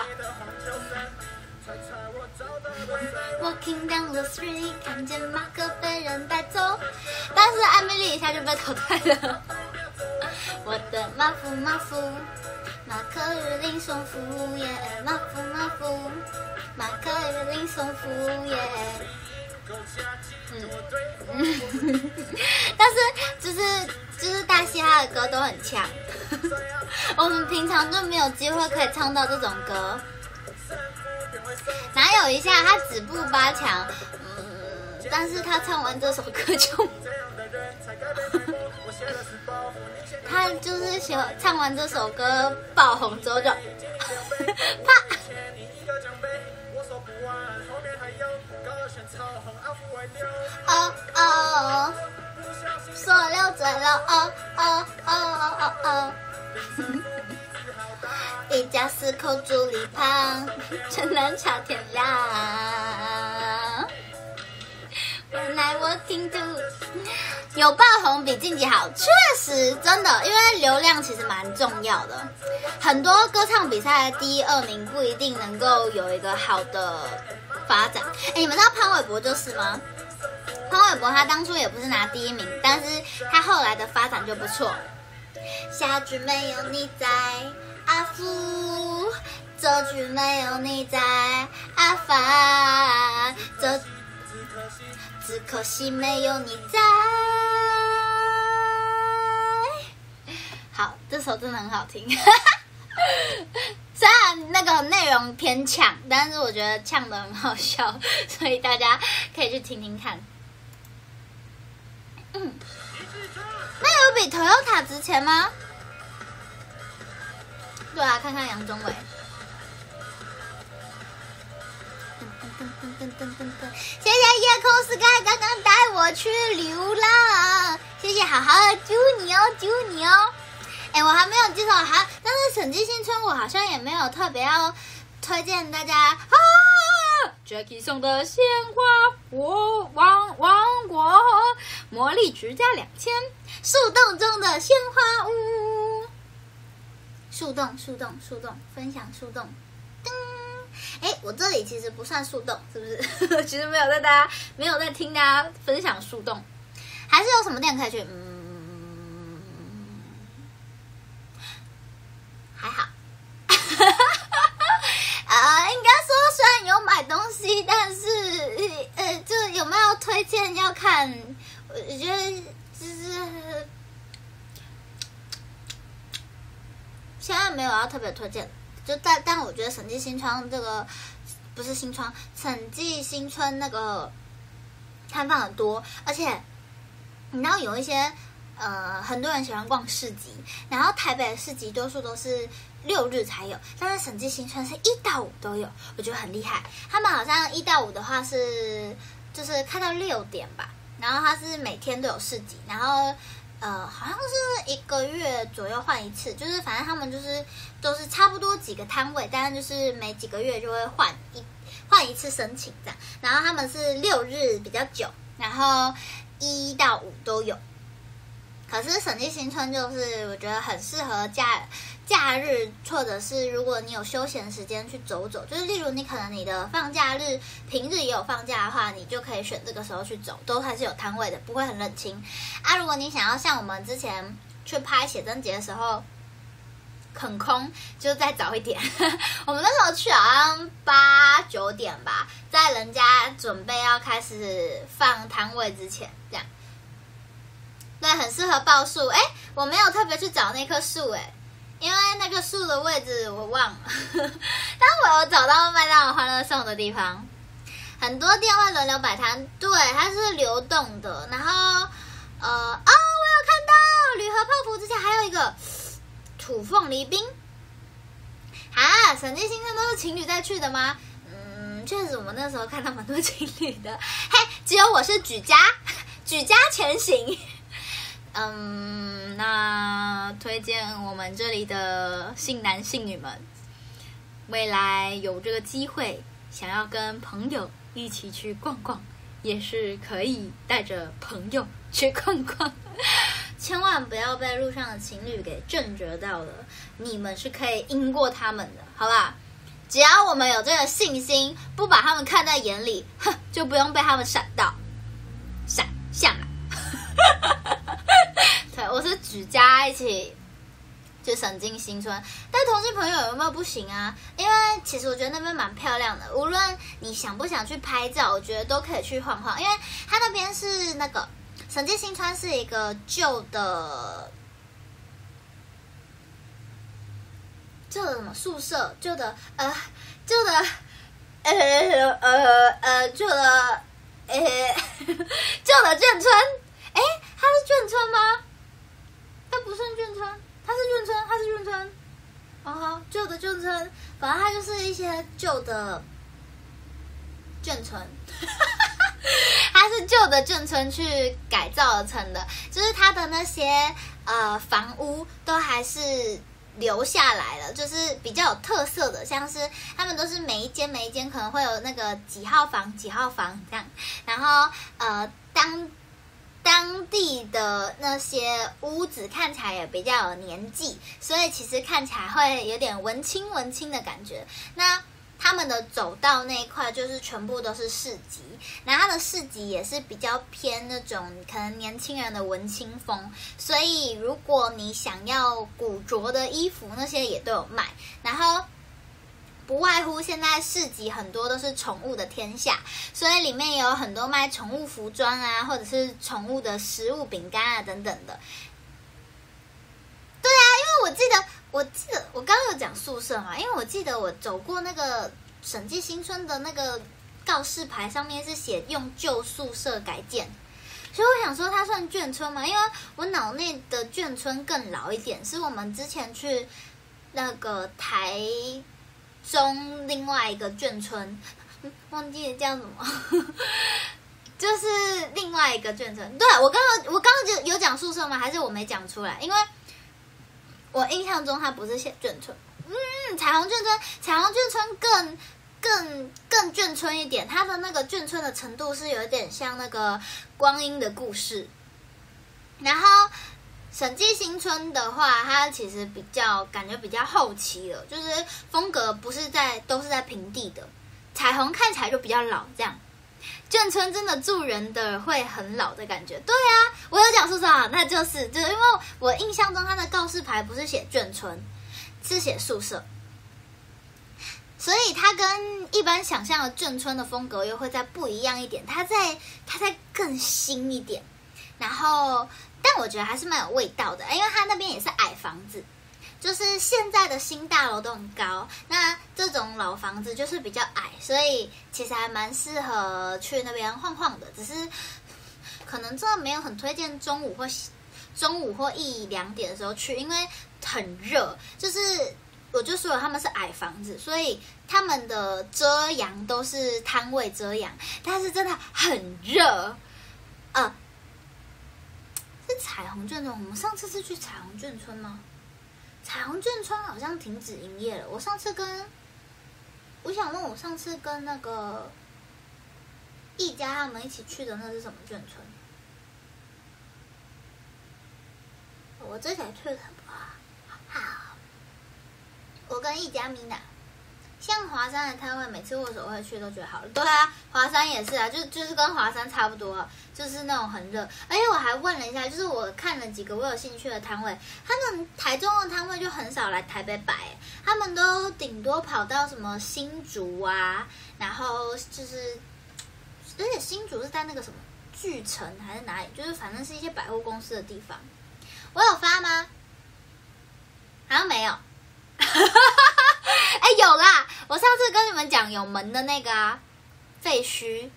Walking down the street，看见马克被人带走，但是艾米丽一下就被淘汰了。我的马夫马夫，马克与林松夫耶，马夫马夫，马克与林松夫耶。嗯，但是就是就是大嘻哈的歌都很强，我们平常就没有机会可以唱到这种歌。哪有一下他止步八强，嗯，但是他唱完这首歌就，他就是喜欢唱完这首歌爆红之后就 啪。哦哦，塑料嘴了哦哦哦哦哦。一家四口住篱旁，城南桥天亮。原来我听读有爆红比晋级好，确实真的，因为流量其实蛮重要的。很多歌唱比赛的第、二名不一定能够有一个好的发展。哎，你们知道潘玮柏就是吗？潘玮柏他当初也不是拿第一名，但是他后来的发展就不错。下句没有你在，阿福；这句没有你在，阿凡；这只可惜没有你在。好，这首真的很好听。虽然那个内容偏呛，但是我觉得呛的很好笑，所以大家可以去听听看。嗯，那有比 Toyota 值钱吗？对啊，看看杨宗纬。谢谢夜空 sky 刚刚带我去流浪，谢谢好好的祝你哦，祝你哦。哎，我还没有介绍还，但是审计新村我好像也没有特别要推荐大家啊。Jackie 送的鲜花，我王王国魔力值加两千，树洞中的鲜花屋，树洞树洞树洞，分享树洞，我这里其实不算树洞，是不是？其实没有在大家没有在听大家分享树洞，还是有什么店可以去？嗯，还好。啊，应该说虽然有买东西，但是呃，就有没有推荐要看。我觉得就是现在没有要特别推荐。就但但我觉得审计新村这个不是新村，审计新村那个摊贩很多，而且你知道有一些呃很多人喜欢逛市集，然后台北的市集多数都是六日才有，但是审计新村是一到五都有，我觉得很厉害。他们好像一到五的话是就是开到六点吧，然后他是每天都有市集，然后。呃，好像是一个月左右换一次，就是反正他们就是都是差不多几个摊位，但是就是每几个月就会换一换一次申请这样。然后他们是六日比较久，然后一到五都有。可是审计新村就是我觉得很适合家假日，或者是如果你有休闲时间去走走，就是例如你可能你的放假日平日也有放假的话，你就可以选这个时候去走，都还是有摊位的，不会很冷清啊。如果你想要像我们之前去拍写真节的时候，很空，就再早一点。我们那时候去好像八九点吧，在人家准备要开始放摊位之前，这样。对，很适合报数。哎，我没有特别去找那棵树，哎，因为那个树的位置我忘了。但我有找到麦当劳欢乐颂的地方，很多店会轮流摆摊。对，它是流动的。然后，呃，哦，我有看到铝盒泡芙之前还有一个土凤梨冰。啊，审计新村都是情侣在去的吗？嗯，确实，我们那时候看到蛮多情侣的。嘿，只有我是举家，举家前行。嗯，那推荐我们这里的性男性女们，未来有这个机会，想要跟朋友一起去逛逛，也是可以带着朋友去逛逛。千万不要被路上的情侣给震折到了，你们是可以赢过他们的，好吧？只要我们有这个信心，不把他们看在眼里，哼，就不用被他们闪到，闪下。哈哈哈对，我是举家一起去省进新村，但同性朋友有没有不行啊？因为其实我觉得那边蛮漂亮的，无论你想不想去拍照，我觉得都可以去晃晃。因为它那边是那个省进新村是一个旧的旧的什么宿舍，旧的呃旧的呃呃呃旧的呃 旧的眷村，哎，它是眷村吗？它不算眷村，它是眷村，它是眷村。哦，旧的眷村，反正它就是一些旧的眷村。它是旧的眷村去改造而成的，就是它的那些呃房屋都还是留下来了，就是比较有特色的，像是他们都是每一间每一间可能会有那个几号房几号房这样，然后呃当当地的那些屋子看起来也比较有年纪，所以其实看起来会有点文青文青的感觉。那他们的走道那一块就是全部都是市集，然后它的市集也是比较偏那种可能年轻人的文青风，所以如果你想要古着的衣服，那些也都有卖。然后不外乎现在市集很多都是宠物的天下，所以里面也有很多卖宠物服装啊，或者是宠物的食物、饼干啊等等的。对啊，因为我记得，我记得我刚刚有讲宿舍嘛，因为我记得我走过那个审计新村的那个告示牌，上面是写用旧宿舍改建，所以我想说它算眷村嘛，因为我脑内的眷村更老一点，是我们之前去那个台中另外一个眷村，忘记叫什么。就是另外一个眷村，对我刚刚我刚刚就有讲宿舍吗？还是我没讲出来？因为我印象中它不是写眷村，嗯，彩虹眷村，彩虹眷村更更更眷村一点，它的那个眷村的程度是有点像那个光阴的故事。然后审计新村的话，它其实比较感觉比较后期了，就是风格不是在都是在平地的，彩虹看起来就比较老这样。眷村真的住人的会很老的感觉，对啊，我有讲宿舍啊，那就是就是因为我印象中它的告示牌不是写眷村，是写宿舍，所以它跟一般想象的眷村的风格又会再不一样一点，它在它在更新一点，然后但我觉得还是蛮有味道的，因为它那边也是矮房子。就是现在的新大楼都很高，那这种老房子就是比较矮，所以其实还蛮适合去那边晃晃的。只是可能真的没有很推荐中午或中午或一两点的时候去，因为很热。就是我就说了，他们是矮房子，所以他们的遮阳都是摊位遮阳，但是真的很热。呃，是彩虹眷村，我们上次是去彩虹眷村吗？彩虹眷村好像停止营业了。我上次跟，我想问我上次跟那个一家他们一起去的那是什么眷村？我这才去的吧？好，我跟一家米娜。像华山的摊位，每次握手会去都觉得好。对啊，华山也是啊，就就是跟华山差不多，就是那种很热。而且我还问了一下，就是我看了几个我有兴趣的摊位，他们台中的摊位就很少来台北摆，他们都顶多跑到什么新竹啊，然后就是，而且新竹是在那个什么巨城还是哪里，就是反正是一些百货公司的地方。我有发吗？好像没有。哎，有啦！我上次跟你们讲有门的那个啊，废墟，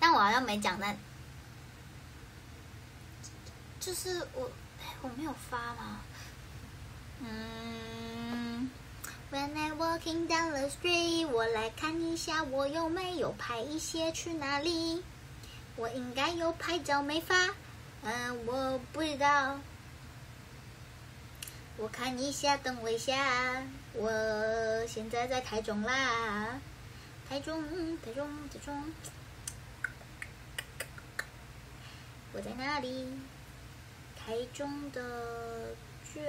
但我好像没讲那，就是我，我没有发吗？嗯，When I walking down the street，我来看一下我有没有拍一些去哪里？我应该有拍照没发，嗯，我不知道。我看一下，等我一下。我现在在台中啦，台中，台中，台中。我在哪里？台中的眷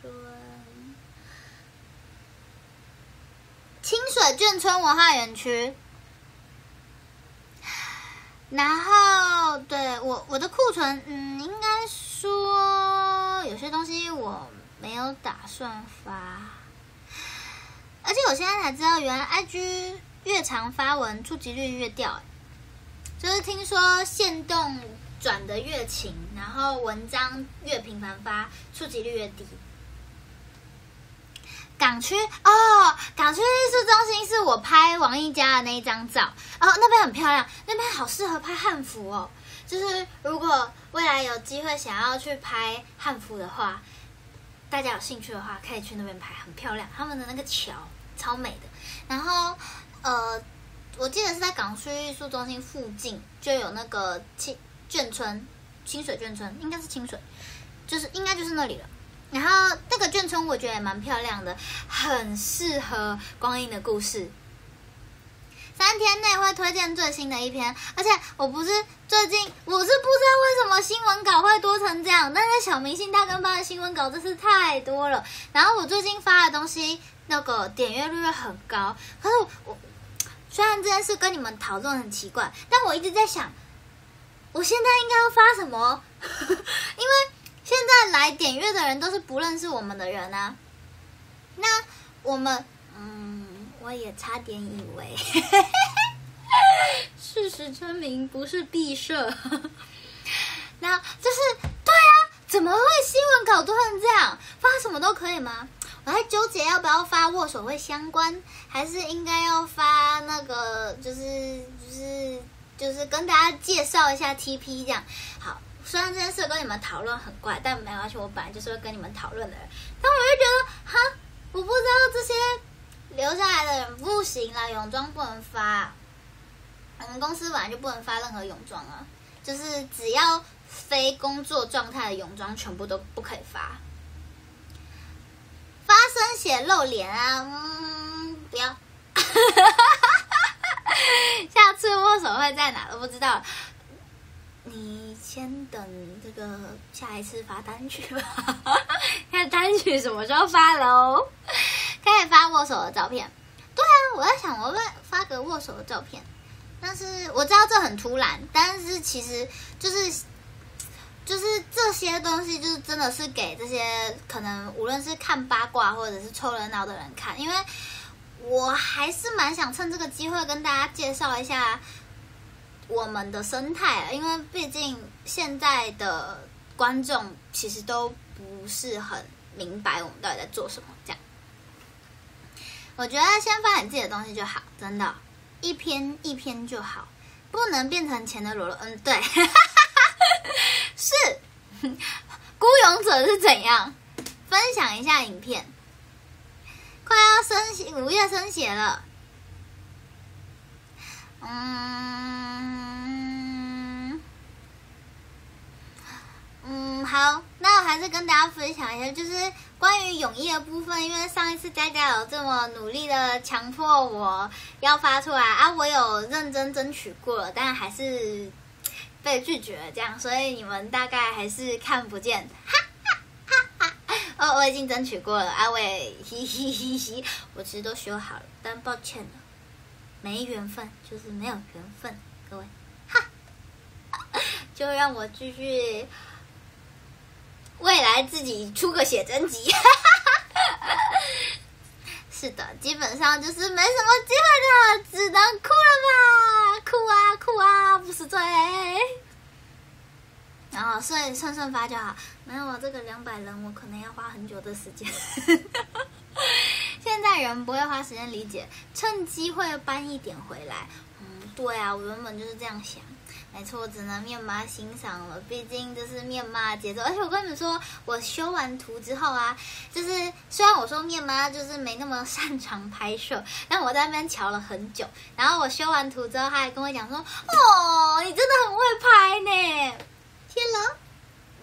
村，清水眷村文化园区。然后，对我我的库存，嗯，应该说有些东西我没有打算发，而且我现在才知道，原来 IG 越长发文触及率越掉，就是听说限动转的越勤，然后文章越频繁发，触及率越低。港区哦，港区艺术中心是我拍王一家的那一张照哦，那边很漂亮，那边好适合拍汉服哦。就是如果未来有机会想要去拍汉服的话，大家有兴趣的话，可以去那边拍，很漂亮。他们的那个桥超美的。然后，呃，我记得是在港区艺术中心附近就有那个清眷村，清水眷村应该是清水，就是应该就是那里了。然后那个眷村我觉得也蛮漂亮的，很适合光阴的故事。三天内会推荐最新的一篇，而且我不是最近，我是不知道为什么新闻稿会多成这样，但是小明星大跟班的新闻稿真是太多了。然后我最近发的东西，那个点阅率很高，可是我我虽然这件事跟你们讨论很奇怪，但我一直在想，我现在应该要发什么？因为现在来点阅的人都是不认识我们的人啊。那我们，嗯，我也差点以为，事实证明不是毕设。那就是对啊，怎么会新闻稿都成这样？发什么都可以吗？我在纠结要不要发握手会相关，还是应该要发那个，就是就是就是跟大家介绍一下 TP 这样。好，虽然这件事跟你们讨论很怪，但没关系，我本来就是会跟你们讨论的人。但我就觉得，哈，我不知道这些留下来的人不行啦，泳装不能发。我们公司本来就不能发任何泳装啊，就是只要非工作状态的泳装，全部都不可以发。发生写露脸啊，嗯，不要。下次握手会在哪都不知道，你先等这个下一次发单曲吧。看单曲什么时候发喽？可以发握手的照片。对啊，我在想我会发个握手的照片，但是我知道这很突然，但是其实就是。就是这些东西，就是真的是给这些可能无论是看八卦或者是凑热闹的人看，因为我还是蛮想趁这个机会跟大家介绍一下我们的生态，因为毕竟现在的观众其实都不是很明白我们到底在做什么。这样，我觉得先发你自己的东西就好，真的，一篇一篇就好，不能变成钱的罗罗。嗯，对。是 孤勇者是怎样？分享一下影片。快要升血，五月升血了。嗯嗯，好，那我还是跟大家分享一下，就是关于泳衣的部分，因为上一次佳佳有这么努力的强迫我要发出来啊，我有认真争取过了，但还是。被拒绝了，这样，所以你们大概还是看不见。哈哈哈哈！哦，我已经争取过了，阿伟，嘻嘻嘻嘻，我其实都修好了，但抱歉了，没缘分，就是没有缘分，各位，哈，就让我继续，未来自己出个写真集。哈哈哈！是的，基本上就是没什么机会的，只能哭了吧，哭啊哭啊，不是罪。然后顺顺顺发就好，没有我这个两百人，我可能要花很久的时间。现在人不会花时间理解，趁机会搬一点回来。嗯，对啊，我原本就是这样想。没错，只能面妈欣赏了，毕竟这是面妈的节奏。而且我跟你们说，我修完图之后啊，就是虽然我说面妈就是没那么擅长拍摄，但我在那边瞧了很久。然后我修完图之后，他还跟我讲说：“哦，你真的很会拍呢。”天呐，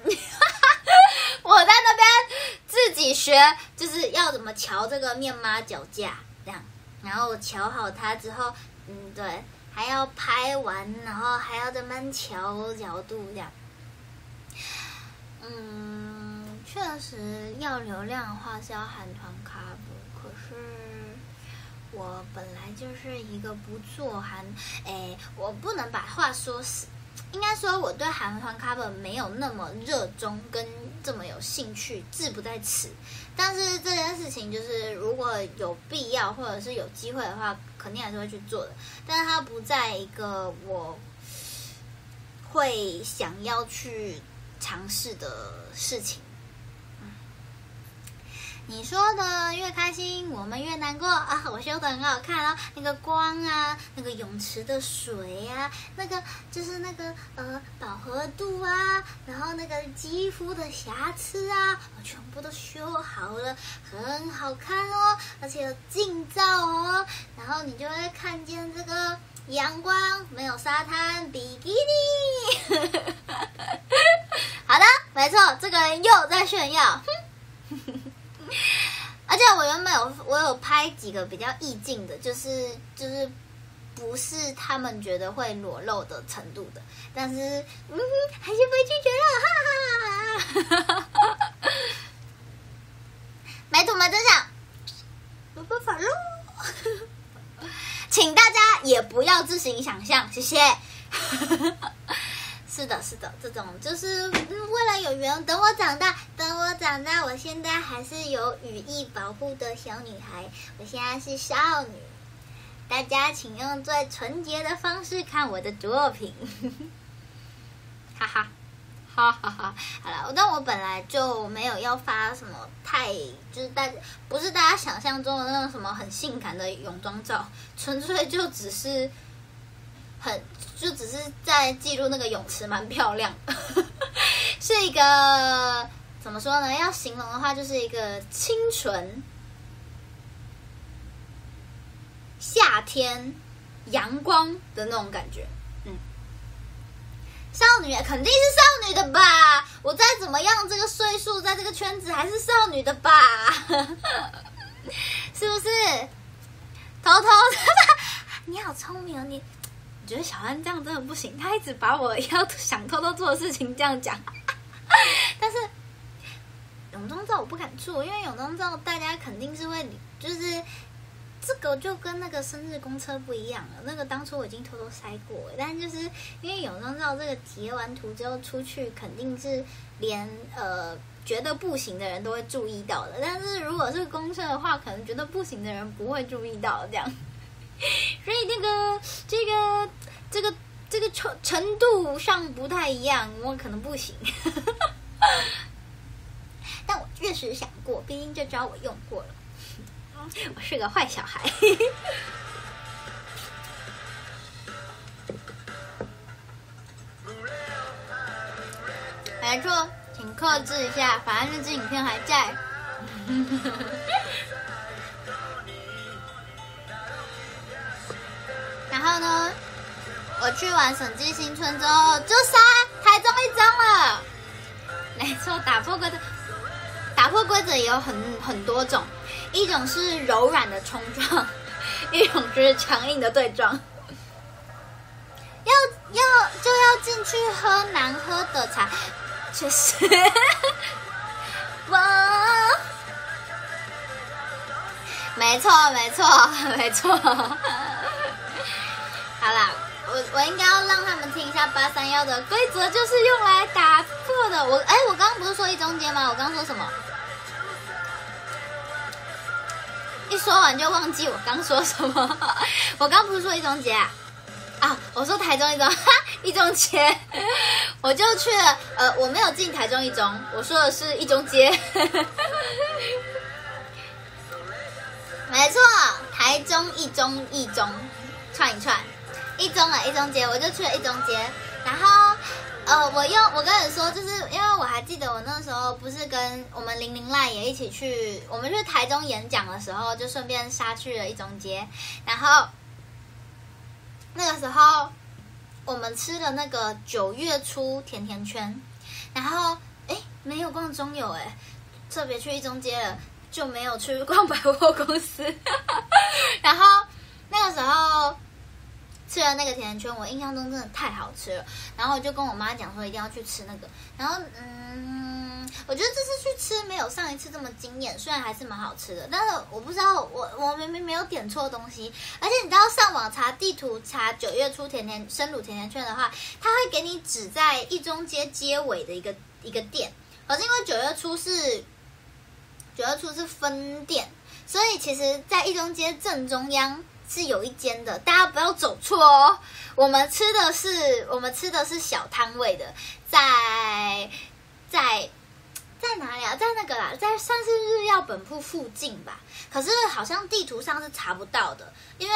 哈哈哈，我在那边自己学，就是要怎么瞧这个面妈脚架这样，然后我瞧好它之后，嗯，对。还要拍完，然后还要在慢调角度这样。嗯，确实要流量的话是要韩团卡布，可是我本来就是一个不做韩，哎，我不能把话说死。应该说，我对韩团 cover 没有那么热衷，跟这么有兴趣，志不在此。但是这件事情，就是如果有必要或者是有机会的话，肯定还是会去做的。但是它不在一个我会想要去尝试的事情。你说的越开心，我。们越难过啊！我修的很好看哦，那个光啊，那个泳池的水啊，那个就是那个呃饱和度啊，然后那个肌肤的瑕疵啊，我全部都修好了，很好看哦，而且有镜照哦，然后你就会看见这个阳光，没有沙滩，比基尼。好的，没错，这个人又在炫耀。而且我原本有我有拍几个比较意境的，就是就是不是他们觉得会裸露的程度的，但是嗯还是被拒绝了，哈哈哈哈！没图没真相，没办法喽，请大家也不要自行想象，谢谢。是的，是的，这种就是为了有缘。等我长大，等我长大，我现在还是有羽翼保护的小女孩，我现在是少女。大家请用最纯洁的方式看我的作品，哈哈，哈哈哈。好了，但我本来就没有要发什么太，就是大不是大家想象中的那种什么很性感的泳装照，纯粹就只是。很就只是在记录那个泳池蛮漂亮，是一个怎么说呢？要形容的话，就是一个清纯夏天阳光的那种感觉。嗯，少女肯定是少女的吧？我再怎么样，这个岁数在这个圈子还是少女的吧？是不是？偷偷 你好聪明哦，你。觉得小安这样真的不行，他一直把我要 想偷偷做的事情这样讲。但是泳装照我不敢做，因为泳装照大家肯定是会，就是这个就跟那个生日公车不一样了。那个当初我已经偷偷塞过，但就是因为泳装照这个截完图之后出去，肯定是连呃觉得不行的人都会注意到的。但是如果是公车的话，可能觉得不行的人不会注意到这样。所以那个这个这个这个程程度上不太一样，我可能不行。但我确实想过，毕竟这招我用过了。我是个坏小孩。没错，请克制一下，反正这支影片还在。然后呢，我去完审计新村之后，就杀台中一张了。没错，打破规则，打破规则也有很很多种，一种是柔软的冲撞，一种就是强硬的对撞。要要就要进去喝难喝的茶，确实，哇，没错没错没错。好啦，我我应该要让他们听一下八三幺的规则，就是用来打破的。我哎，我刚刚不是说一中间吗？我刚刚说什么？一说完就忘记我刚说什么。我刚不是说一中街啊？啊，我说台中一中，一中街，我就去了。呃，我没有进台中一中，我说的是一中街。没错，台中一中一中串一串。一中啊，一中街，我就去了一中街，然后，呃，我又我跟你说，就是因为我还记得我那时候不是跟我们零零赖也一起去，我们去台中演讲的时候，就顺便杀去了一中街，然后那个时候我们吃了那个九月初甜甜圈，然后哎没有逛中友哎，特别去一中街了，就没有去逛百货公司，然后那个时候。吃了那个甜甜圈，我印象中真的太好吃了。然后我就跟我妈讲说一定要去吃那个。然后嗯，我觉得这次去吃没有上一次这么惊艳，虽然还是蛮好吃的。但是我不知道我我明明没有点错东西，而且你知道上网查地图查九月初甜甜生乳甜甜圈的话，它会给你指在一中街街尾的一个一个店。可是因为九月初是九月初是分店，所以其实在一中街正中央。是有一间的，大家不要走错哦。我们吃的是我们吃的是小摊位的，在在在哪里啊？在那个啦，在算是日药本铺附近吧。可是好像地图上是查不到的，因为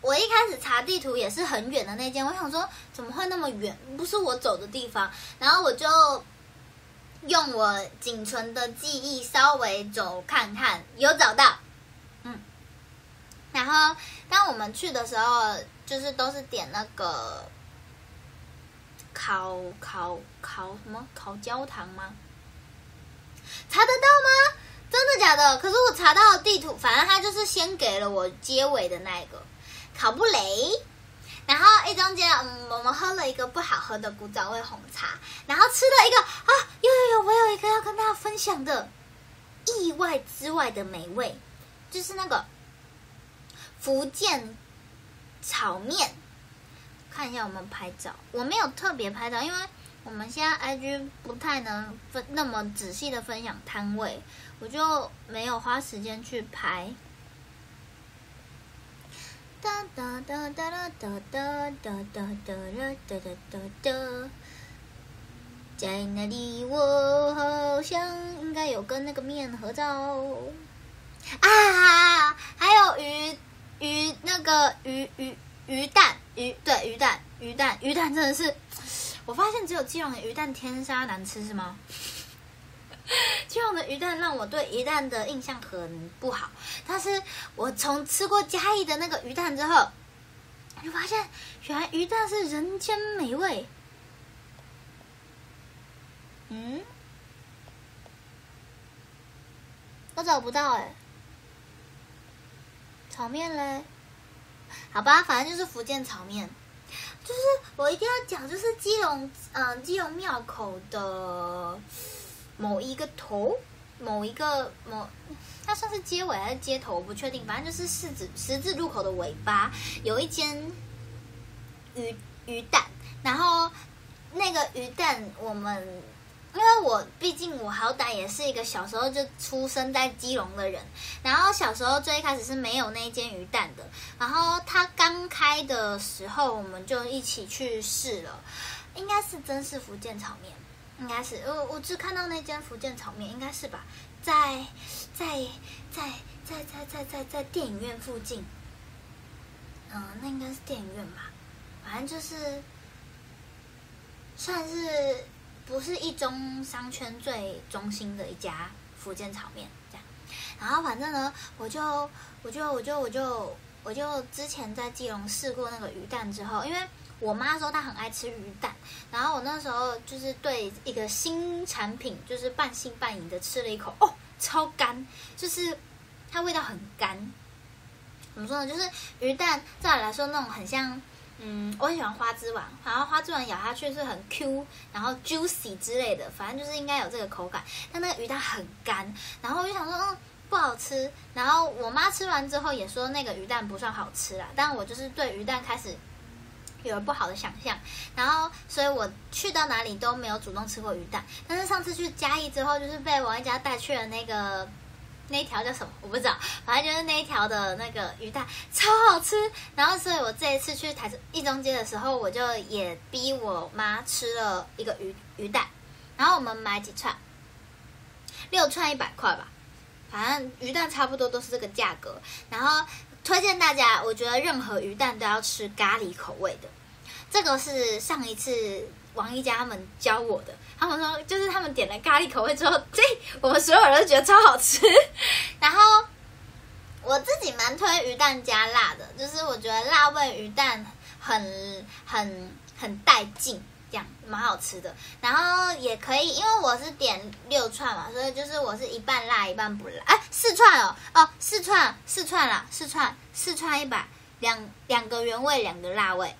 我一开始查地图也是很远的那间，我想说怎么会那么远，不是我走的地方。然后我就用我仅存的记忆稍微走看看，有找到，然后当我们去的时候，就是都是点那个烤烤烤什么烤焦糖吗？查得到吗？真的假的？可是我查到地图，反正他就是先给了我结尾的那一个烤布雷，然后一中间，我们喝了一个不好喝的古早味红茶，然后吃了一个啊，有有有，我有一个要跟大家分享的意外之外的美味，就是那个福建炒面。看一下我们拍照，我没有特别拍照，因为我们现在 IG 不太能分那么仔细的分享摊位，我就没有花时间去拍。哒哒哒哒哒哒哒哒哒哒哒哒哒哒，在哪里？我好像应该有跟那个面合照啊！还有鱼鱼那个鱼鱼鱼蛋鱼对鱼蛋鱼蛋鱼蛋真的是，我发现只有基隆的鱼蛋天杀难吃是吗？基隆的鱼蛋让我对鱼蛋的印象很不好，但是我从吃过嘉义的那个鱼蛋之后，就发现原来鱼蛋是人间美味。嗯，我找不到哎、炒面嘞？好吧，反正就是福建炒面。就是我一定要讲，就是基隆，嗯、基隆庙口的某一个头，某一个某，它算是街尾还是街头，我不确定。反正就是十字十字路口的尾巴，有一间鱼鱼蛋，然后那个鱼蛋我们。因为我毕竟我好歹也是一个小时候就出生在基隆的人，然后小时候最一开始是没有那一间鱼蛋的，然后它刚开的时候我们就一起去试了，应该是真是福建炒面，应该是我我只看到那间福建炒面，应该是吧，在在在在在在在在电影院附近，嗯，那应该是电影院吧，反正就是算是。不是一中商圈最中心的一家福建炒面这样，然后反正呢，我就我就我就我就我就之前在基隆试过那个鱼蛋之后，因为我妈说她很爱吃鱼蛋，然后我那时候就是对一个新产品就是半信半疑的吃了一口，哦，超干，就是它味道很干，怎么说呢？就是鱼蛋对我来说那种很像。嗯，我很喜欢花枝丸，然后花枝丸咬下去是很 Q，然后 juicy 之类的，反正就是应该有这个口感。但那个鱼蛋很干，然后我就想说，嗯，不好吃。然后我妈吃完之后也说那个鱼蛋不算好吃啦，但我就是对鱼蛋开始有了不好的想象，然后所以我去到哪里都没有主动吃过鱼蛋。但是上次去嘉义之后，就是被王一家带去了那个。那一条叫什么？我不知道，反正就是那一条的那个鱼蛋超好吃。然后，所以我这一次去台中一中街的时候，我就也逼我妈吃了一个鱼鱼蛋。然后我们买几串，六串一百块吧，反正鱼蛋差不多都是这个价格。然后推荐大家，我觉得任何鱼蛋都要吃咖喱口味的。这个是上一次王一家他们教我的。他们说，就是他们点了咖喱口味之后，这我们所有人都觉得超好吃。然后我自己蛮推鱼蛋加辣的，就是我觉得辣味鱼蛋很很很带劲，这样蛮好吃的。然后也可以，因为我是点六串嘛，所以就是我是一半辣一半不辣。哎，四串哦，哦，四串四串啦，四串四串一百，两两个原味，两个辣味。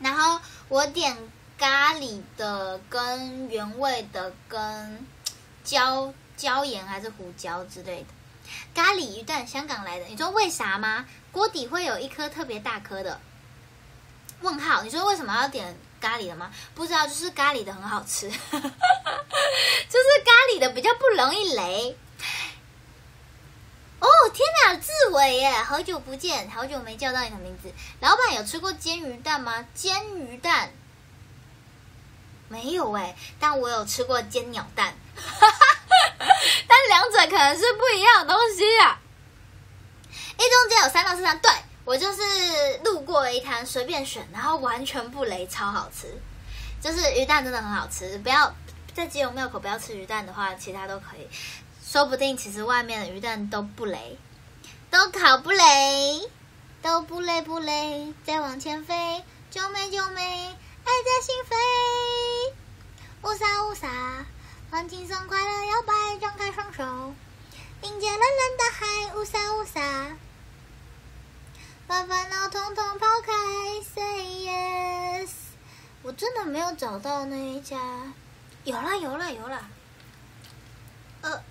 然后我点。咖喱的跟原味的跟椒椒盐还是胡椒之类的，咖喱鱼蛋香港来的，你说为啥吗？锅底会有一颗特别大颗的问号，你说为什么要点咖喱的吗？不知道，就是咖喱的很好吃，就是咖喱的比较不容易雷。哦天哪，志伟耶，好久不见，好久没叫到你的名字。老板有吃过煎鱼蛋吗？煎鱼蛋。没有哎，但我有吃过煎鸟蛋，但两者可能是不一样的东西啊。一中间有三到四摊，对我就是路过一摊随便选，然后完全不雷，超好吃。就是鱼蛋真的很好吃，不要在基隆庙口不要吃鱼蛋的话，其他都可以。说不定其实外面的鱼蛋都不雷，都烤不雷，都不雷不雷，再往前飞，救美救美，爱在心扉。乌撒乌撒，放轻松快乐摇摆，张开双手，迎接蓝蓝大海，乌撒乌撒，把烦恼统统抛开，Say yes。我真的没有找到那一家，有啦有啦有啦，呃，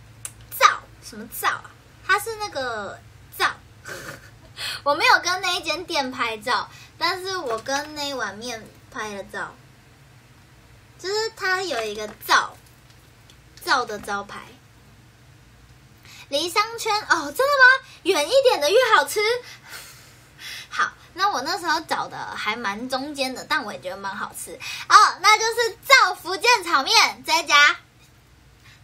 灶什么灶啊？它是那个灶，我没有跟那一间店拍照，但是我跟那一碗面拍了照，就是它有一个灶，灶的招牌。离商圈哦，真的吗？远一点的越好吃。好，那我那时候找的还蛮中间的，但我也觉得蛮好吃哦。那就是灶福建炒面这家，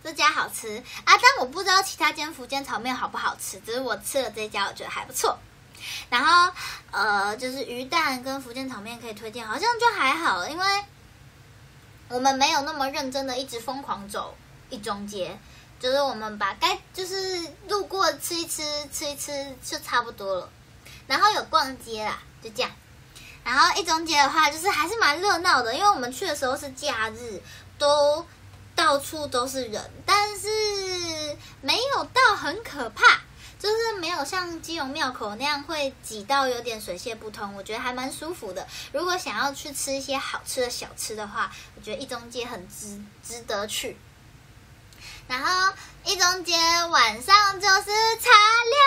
这家好吃啊，但我不知道其他间福建炒面好不好吃，只是我吃了这家，我觉得还不错。然后呃，就是鱼蛋跟福建炒面可以推荐，好像就还好，因为我们没有那么认真的一直疯狂走一中街，就是我们把该就是路过吃一吃吃一吃就差不多了。然后有逛街啦，就这样。然后一中街的话，就是还是蛮热闹的，因为我们去的时候是假日，都到处都是人，但是没有到很可怕，就是没有像基隆庙口那样会挤到有点水泄不通，我觉得还蛮舒服的。如果想要去吃一些好吃的小吃的话，我觉得一中街很值值得去。然后一中街晚上就是茶六，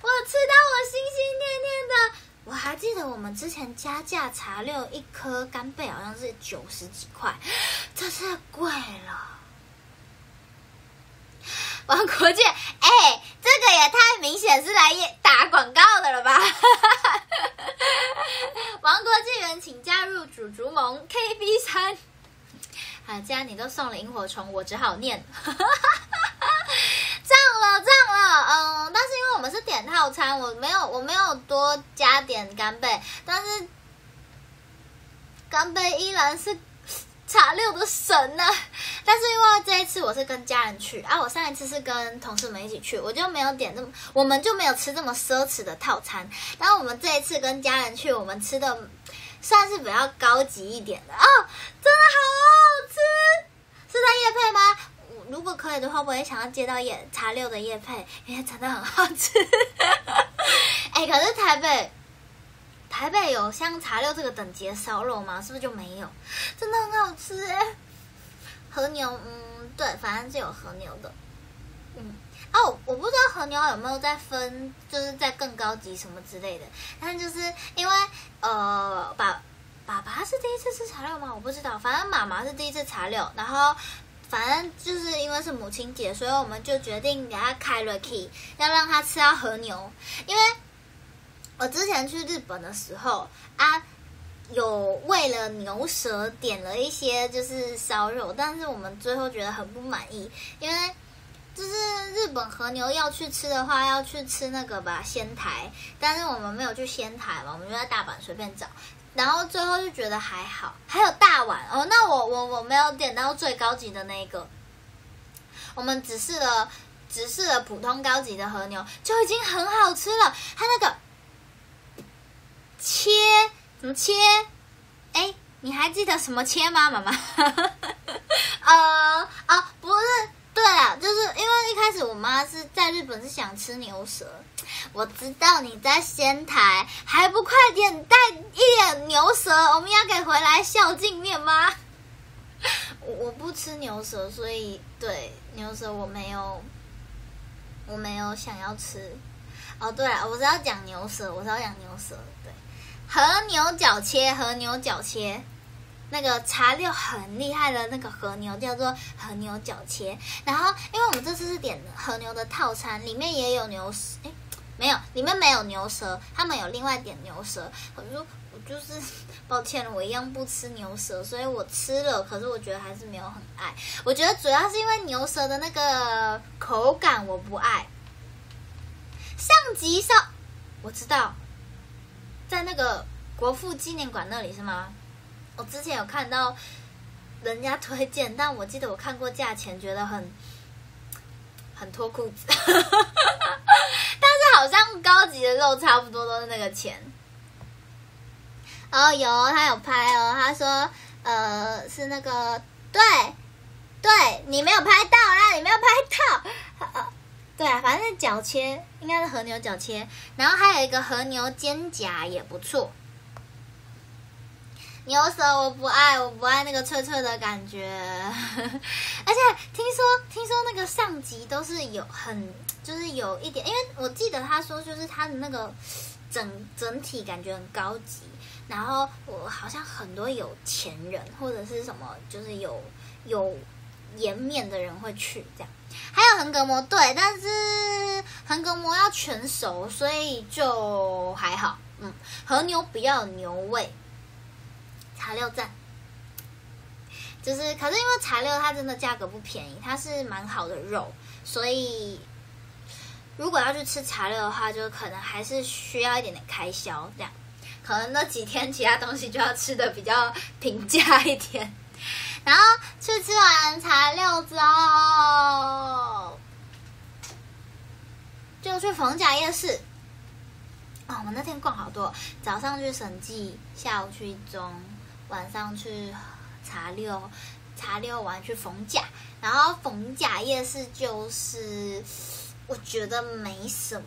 我吃到我心心念念的。我还记得我们之前加价茶六一颗干贝好像是九十几块，这次贵了。王国健，哎、明显是来打广告的了吧？王国纪元，请加入主竹盟 KB 三。啊，既然你都送了萤火虫，我只好念。涨了，涨了，嗯，但是因为我们是点套餐，我没有，我没有多加点干贝，但是干贝依然是茶六的神呢、但是因为这一次我是跟家人去啊，我上一次是跟同事们一起去，我就没有点这么，我们就没有吃这么奢侈的套餐。然后我们这一次跟家人去，我们吃的算是比较高级一点的哦，真的好好吃，是在夜配吗？如果可以的话，我也想要接到夜茶六的夜配，因为真的很好吃。哎、可是台北台北有像茶六这个等级的烧肉吗？是不是就没有？真的很好吃哎、和牛，嗯，对，反正是有和牛的。嗯，哦，我不知道和牛有没有在分，就是在更高级什么之类的。但就是因为呃，爸爸爸是第一次吃茶六吗？我不知道，反正妈妈是第一次茶六，然后。反正就是因为是母亲节，所以我们就决定给他开了 key，要让他吃到和牛。因为我之前去日本的时候啊，有为了牛舌点了一些就是烧肉，但是我们最后觉得很不满意，因为就是日本和牛要去吃的话，要去吃那个吧仙台，但是我们没有去仙台嘛，我们就在大阪随便找。然后最后就觉得还好，还有大碗哦。那我我我没有点到最高级的那一个，我们只试了只试了普通高级的和牛，就已经很好吃了。它那个切怎么切？哎，你还记得什么切吗，妈妈？呃哦，不是，对了，就是因为一开始我妈是在日本是想吃牛舌，我知道你在仙台，还不快点带一点牛舌，我们要给回来孝敬面吗？我我不吃牛舌，所以对牛舌我没有，我没有想要吃。哦，对了，我是要讲牛舌，我是要讲牛舌，和牛角切，和牛角切。那个茶六很厉害的那个和牛叫做和牛角切，然后因为我们这次是点和牛的套餐，里面也有牛舌，哎，没有，里面没有牛舌，他们有另外点牛舌。我就我就是 抱歉了，我一样不吃牛舌，所以我吃了，可是我觉得还是没有很爱。我觉得主要是因为牛舌的那个口感我不爱。上集上，我知道，在那个国父纪念馆那里是吗？我之前有看到人家推荐，但我记得我看过价钱，觉得很很脱裤子。但是好像高级的肉差不多都是那个钱。哦，有他有拍哦，他说呃是那个对对，你没有拍到啦，你没有拍到。对啊，反正脚切，应该是和牛脚切，然后还有一个和牛肩胛也不错。牛舌我不爱，我不爱那个脆脆的感觉，而且听说听说那个上集都是有很就是有一点，因为我记得他说就是他的那个整整体感觉很高级，然后我好像很多有钱人或者是什么就是有有颜面的人会去这样。还有横膈膜，对，但是横膈膜要全熟，所以就还好。嗯，和牛比较有牛味，茶六赞。就是，可是因为茶六它真的价格不便宜，它是蛮好的肉，所以如果要去吃茶六的话，就可能还是需要一点点开销，这样。可能那几天其他东西就要吃的比较平价一点。然后去吃完茶六之后，就去逢甲夜市。哦，我那天逛好多，早上去审计，下午去中，晚上去茶六，茶六完去逢甲，然后逢甲夜市就是我觉得没什么，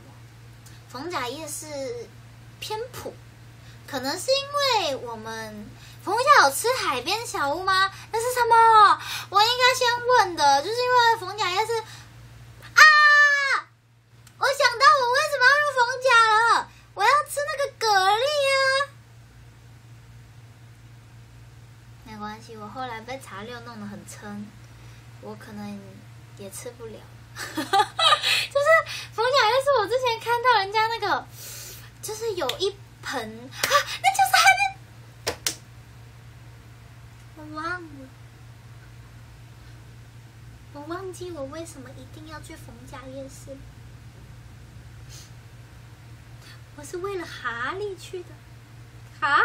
逢甲夜市偏普，可能是因为我们。冯甲有吃海边小屋吗？那是什么？我应该先问的，就是因为冯甲要是啊！我想到我为什么要入冯甲了，我要吃那个蛤蜊啊！没关系，我后来被茶六弄得很撑，我可能也吃不了。就是冯甲夜市，我之前看到人家那个，就是有一盆啊，那就是海边。我忘了，我忘记我为什么一定要去逢甲夜市。我是为了哈利去的，哈。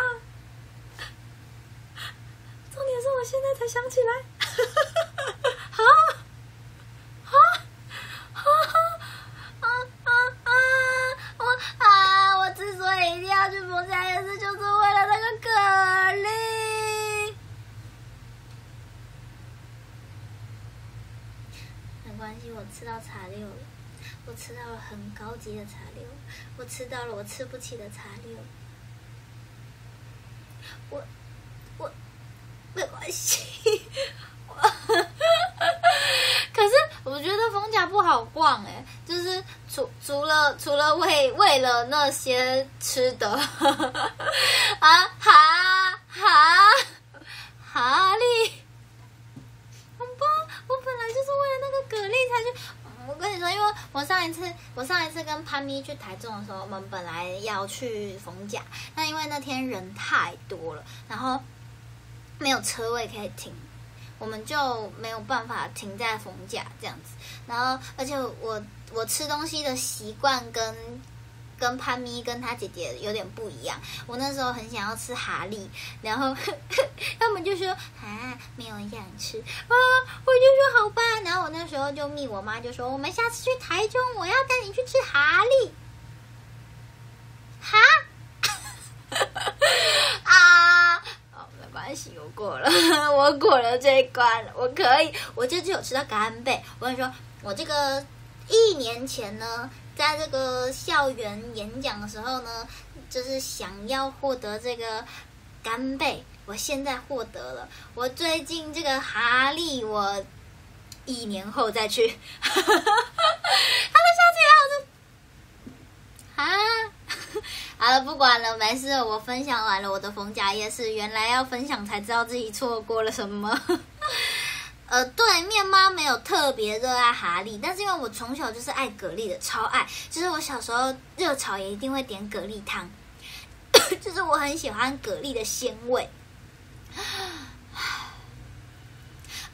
重点是我现在才想起来，哈，哈，哈哈哈哈，啊啊啊！我啊，我之所以一定要去逢甲夜市，就是为了那个蛤蜊。没关系，我吃到茶六了，我吃到了很高级的茶六，我吃到了我吃不起的茶六，我我没关系，可是我觉得逢甲不好逛哎，就是除除了除了为为了那些吃的 啊哈哈哈利。就是为了那个蛤蜊才去。我跟你说，因为我上一次，我上一次跟潘咪去台中的时候，我们本来要去逢甲，但因为那天人太多了，然后没有车位可以停，我们就没有办法停在逢甲这样子。然后，而且我我吃东西的习惯跟。跟潘咪跟他姐姐有点不一样，我那时候很想要吃蛤蜊，然后 他们就说啊，没有人想吃啊，我就说好吧，然后我那时候就密我妈就说，我们下次去台中，我要带你去吃蛤蜊，哈，啊，哦，没关系，我过了，我过了这一关，我可以，我这次有吃到干贝，我跟你说，我这个一年前呢。在这个校园演讲的时候呢，就是想要获得这个干贝，我现在获得了。我最近这个哈利，我一年后再去。他的小姐好吃啊！好了，不管了，没事，我分享完了我的逢甲夜市，原来要分享才知道自己错过了什么。呃，对面妈没有特别热爱哈利，但是因为我从小就是爱蛤蜊的，超爱。就是我小时候热炒也一定会点蛤蜊汤，就是我很喜欢蛤蜊的鲜味。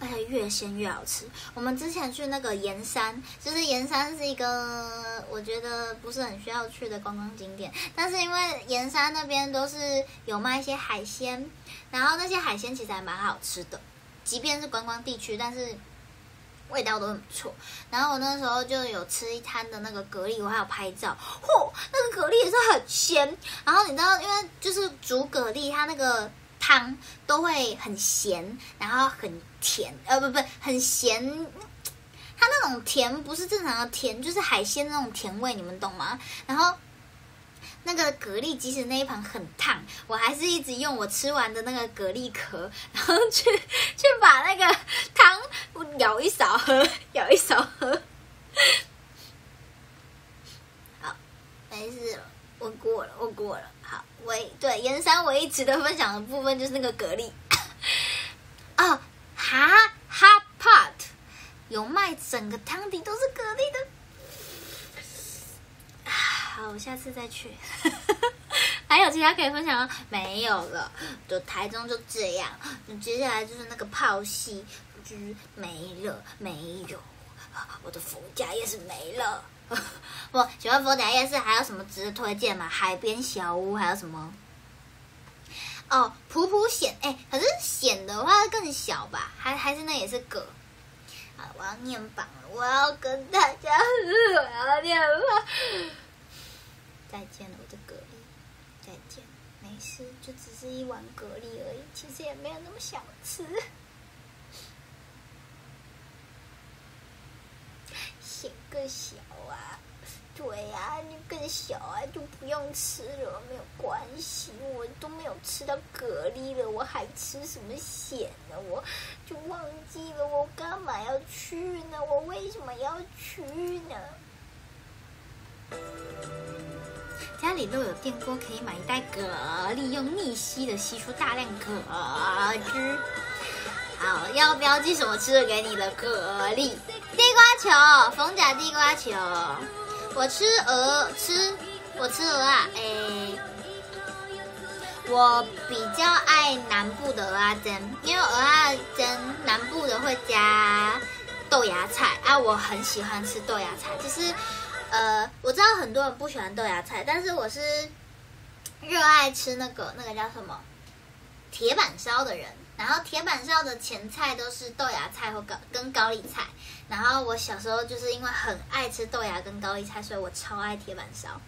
而且越鲜越好吃。我们之前去那个盐山，就是盐山是一个我觉得不是很需要去的观光景点，但是因为盐山那边都是有卖一些海鲜，然后那些海鲜其实还蛮好吃的，即便是观光地区，但是味道都很不错。然后我那时候就有吃一摊的那个蛤蜊，我还有拍照，嚯，那个蛤蜊也是很鲜。然后你知道，因为就是煮蛤蜊，它那个汤都会很咸，然后很甜，呃，不不，很咸。它那种甜不是正常的甜，就是海鲜那种甜味，你们懂吗？然后那个蛤蜊，即使那一盘很烫，我还是一直用我吃完的那个蛤蜊壳，然后去去把那个汤舀一勺喝，舀一勺喝。好，没事了，我过了，我过了。好，唯对盐山唯一值得分享的部分就是那个蛤蜊。哦，哈哈 pot 有卖整个汤底都是蛤蜊的。好，我下次再去。还有其他可以分享吗？没有了，就台中就这样。那接下来就是那个泡戏，就是没了，没有。我的佛甲夜市没了。我喜欢逢甲夜市，还有什么值得推荐吗？海边小屋，还有什么？哦，普普险，哎，可是险的话更小吧？还还是那也是个。啊，我要念榜了，我要跟大家，我要念榜。再见了，我的蛤蜊，再见。没事，就只是一碗蛤蜊而已，其实也没有那么想吃。险更小啊，对呀、你更小啊，就不用吃了，没有关系，我都没有吃到蛤蜊了，我还吃什么险呢？我就忘记了，我干嘛要去呢？我为什么要去呢？家里都有电锅，可以买一袋蛤蜊，用逆吸的吸出大量蛤汁。好，要标记什么吃的给你的蛤蜊？地瓜球，逢甲地瓜球。我吃鹅，吃我吃鹅啊，诶，我比较爱南部的鹅啊蒸，因为鹅啊蒸南部的会加豆芽菜啊，我很喜欢吃豆芽菜，就是呃，我知道很多人不喜欢豆芽菜，但是我是热爱吃那个那个叫什么铁板烧的人。然后铁板烧的前菜都是豆芽菜或高跟高丽菜。然后我小时候就是因为很爱吃豆芽跟高丽菜，所以我超爱铁板烧。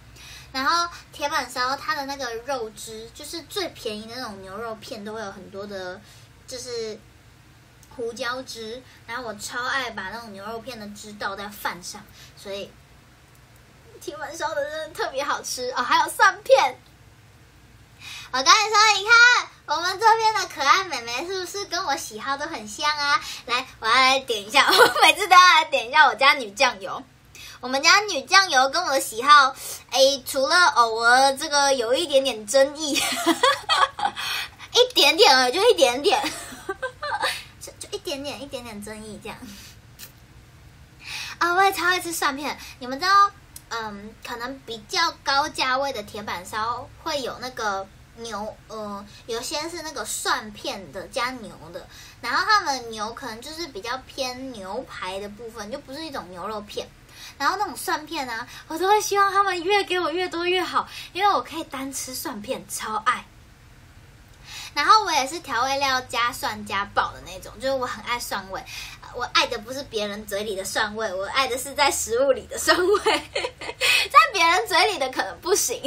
然后铁板烧它的那个肉汁，就是最便宜的那种牛肉片，都会有很多的，就是胡椒汁。然后我超爱把那种牛肉片的汁倒在饭上，所以铁板烧的真的特别好吃哦。还有蒜片，我跟你说，你看我们这边的可爱妹妹是不是跟我喜好都很像啊？来，我要来点一下，我每次都要来点一下我家女酱油。我们家女酱油跟我的喜好，哎，除了偶尔这个有一点点争议，一点点而已，就一点点，就就一点点一点点争议这样。啊，我也超爱吃蒜片，你们知道？嗯，可能比较高价位的铁板烧会有那个牛，呃，有些是那个蒜片的加牛的，然后他们牛可能就是比较偏牛排的部分，就不是一种牛肉片。然后那种蒜片啊，我都会希望他们越给我越多越好，因为我可以单吃蒜片，超爱。然后我也是调味料加蒜加爆的那种，就是我很爱蒜味。我爱的不是别人嘴里的蒜味，我爱的是在食物里的蒜味，在别人嘴里的可能不行。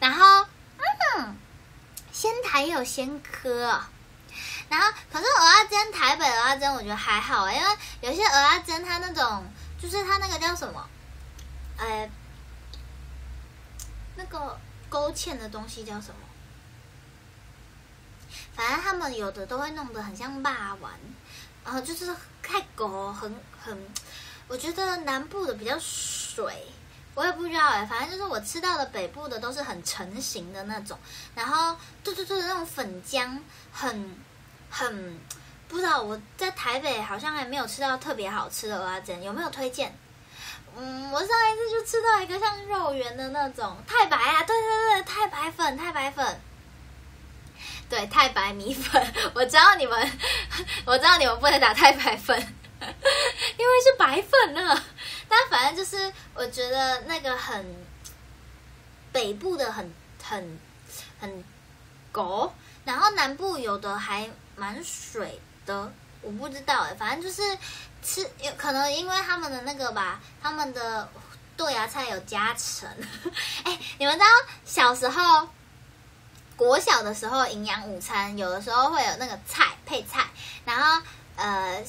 然后，嗯，仙台也有仙科、然后，可是鹅阿珍台北鹅阿珍我觉得还好，因为有些鹅阿珍它那种就是它那个叫什么，呃，那个勾芡的东西叫什么？反正他们有的都会弄得很像霸丸，然后就是太狗很很，我觉得南部的比较水，我也不知道哎，反正就是我吃到的北部的都是很成型的那种，然后对对对，那种粉浆很很不知道我在台北好像还没有吃到特别好吃的蚵仔煎，有没有推荐？嗯，我上一次就吃到一个像肉圆的那种太白啊，对对对，太白粉，太白粉。对，太白米粉，我知道你们，我知道你们不能打太白粉，因为是白粉呢。但反正就是，我觉得那个很北部的很很很狗，然后南部有的还蛮水的，我不知道哎，反正就是吃，有可能因为他们的那个吧，他们的豆芽菜有加成。哎，你们知道小时候？国小的时候，营养午餐有的时候会有那个菜配菜，然后呃，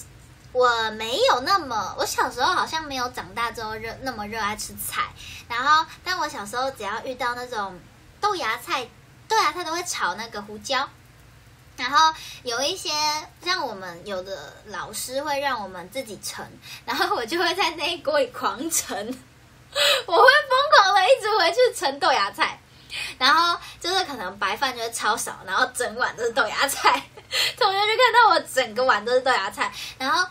我没有那么，我小时候好像没有长大之后热那么热爱吃菜，然后但我小时候只要遇到那种豆芽菜，豆芽菜都会炒那个胡椒，然后有一些像我们有的老师会让我们自己盛，然后我就会在那一锅里狂盛，我会疯狂的一直回去盛豆芽菜。然后就是可能白饭就是超少，然后整碗都是豆芽菜。同学就看到我整个碗都是豆芽菜，然后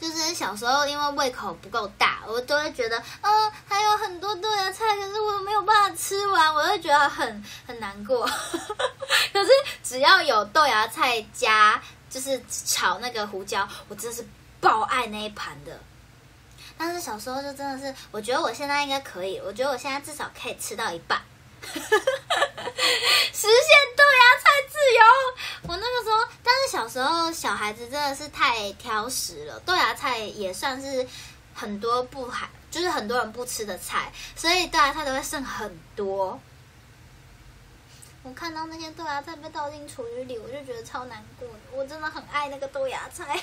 就是小时候因为胃口不够大，我都会觉得，嗯，还有很多豆芽菜，可是我没有办法吃完，我会觉得很很难过。可是只要有豆芽菜加就是炒那个胡椒，我真的是爆爱那一盘的。但是小时候就真的是，我觉得我现在应该可以，我觉得我现在至少可以吃到一半。实现豆芽菜自由。我那个时候，但是小时候小孩子真的是太挑食了，豆芽菜也算是很多不还，就是很多人不吃的菜，所以豆芽菜都会剩很多。我看到那些豆芽菜被倒进厨余里，我就觉得超难过。我真的很爱那个豆芽菜。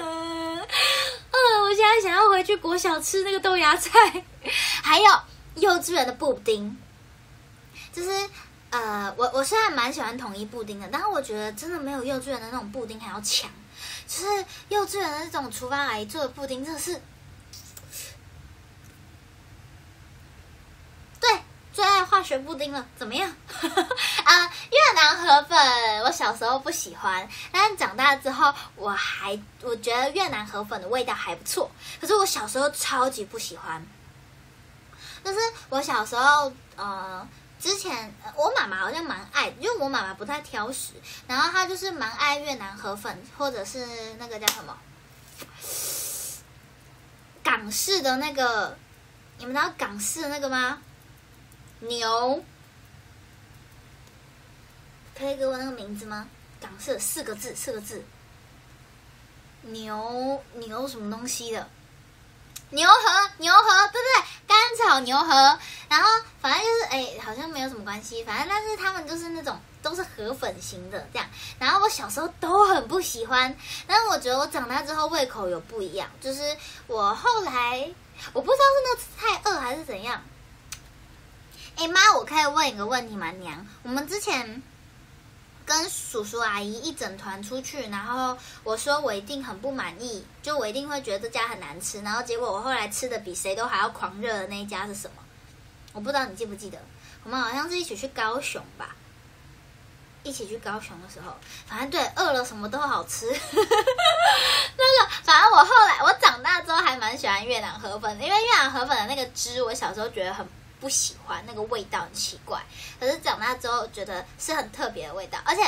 嗯，我现在想要回去国小吃那个豆芽菜，还有幼稚园的布丁。就是呃，我我虽然蛮喜欢统一布丁的，但是我觉得真的没有幼稚园的那种布丁还要强。就是幼稚园的那种厨房阿姨做的布丁，真的是，对，最爱化学布丁了。怎么样？啊，越南河粉，我小时候不喜欢，但是长大之后，我还我觉得越南河粉的味道还不错。可是我小时候超级不喜欢，就是我小时候呃。之前我妈妈好像蛮爱，因为我妈妈不太挑食，然后她就是蛮爱越南河粉，或者是那个叫什么港式的那个，你们知道港式的那个吗？牛，可以给我那个名字吗？港式四个字，四个字，牛牛什么东西的？牛河，牛河，对不对？干炒牛河，然后反正就是哎，好像没有什么关系，反正但是他们就是那种都是河粉型的这样。然后我小时候都很不喜欢，但是我觉得我长大之后胃口有不一样，就是我后来我不知道是那次太饿还是怎样。哎妈，我可以问一个问题吗，娘？我们之前。跟叔叔阿姨一整团出去，然后我说我一定很不满意，就我一定会觉得这家很难吃。然后结果我后来吃的比谁都还要狂热的那一家是什么？我不知道你记不记得？我们好像是一起去高雄吧？一起去高雄的时候，反正对，饿了什么都好吃。那个，反正我后来我长大之后还蛮喜欢越南河粉的，因为越南河粉的那个汁，我小时候觉得很。不喜欢那个味道很奇怪，可是长大之后觉得是很特别的味道，而且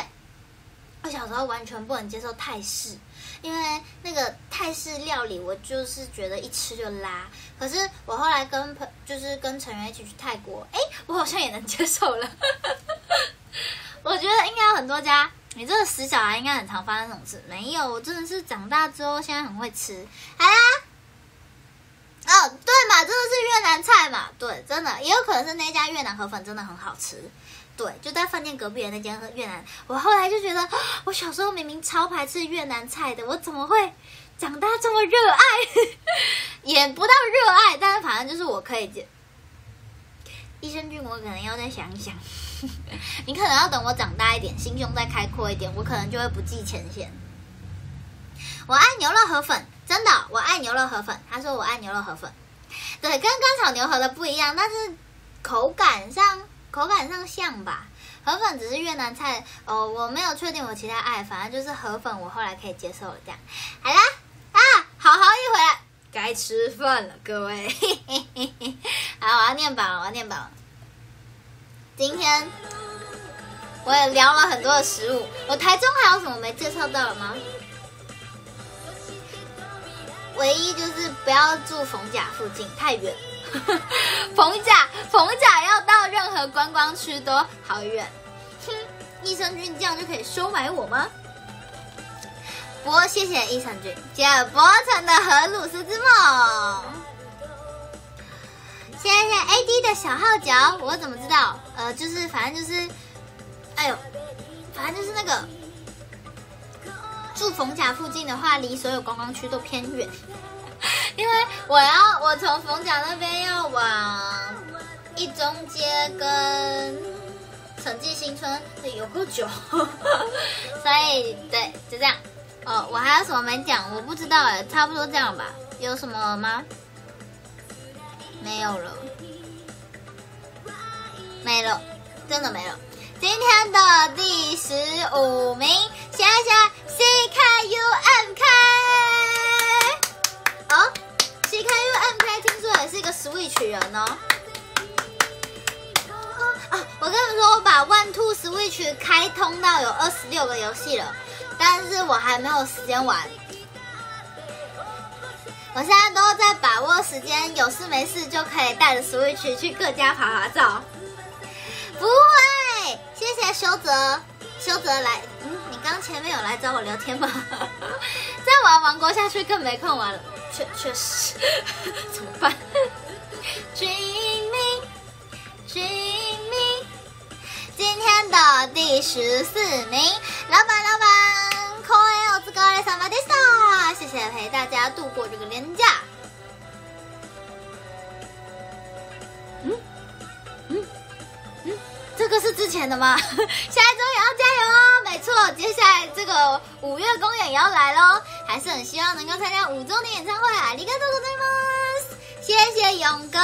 我小时候完全不能接受泰式，因为那个泰式料理我就是觉得一吃就拉。可是我后来跟朋就是跟成员一起去泰国，哎，我好像也能接受了。我觉得应该有很多家，你这个死小孩应该很常发生这种事。没有，我真的是长大之后现在很会吃。好啦。哦，对嘛，真的是越南菜嘛？对，真的也有可能是那家越南河粉真的很好吃。对，就在饭店隔壁的那间越南。我后来就觉得，我小时候明明超排斥越南菜的，我怎么会长大这么热爱？也不到热爱，但是反正就是我可以。益生菌，我可能要再想一想。你可能要等我长大一点，心胸再开阔一点，我可能就会不计前嫌。我爱牛肉河粉。真的，我爱牛肉河粉。他说我爱牛肉河粉，对，跟干炒牛河的不一样，但是口感上口感上像吧。河粉只是越南菜，哦，我没有确定我其他爱，反正就是河粉，我后来可以接受了这样。好啦，啊，好好一回来，该吃饭了，各位。好，我要念榜了，我要念榜了。今天我也聊了很多的食物，我台中还有什么没介绍到了吗？唯一就是不要住逢甲附近，太远。逢甲，逢甲要到任何观光区都好远。哼，益生菌这样就可以收买我吗？不过谢谢益生菌，接了博成的荷鲁斯之梦。谢谢 AD 的小号角，我怎么知道？呃，就是反正就是，哎呦，反正就是那个住逢甲附近的话，离所有观光区都偏远。因为我要我从逢甲那边要往一中街跟城际新村，有够久，所以对，就这样。哦，我还有什么没讲？我不知道哎，差不多这样吧。有什么吗？没有了，没了，真的没了。今天的第十五名，谢谢 C K U M K。哦，C K U M K 听说也是一个 Switch 人哦。啊，我跟你们说，我把 One Two Switch 开通到有二十六个游戏了，但是我还没有时间玩。我现在都在把握时间，有事没事就可以带着 Switch 去各家爬爬照。不会，谢谢修泽，修泽来，嗯，你刚前面有来找我聊天吗？再玩王国下去更没空玩了，确确实，怎么办？Dreaming, dreaming，今天的第十四名，老板老板，可爱お疲れ様でした，谢谢陪大家度过这个年假。 是之前的吗？下一周也要加油哦！没错，接下来这个五月公演也要来喽，还是很希望能够参加五周年演唱会。ありがとうございます，谢谢勇哥，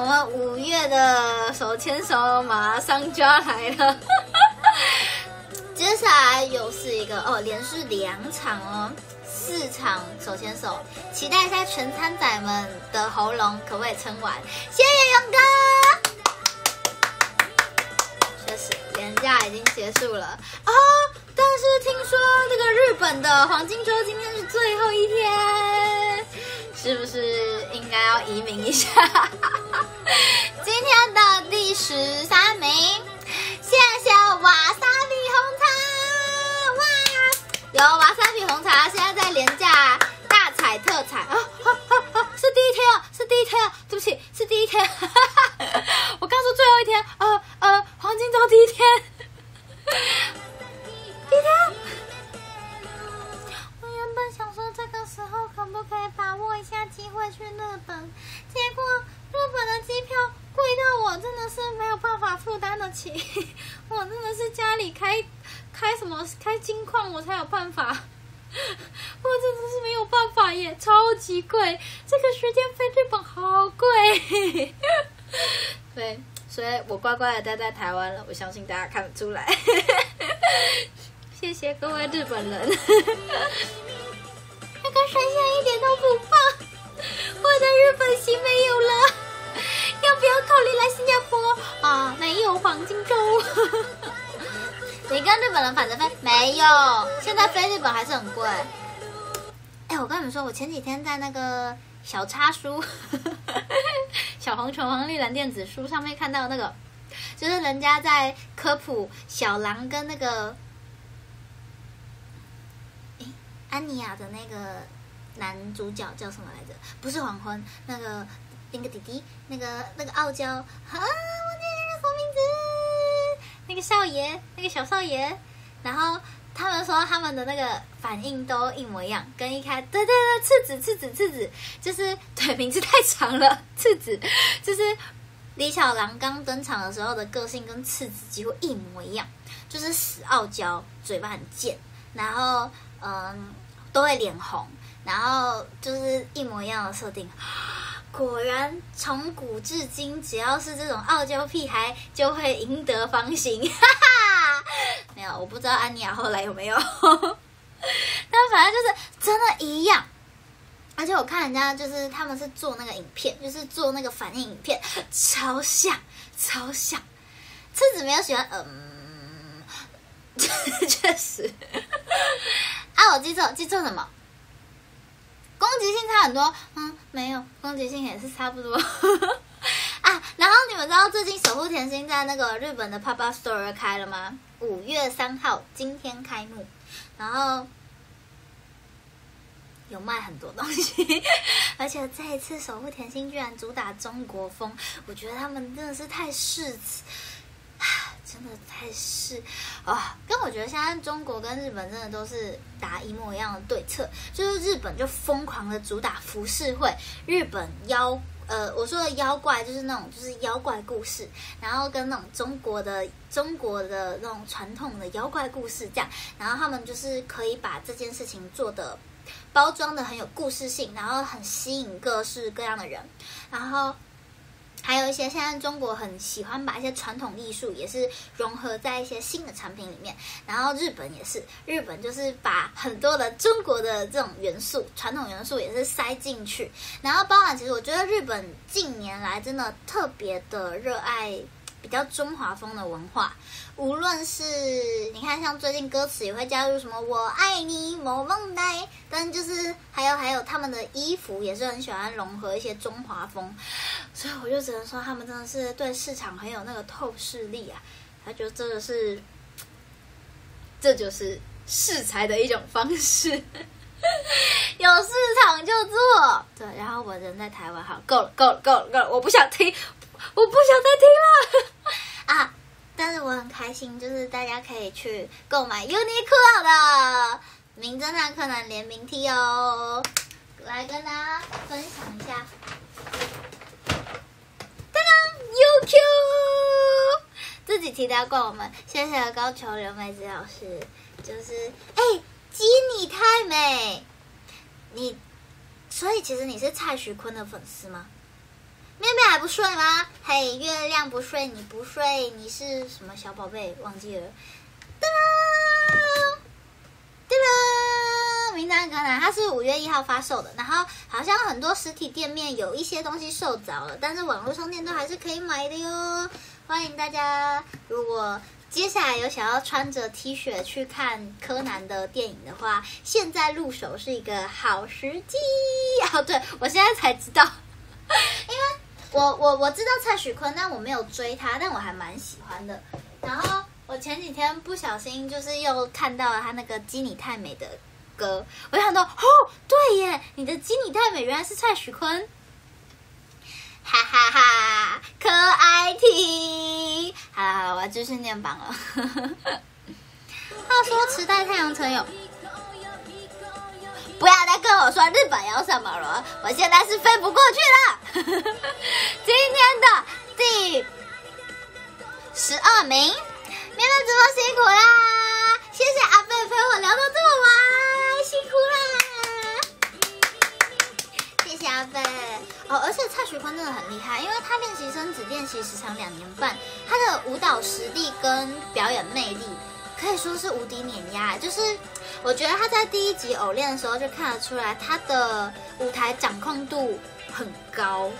我们五月的手牵手马上就要来了。接下来又是一个哦，连续两场哦，四场手牵手，期待一下全参仔们的喉咙可不可以撑完。谢谢勇哥。 确实，年假已经结束了哦，但是听说这个日本的黄金周今天是最后一天，是不是应该要移民一下？今天的第十三名，谢谢瓦萨比红茶，哇，有瓦萨比红茶，现在在廉价大彩特彩啊啊啊啊！是第一天啊，第一天啊，对不起，是第一天，哈 哈我刚说最后一天，呃呃，黄金周第一天，第一天。我原本想说这个时候可不可以把握一下机会去日本，结果日本的机票贵到我真的是没有办法负担得起，我真的是家里开开什么开金矿我才有办法。我真的是没有办法耶，超级贵！这个时间飞日本好贵。对，所以我乖乖的待在台湾了。我相信大家看得出来。谢谢各位日本人。那个神仙一点都不棒，我的日本行没有了，要不要考虑来新加坡啊？没有黄金周。你跟日本人反着飞？没有，现在飞日本还是很贵。哎，我跟你们说，我前几天在那个小叉书、小红橙黄绿蓝电子书上面看到那个，就是人家在科普小狼跟那个，安妮亚的那个男主角叫什么来着？不是黄昏，那个那个弟弟，那个那个傲娇啊，我记得什么名字？那个少爷，那个小少爷，然后他们说他们的那个反应都一模一样，跟一开对对对，次子次子次子，就是对名字太长了，次子。就是李小狼刚登场的时候的个性跟次子几乎一模一样，就是死傲娇，嘴巴很贱，然后嗯都会脸红，然后就是一模一样的设定，果然从古至今，只要是这种傲娇屁孩，就会赢得芳心。哈哈，没有，我不知道安妮亚后来有没有。但反正就是真的一样。而且我看人家就是他们是做那个影片，就是做那个反应影片，超像，超像。次子没有喜欢，嗯，确实。啊，我记错，记错什么？攻击性差很多，嗯，没有，攻击性也是差不多。啊，然后你们知道最近守护甜心在那个日本的 Papa Store 开了吗？五月三号，今天开幕，然后有卖很多东西，而且这一次守护甜心居然主打中国风，我觉得他们真的是太世。真的太是啊！跟我觉得现在中国跟日本真的都是打一模一样的对策，就是日本就疯狂的主打浮世绘，日本妖呃我说的妖怪就是那种就是妖怪故事，然后跟那种中国的中国的那种传统的妖怪故事这样，然后他们就是可以把这件事情做的包装的很有故事性，然后很吸引各式各样的人，然后。还有一些现在中国很喜欢把一些传统艺术也是融合在一些新的产品里面，然后日本也是，日本就是把很多的中国的这种元素、传统元素也是塞进去，然后包含其实我觉得日本近年来真的特别的热爱。比较中华风的文化，无论是你看，像最近歌词也会加入什么“我爱你某梦呆”，但就是还有还有他们的衣服也是很喜欢融合一些中华风，所以我就只能说他们真的是对市场很有那个透视力啊！他就真的是，这就是试才的一种方式，有市场就做。对，然后我人在台湾，好，够了，够了，够了，够了，我不想听。我不想再听了啊！但是我很开心，就是大家可以去购买 Uniqlo 的《名侦探柯南》联名 T 哦，来跟大家分享一下。当当，UQ，自己提到过我们，谢谢高桥留美子老师，就是哎，基你太美，你，所以其实你是蔡徐坤的粉丝吗？妹妹还不睡吗？嘿，月亮不睡，你不睡，你是什么小宝贝？忘记了。噔噔噔噔，名单柯南，它是五月一号发售的，然后好像很多实体店面有一些东西售着了，但是网络商店都还是可以买的哟。欢迎大家，如果接下来有想要穿着 T 恤去看柯南的电影的话，现在入手是一个好时机。哦，对我现在才知道，因为。我我我知道蔡徐坤，但我没有追他，但我还蛮喜欢的。然后我前几天不小心就是又看到了他那个《基你太美》的歌，我想到哦，对耶，你的《基你太美》原来是蔡徐坤，哈哈哈，可爱听。好了好了，我要继续念榜了。话说池袋太阳城有。不要再跟我说日本有什么了，我现在是飞不过去了。今天的第十二名，面面直播辛苦啦！谢谢阿贝陪我聊到这么晚，辛苦啦！谢谢阿贝哦，而且蔡徐坤真的很厉害，因为他练习生只练习时长两年半，他的舞蹈实力跟表演魅力。可以说是无敌碾压，就是我觉得他在第一集偶练的时候就看得出来，他的舞台掌控度很高，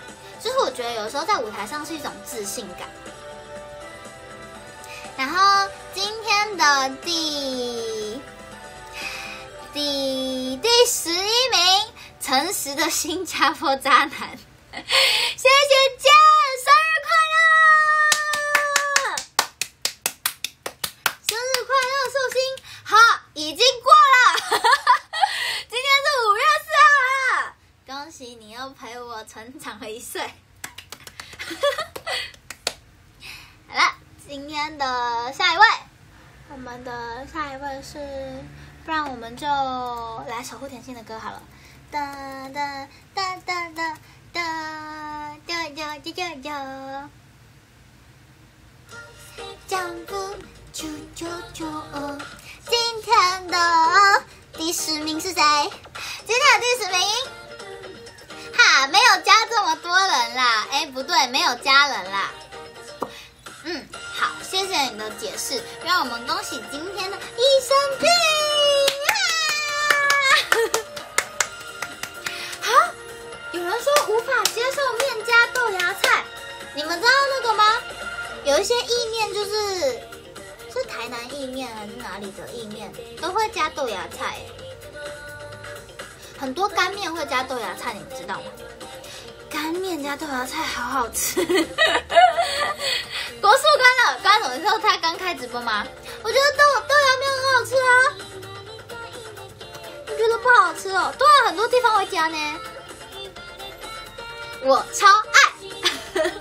就是我觉得有时候在舞台上是一种自信感。然后今天的第第第十一名，诚实的新加坡渣男，谢谢姐，生日快乐！生日快乐，寿星好，已经过了。今天是五月四号了，恭喜你又陪我成长了一岁。好了，今天的下一位，我们的下一位是，不然我们就来守护甜心的歌好了。哒哒哒哒哒哒哒哒哒哒。讲不就就就。今天的第十名是谁？今天的第十名，哈，没有加这么多人啦。哎，不对，没有加人啦。嗯，好，谢谢你的解释，让我们恭喜今天的医生病。好，有人说无法接受面加豆芽菜，你们知道那个吗？有一些意面就是是台南意面还是哪里的意面，都会加豆芽菜。很多干面会加豆芽菜，你们知道吗？干面加豆芽菜好好吃。国术关了，关什么时候？他刚开直播吗？我觉得豆豆芽面很好吃啊。我觉得不好吃哦？对啊，很多地方会加呢。我超爱，但是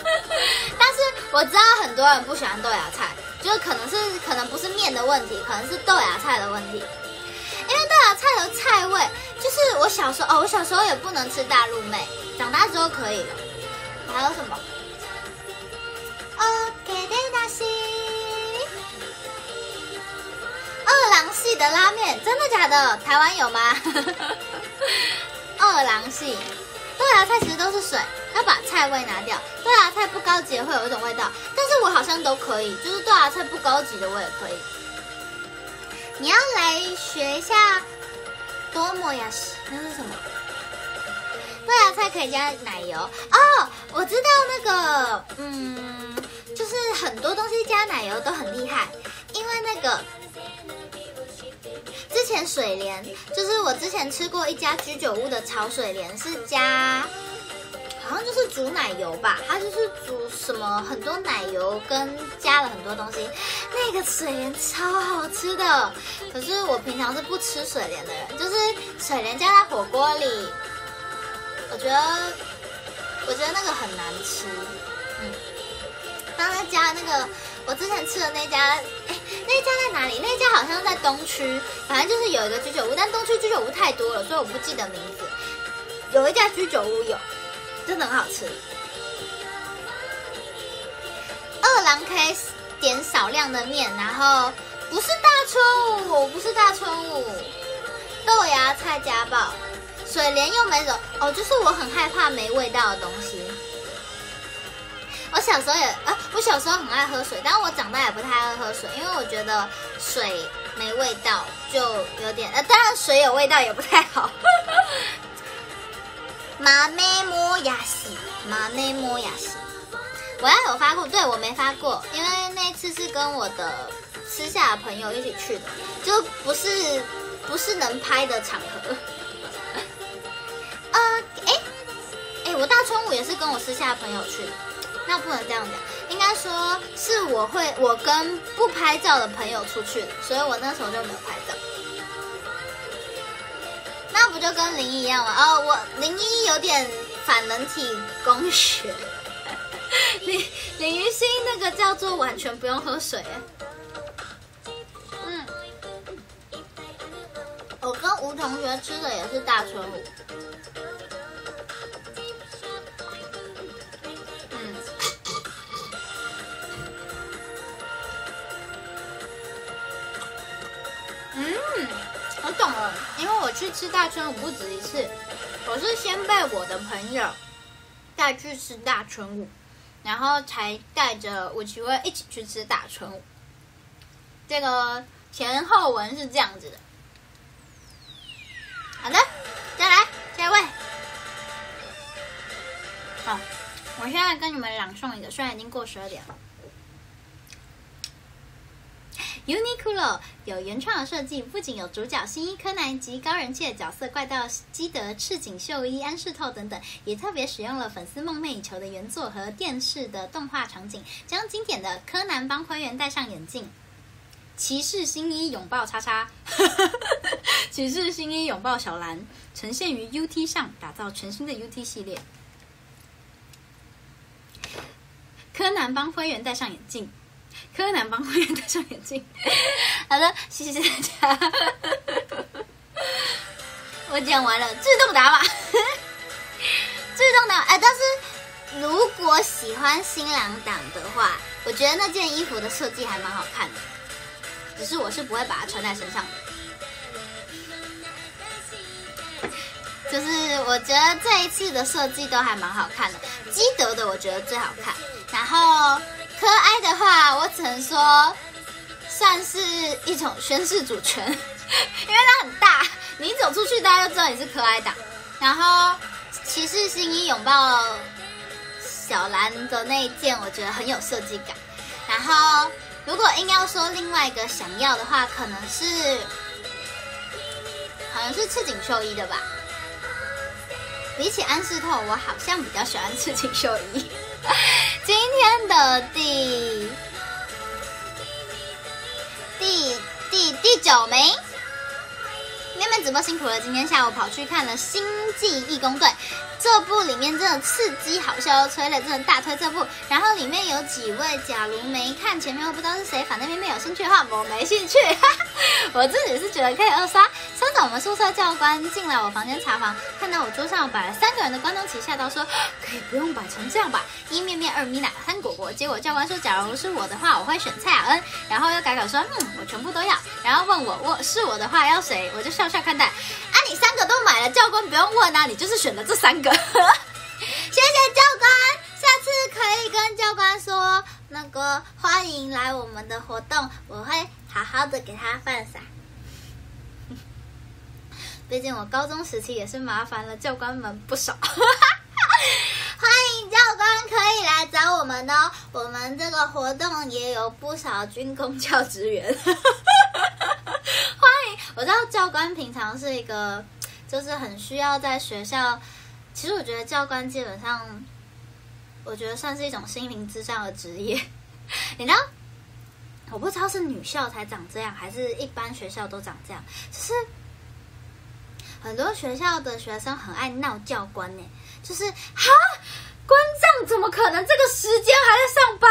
我知道很多人不喜欢豆芽菜，就是可能是可能不是面的问题，可能是豆芽菜的问题。因为豆芽菜的菜味，就是我小时候哦，我小时候也不能吃大陆妹，长大之后可以了。还有什么二郎系的拉面，真的假的？台湾有吗？二郎系豆芽菜其实都是水，要把菜味拿掉。豆芽菜不高级会有一种味道，但是我好像都可以，就是豆芽菜不高级的我也可以。你要来学一下多么呀西，那是什么？豆芽菜可以加奶油哦，我知道那个，嗯，就是很多东西加奶油都很厉害，因为那个前水莲，就是我之前吃过一家居酒屋的炒水莲，是加好像就是煮奶油吧，它就是煮什么很多奶油跟加了很多东西，那个水莲超好吃的。可是我平常是不吃水莲的人，就是水莲加在火锅里，我觉得我觉得那个很难吃。嗯，刚才加那个我之前吃的那家，哎，那家在哪里？那家好像在东区，反正就是有一个居酒屋，但东区居酒屋太多了，所以我不记得名字。有一家居酒屋有。真的很好吃。二郎可以点少量的面，然后不是大春五，不是大春五，豆芽菜加爆，水莲又没有哦，就是我很害怕没味道的东西。我小时候也啊，我小时候很爱喝水，但我长大也不太爱喝水，因为我觉得水没味道就有点呃，当然水有味道也不太好。马内摩亚西，马内摩亚西，我要有发过，对我没发过，因为那次是跟我的私下的朋友一起去的，就不是不是能拍的场合。呃，哎哎，我大春五也是跟我私下的朋友去的，那不能这样讲，应该说是我会我跟不拍照的朋友出去，所以我那时候就没有拍照。那不就跟林一一样吗？哦，我林一有点反人体工学。林林一心那个叫做完全不用喝水。嗯，我跟吴同学吃的也是大春五。嗯。我懂了，因为我去吃大春五不止一次，我是先被我的朋友带去吃大春五，然后才带着吴奇威一起去吃大春五。这个前后文是这样子的。好的，再来下一位。好，我现在跟你们朗诵一个，虽然已经过十二点了。Uniqlo 有原创的设计，不仅有主角新一柯南及高人气的角色怪盗基德、赤井秀一、安室透等等，也特别使用了粉丝梦寐以求的原作和电视的动画场景，将经典的柯南帮会员戴上眼镜，骑士新一拥抱叉叉，骑士新一拥抱小兰，呈现于 UT 上，打造全新的 UT 系列。柯南帮会员戴上眼镜。柯南帮会员戴上眼镜。好的，谢谢大家。我讲完了，自动打码，自动打。哎，但是如果喜欢新郎党的话，我觉得那件衣服的设计还蛮好看的。只是我是不会把它穿在身上的。就是我觉得这一次的设计都还蛮好看的，基德的我觉得最好看。然后可爱的话，我只能说算是一种宣示主权，因为它很大，你走出去大家就知道你是可爱党。然后骑士新一拥抱小兰的那一件，我觉得很有设计感。然后如果硬要说另外一个想要的话，可能是好像是赤井秀一的吧。比起安室透，我好像比较喜欢赤井秀一。今天的第第第第九名，妹妹直播辛苦了，今天下午跑去看了《星际义工队》。这部里面真的刺激好笑，催泪真的大推这部。然后里面有几位，假如没看前面，我不知道是谁，反正妹妹有兴趣的话，我没兴趣。我自己是觉得可以二刷。上早我们宿舍教官进来我房间查房，看到我桌上摆了三个人的关东旗，吓到说 可以不用摆成这样吧？一面面，二米奶，三果果。结果教官说，假如是我的话，我会选蔡雅恩。然后又改口说，嗯，我全部都要。然后问我，我是我的话要谁？我就笑笑看待。啊，你三个都买了，教官不用问啊，你就是选了这三个。谢谢教官，下次可以跟教官说，那个欢迎来我们的活动，我会好好的给他放伞。毕竟我高中时期也是麻烦了教官们不少。欢迎教官可以来找我们哦，我们这个活动也有不少军工教职员。欢迎，我知道教官平常是一个，就是很需要在学校。其实我觉得教官基本上，我觉得算是一种心灵之上的职业。你知道，我不知道是女校才长这样，还是一般学校都长这样。就是很多学校的学生很爱闹教官呢，就是哈，关长怎么可能这个时间还在上班？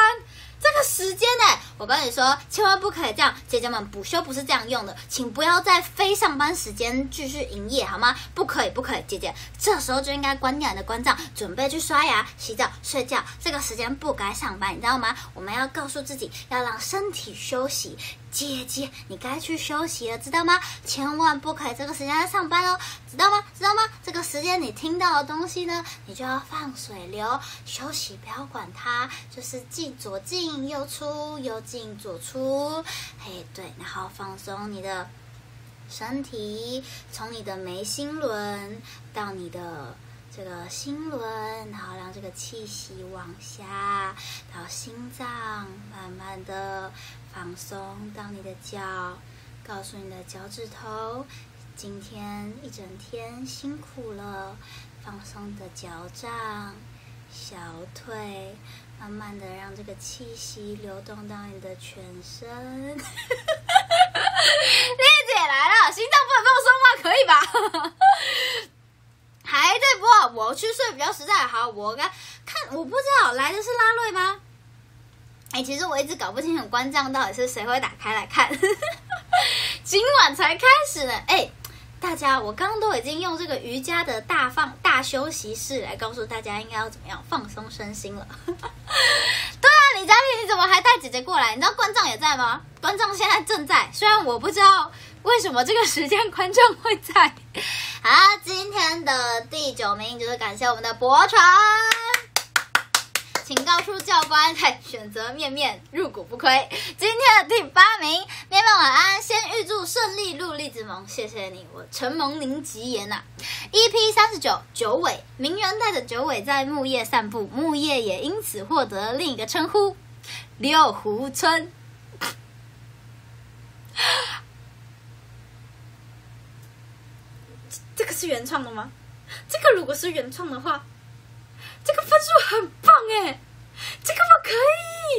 这个时间呢？我跟你说，千万不可以这样，姐姐们补休不是这样用的，请不要在非上班时间继续营业，好吗？不可以，不可以，姐姐，这时候就应该关掉你的关照，准备去刷牙、洗澡、睡觉。这个时间不该上班，你知道吗？我们要告诉自己，要让身体休息。姐姐，你该去休息了，知道吗？千万不可以这个时间来上班哦，知道吗？知道吗？这个时间你听到的东西呢，你就要放水流，休息，不要管它，就是进左进右出，右进左出，嘿，对，然后放松你的身体，从你的眉心轮到你的。这个心轮，然后让这个气息往下到心脏，慢慢的放松到你的脚，告诉你的脚趾头，今天一整天辛苦了，放松的脚掌、小腿，慢慢的让这个气息流动到你的全身。丽姐来了，心脏不能放松吗？可以吧？还在播，我去睡比较实在。好，我该看，我不知道来的是拉瑞吗？哎，其实我一直搞不清楚关账到底是谁会打开来看。今晚才开始呢，哎，大家，我刚刚都已经用这个瑜伽的大放大休息室来告诉大家应该要怎么样放松身心了。对啊，李佳丽，你怎么还带姐姐过来？你知道关账也在吗？关账现在正在，虽然我不知道。为什么这个时间观众会在？好，今天的第九名就是感谢我们的博传，请告诉教官，选择面面入股不亏。今天的第八名，面面晚安，先预祝顺利入荔枝盟，谢谢你，我承蒙您吉言呐。EP 三十九九尾，鸣人带着九尾在木叶散步，木叶也因此获得另一个称呼——六湖村。这个是原创的吗？这个如果是原创的话，这个分数很棒哎，这个我可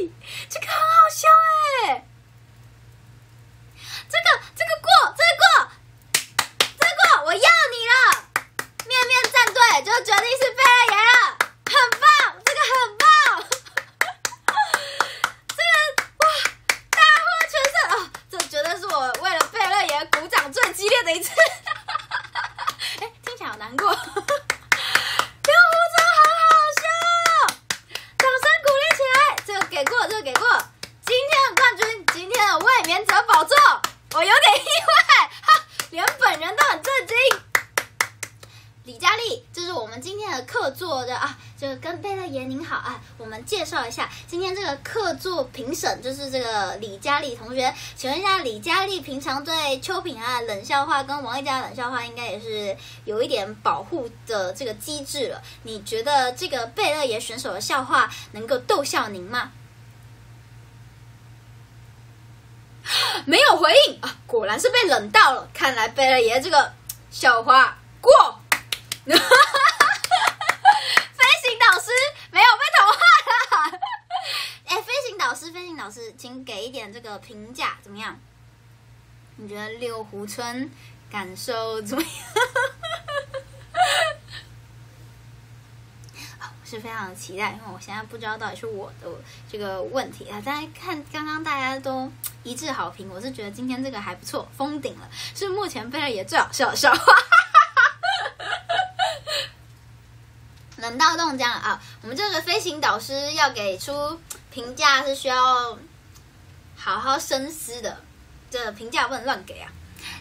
以，这个很好笑哎，这个这个过，这个过，这个过，我要你了，面面战队就决定是贝勒爷了，很棒，这个很棒，这个哇，大获全胜。哦，这绝对是我为了贝勒爷鼓掌最激烈的一次。好难过，六胡子很好笑，掌声鼓励起来，好难，过。免则宝座，我有点意外，哈，连本人都很震惊。李佳丽，这是我们今天的客座的啊，就跟贝勒爷您好啊，我们介绍一下今天这个客座评审，就是这个李佳丽同学。请问一下，李佳丽平常对秋萍啊冷笑话跟王一佳冷笑话，应该也是有一点保护的这个机制了。你觉得这个贝勒爷选手的笑话能够逗笑您吗？没有回应啊，果然是被冷到了。看来贝勒爷这个笑话过。飞行导师没有被同化了。哎，飞行导师，飞行导师，请给一点这个评价，怎么样？你觉得六湖村感受怎么样？是非常期待，因为我现在不知道到底是我的这个问题啊。大家看，刚刚大家都一致好评，我是觉得今天这个还不错，封顶了，是目前贝勒爷最好笑的笑话。冷到冻僵啊！我们这个飞行导师要给出评价是需要好好深思的，这评价不能乱给啊。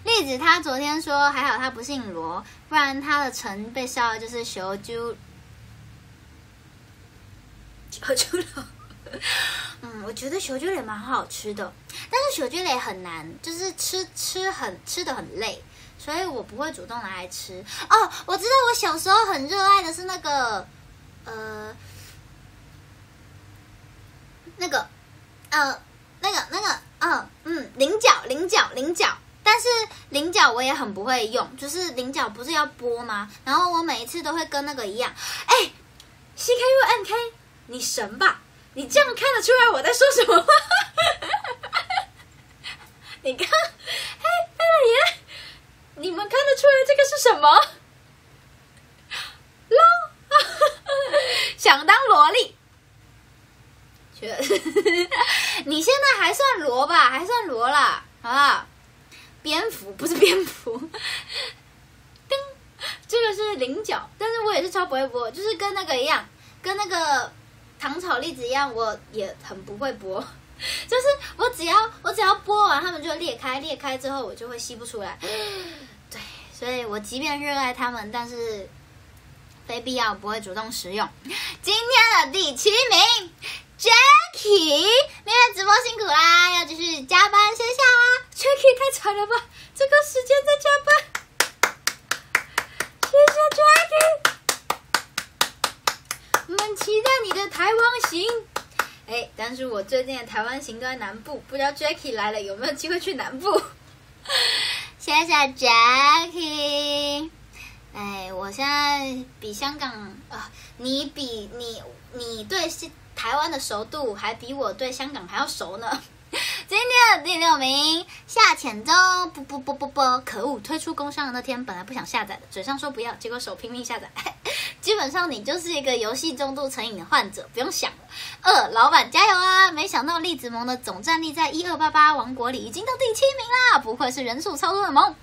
栗子他昨天说还好他不姓罗，不然他的城被烧的就是小猪。小猪肉，嗯，我觉得小猪也蛮好吃的，但是小猪也很难，就是吃吃很吃的很累。所以我不会主动拿来吃哦。我知道我小时候很热爱的是那个，呃，那个，呃，那个那个，嗯嗯，菱角菱角菱角。但是菱角我也很不会用，就是菱角不是要剥吗？然后我每一次都会跟那个一样，哎，C K U N K，你神吧？你这样看得出来我在说什么吗？你看，嘿，贝勒爷。你们看得出来这个是什么？想当萝莉，你现在还算萝吧？还算萝啦，好不好？蝙蝠不是蝙蝠，叮，这个是菱角，但是我也是超不会剥，就是跟那个一样，跟那个糖炒栗子一样，我也很不会剥，就是我只要我只要剥完，它们就裂开，裂开之后我就会吸不出来。对，所以我即便热爱它们，但是非必要不会主动食用。今天的第七名，Jackie，明天直播辛苦啦，要继续加班，先下啦，Jackie 太惨了吧，这个时间在加班，谢谢 Jackie，我们期待你的台湾行。哎，但是我最近的台湾行都在南部，不知道 Jackie 来了有没有机会去南部。谢谢 Jackie。哎，我现在比香港啊，你比你你对台湾的熟度还比我对香港还要熟呢。今天的第六名下潜中，不不不不不，可恶！推出工商的那天本来不想下载的，嘴上说不要，结果手拼命下载。基本上你就是一个游戏重度成瘾的患者，不用想了。二老板加油啊！没想到栗子萌的总战力在一二八八王国里已经到第七名啦，不愧是人数超多的萌。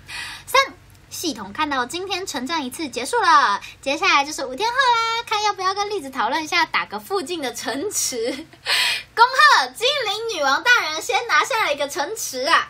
三系统看到今天城战一次结束了，接下来就是五天后啦，看要不要跟栗子讨论一下打个附近的城池。恭贺精灵女王大人先拿下了一个城池啊！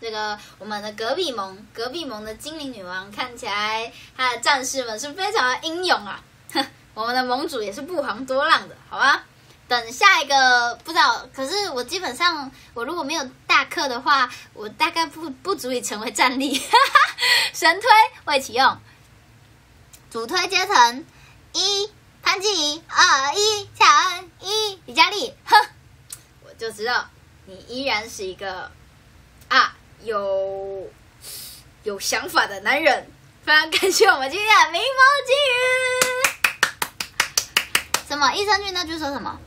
这个我们的隔壁盟，隔壁盟的精灵女王看起来她的战士们是非常的英勇啊！哼，我们的盟主也是不遑多让的，好吧？等下一个不知道，可是我基本上我如果没有大课的话，我大概不不足以成为战力。神推未启用，主推阶层一潘静怡，二一夏恩，一李佳丽。哼，我就知道你依然是一个啊有有想法的男人。非常感谢我们今天的柠檬金鱼。什么益生菌那句说什么？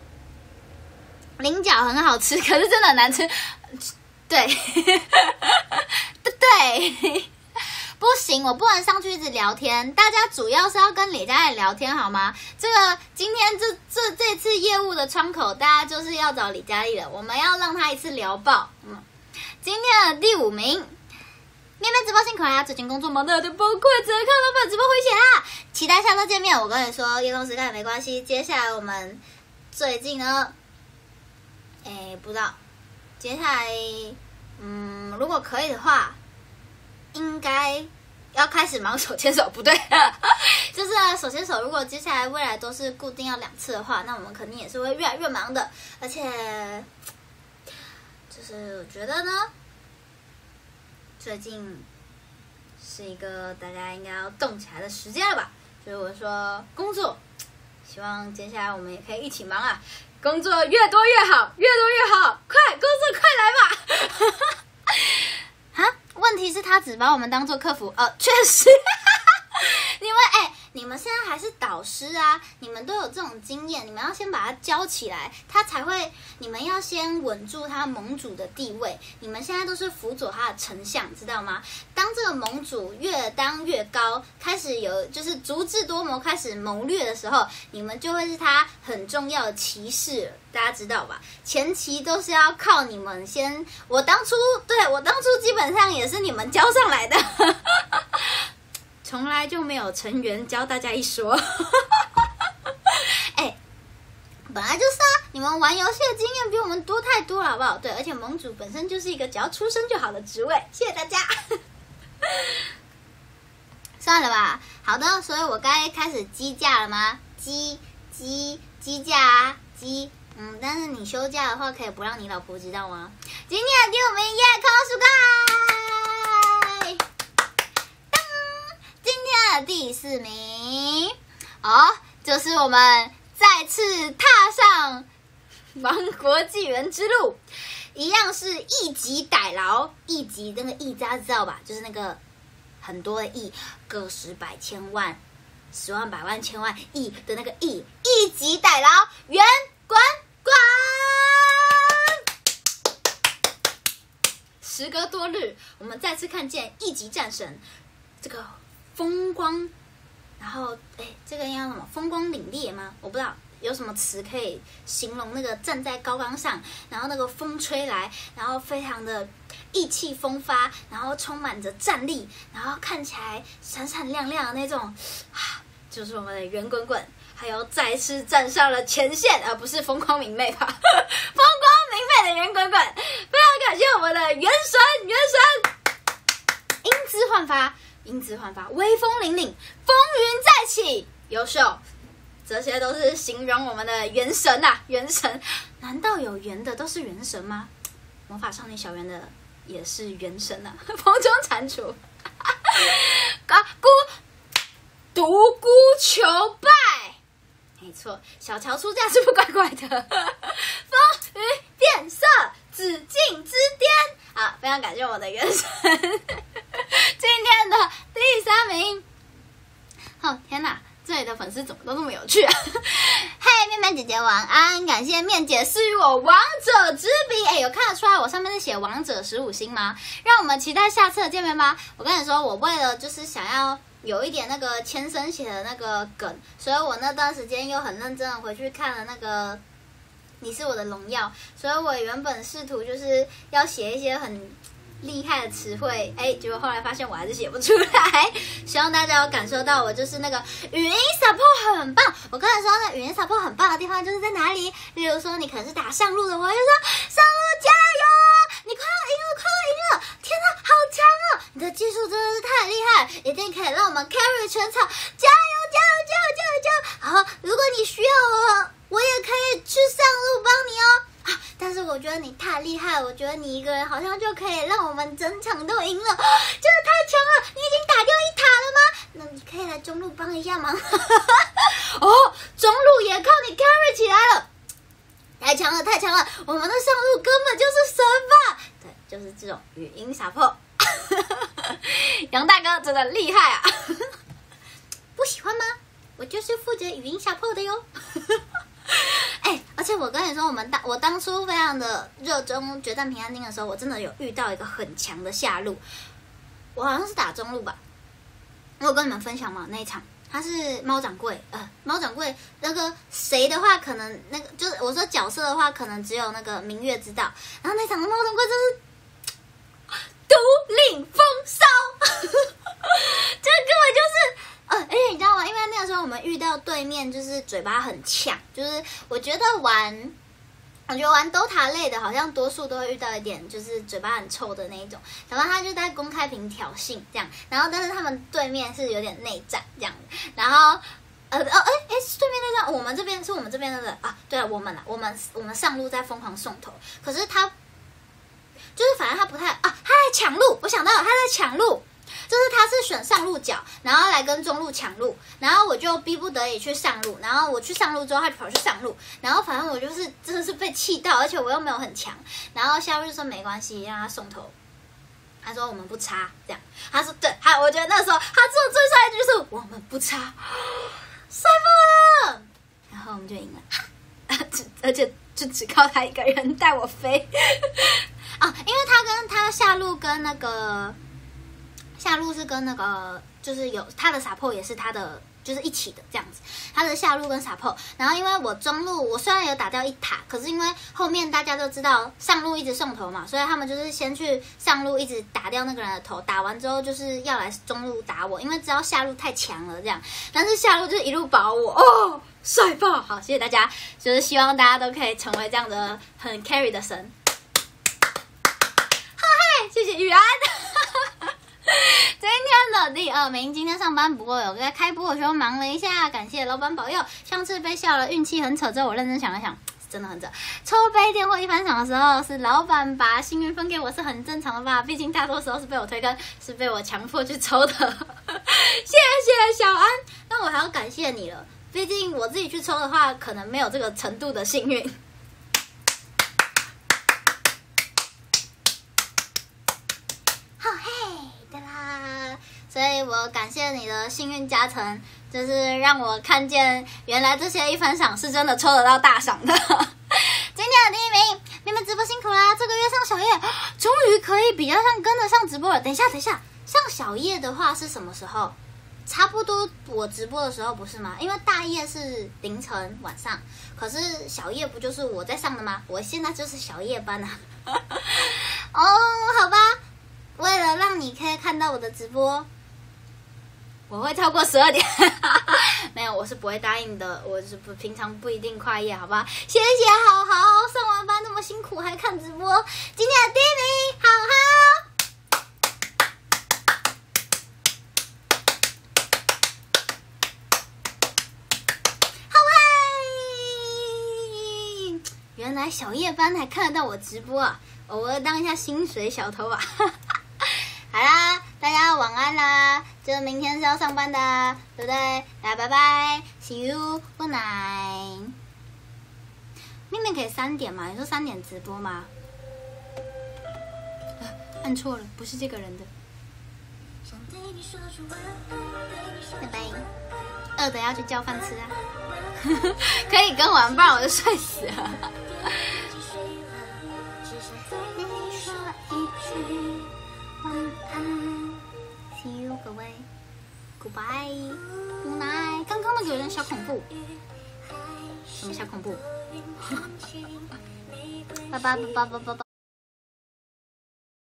菱角很好吃，可是真的很难吃。对对，不行，我不能上去一直聊天。大家主要是要跟李佳丽聊天好吗？这个今天这这这次业务的窗口，大家就是要找李佳丽了。我们要让她一次聊爆。嗯，今天的第五名，面面直播辛苦啦！最近工作忙得有点崩溃，只能看老板直播回血啦。期待下周见面。我跟你说，夜公司看也没关系。接下来我们最近呢？哎，不知道，接下来，嗯，如果可以的话，应该要开始忙手牵手，不对，就是手牵手，如果接下来未来都是固定要两次的话，那我们肯定也是会越来越忙的。而且，就是我觉得呢，最近是一个大家应该要动起来的时间了吧？所以我说工作，希望接下来我们也可以一起忙啊！工作越多越好，越多越好，快工作快来吧！啊，问题是他只把我们当做客服，呃，确实，你们哎、你们现在还是导师啊，你们都有这种经验，你们要先把他教起来，他才会，你们要先稳住他盟主的地位，你们现在都是辅佐他的丞相，知道吗？当这个盟主越当越高，开始有就是足智多谋，开始谋略的时候，你们就会是他很重要的骑士，大家知道吧？前期都是要靠你们先，我当初对我当初基本上也是你们教上来的，从来就没有成员教大家一说。哎、本来就是啊，你们玩游戏的经验比我们多太多了，好不好？对，而且盟主本身就是一个只要出生就好的职位，谢谢大家。算了吧，好的，所以我该开始鸡架了吗？鸡鸡鸡架啊，鸡。嗯，但是你休假的话，可以不让你老婆知道吗？今天的第五名夜空树盖，第四名，哦，就是我们再次踏上王国纪元之路，一样是一级逮牢，一级那个亿大家知道吧？就是那个很多的亿，个十百千万、十万百万千万亿的那个亿，一级逮牢，圆滚滚。时隔多日，我们再次看见一级战神这个风光，然后哎，这个应该什么？风光凛冽吗？我不知道。有什么词可以形容那个站在高岗上，然后那个风吹来，然后非常的意气风发，然后充满着战力，然后看起来闪闪亮亮的那种，啊，就是我们的圆滚滚，还有再次站上了前线，而不是风光明媚吧？风光明媚的圆滚滚，非常感谢我们的元神，元神，英姿焕发，英姿焕发，威风凛凛，风云再起，优秀。这些都是形容我们的元神呐、元神。难道有圆的都是元神吗？魔法少女小圆的也是元神呐、啊，风中蟾蜍，啊孤独孤求败，没错，小乔出嫁是不是怪怪的？风云变色，紫禁之巅啊！非常感谢我的元神，今天的第三名。哦天哪！这里的粉丝怎么都这么有趣啊！嘿，面面姐姐晚安，感谢面姐赐予我王者之笔。哎，有看得出来我上面是写王者十五星吗？让我们期待下次的见面吧。我跟你说，我为了就是想要有一点那个千生写的那个梗，所以我那段时间又很认真的回去看了那个《你是我的荣耀》，所以我原本试图就是要写一些很。厉害的词汇，哎，结果后来发现我还是写不出来。希望大家有感受到我就是那个语音 support 很棒。我刚才说那语音 support 很棒的地方就是在哪里？例如说你可能是打上路的，我就说上路加油，你快要赢了，快要赢了！天哪，好强哦！你的技术真的是太厉害，一定可以让我们 carry 全场，加油加油加油加油加油！好，如果你需要我，我也可以去上路帮你哦。但是我觉得你太厉害，我觉得你一个人好像就可以让我们整场都赢了，真的太强了！你已经打掉一塔了吗？那你可以来中路帮一下忙？哦，中路也靠你 carry 起来了，太强了，太强了！我们的上路根本就是神吧？就是这种语音撒破。杨大哥真的厉害啊！不喜欢吗？我就是负责语音撒破的哟。哎、而且我跟你说，我们当我当初非常的热衷决战平安京的时候，我真的有遇到一个很强的下路，我好像是打中路吧。我有跟你们分享吗？那一场他是猫掌柜，呃，猫掌柜那个谁的话，可能那个就是我说角色的话，可能只有那个明月知道。然后那场的猫掌柜就是独领风骚，这根本就是。呃，而且你知道吗？因为那个时候我们遇到对面就是嘴巴很呛，就是我觉得玩我觉得玩 DOTA 类的，好像多数都会遇到一点，就是嘴巴很臭的那一种。然后他就在公开屏挑衅这样，然后但是他们对面是有点内战这样，然后呃哦哎哎对面内战，我们这边是我们这边的啊，对啊我们啊，我们我们上路在疯狂送头，可是他就是反正他不太啊，他在抢路，我想到他在抢路。就是他是选上路角，然后来跟中路抢路，然后我就逼不得已去上路，然后我去上路之后，他就跑去上路，然后反正我就是真的是被气到，而且我又没有很强，然后下路就说没关系，让他送头，他说我们不差，这样，他说对，他我觉得那时候他做最帅的就是我们不差，帅爆了，然后我们就赢了，只 而且就只靠他一个人带我飞，啊，因为他跟他下路跟那个。下路是跟那个，就是有他的撒破也是他的，就是一起的这样子。他的下路跟撒破，然后因为我中路我虽然有打掉一塔，可是因为后面大家都知道上路一直送头嘛，所以他们就是先去上路一直打掉那个人的头，打完之后就是要来中路打我，因为知道下路太强了这样。但是下路就一路保我哦，帅爆！好，谢谢大家，就是希望大家都可以成为这样的很 carry 的神。谢谢雨安。今天的第二名，今天上班不过有在开播的时候忙了一下，感谢老板保佑。上次被笑了，运气很扯。之后我认真想了想，真的很扯。抽杯垫或一番赏的时候，是老板把幸运分给我，是很正常的吧？毕竟大多时候是被我推坑，是被我强迫去抽的。谢谢小安，那我还要感谢你了。毕竟我自己去抽的话，可能没有这个程度的幸运。好嘿的啦，所以我感谢你的幸运加成，就是让我看见原来这些一分赏是真的抽得到大赏的。今天的第一名，你们直播辛苦啦！这个月上小夜，终于可以比较上跟得上直播了。等一下，等一下，上小夜的话是什么时候？差不多我直播的时候不是吗？因为大夜是凌晨晚上，可是小夜不就是我在上的吗？我现在就是小夜班啊。哦，好吧。为了让你可以看到我的直播，我会超过十二点。没有，我是不会答应的。我是不平常不一定跨夜，好吧？谢谢，好好上完班那么辛苦还看直播，今天的第一名，好好。好嗨！原来小夜班还看得到我直播啊！偶尔当一下薪水小偷啊！好啦，大家晚安啦！就明天是要上班的，对不对？来，拜拜，See you，good night。明明可以三点嘛？你说三点直播吗？按错了，不是这个人的。拜拜。饿的要去叫饭吃啊！可以跟完，不然我就睡死了。，Goodbye，Good night。刚刚那个有点小恐怖，什么小恐怖？拜拜拜拜拜拜拜。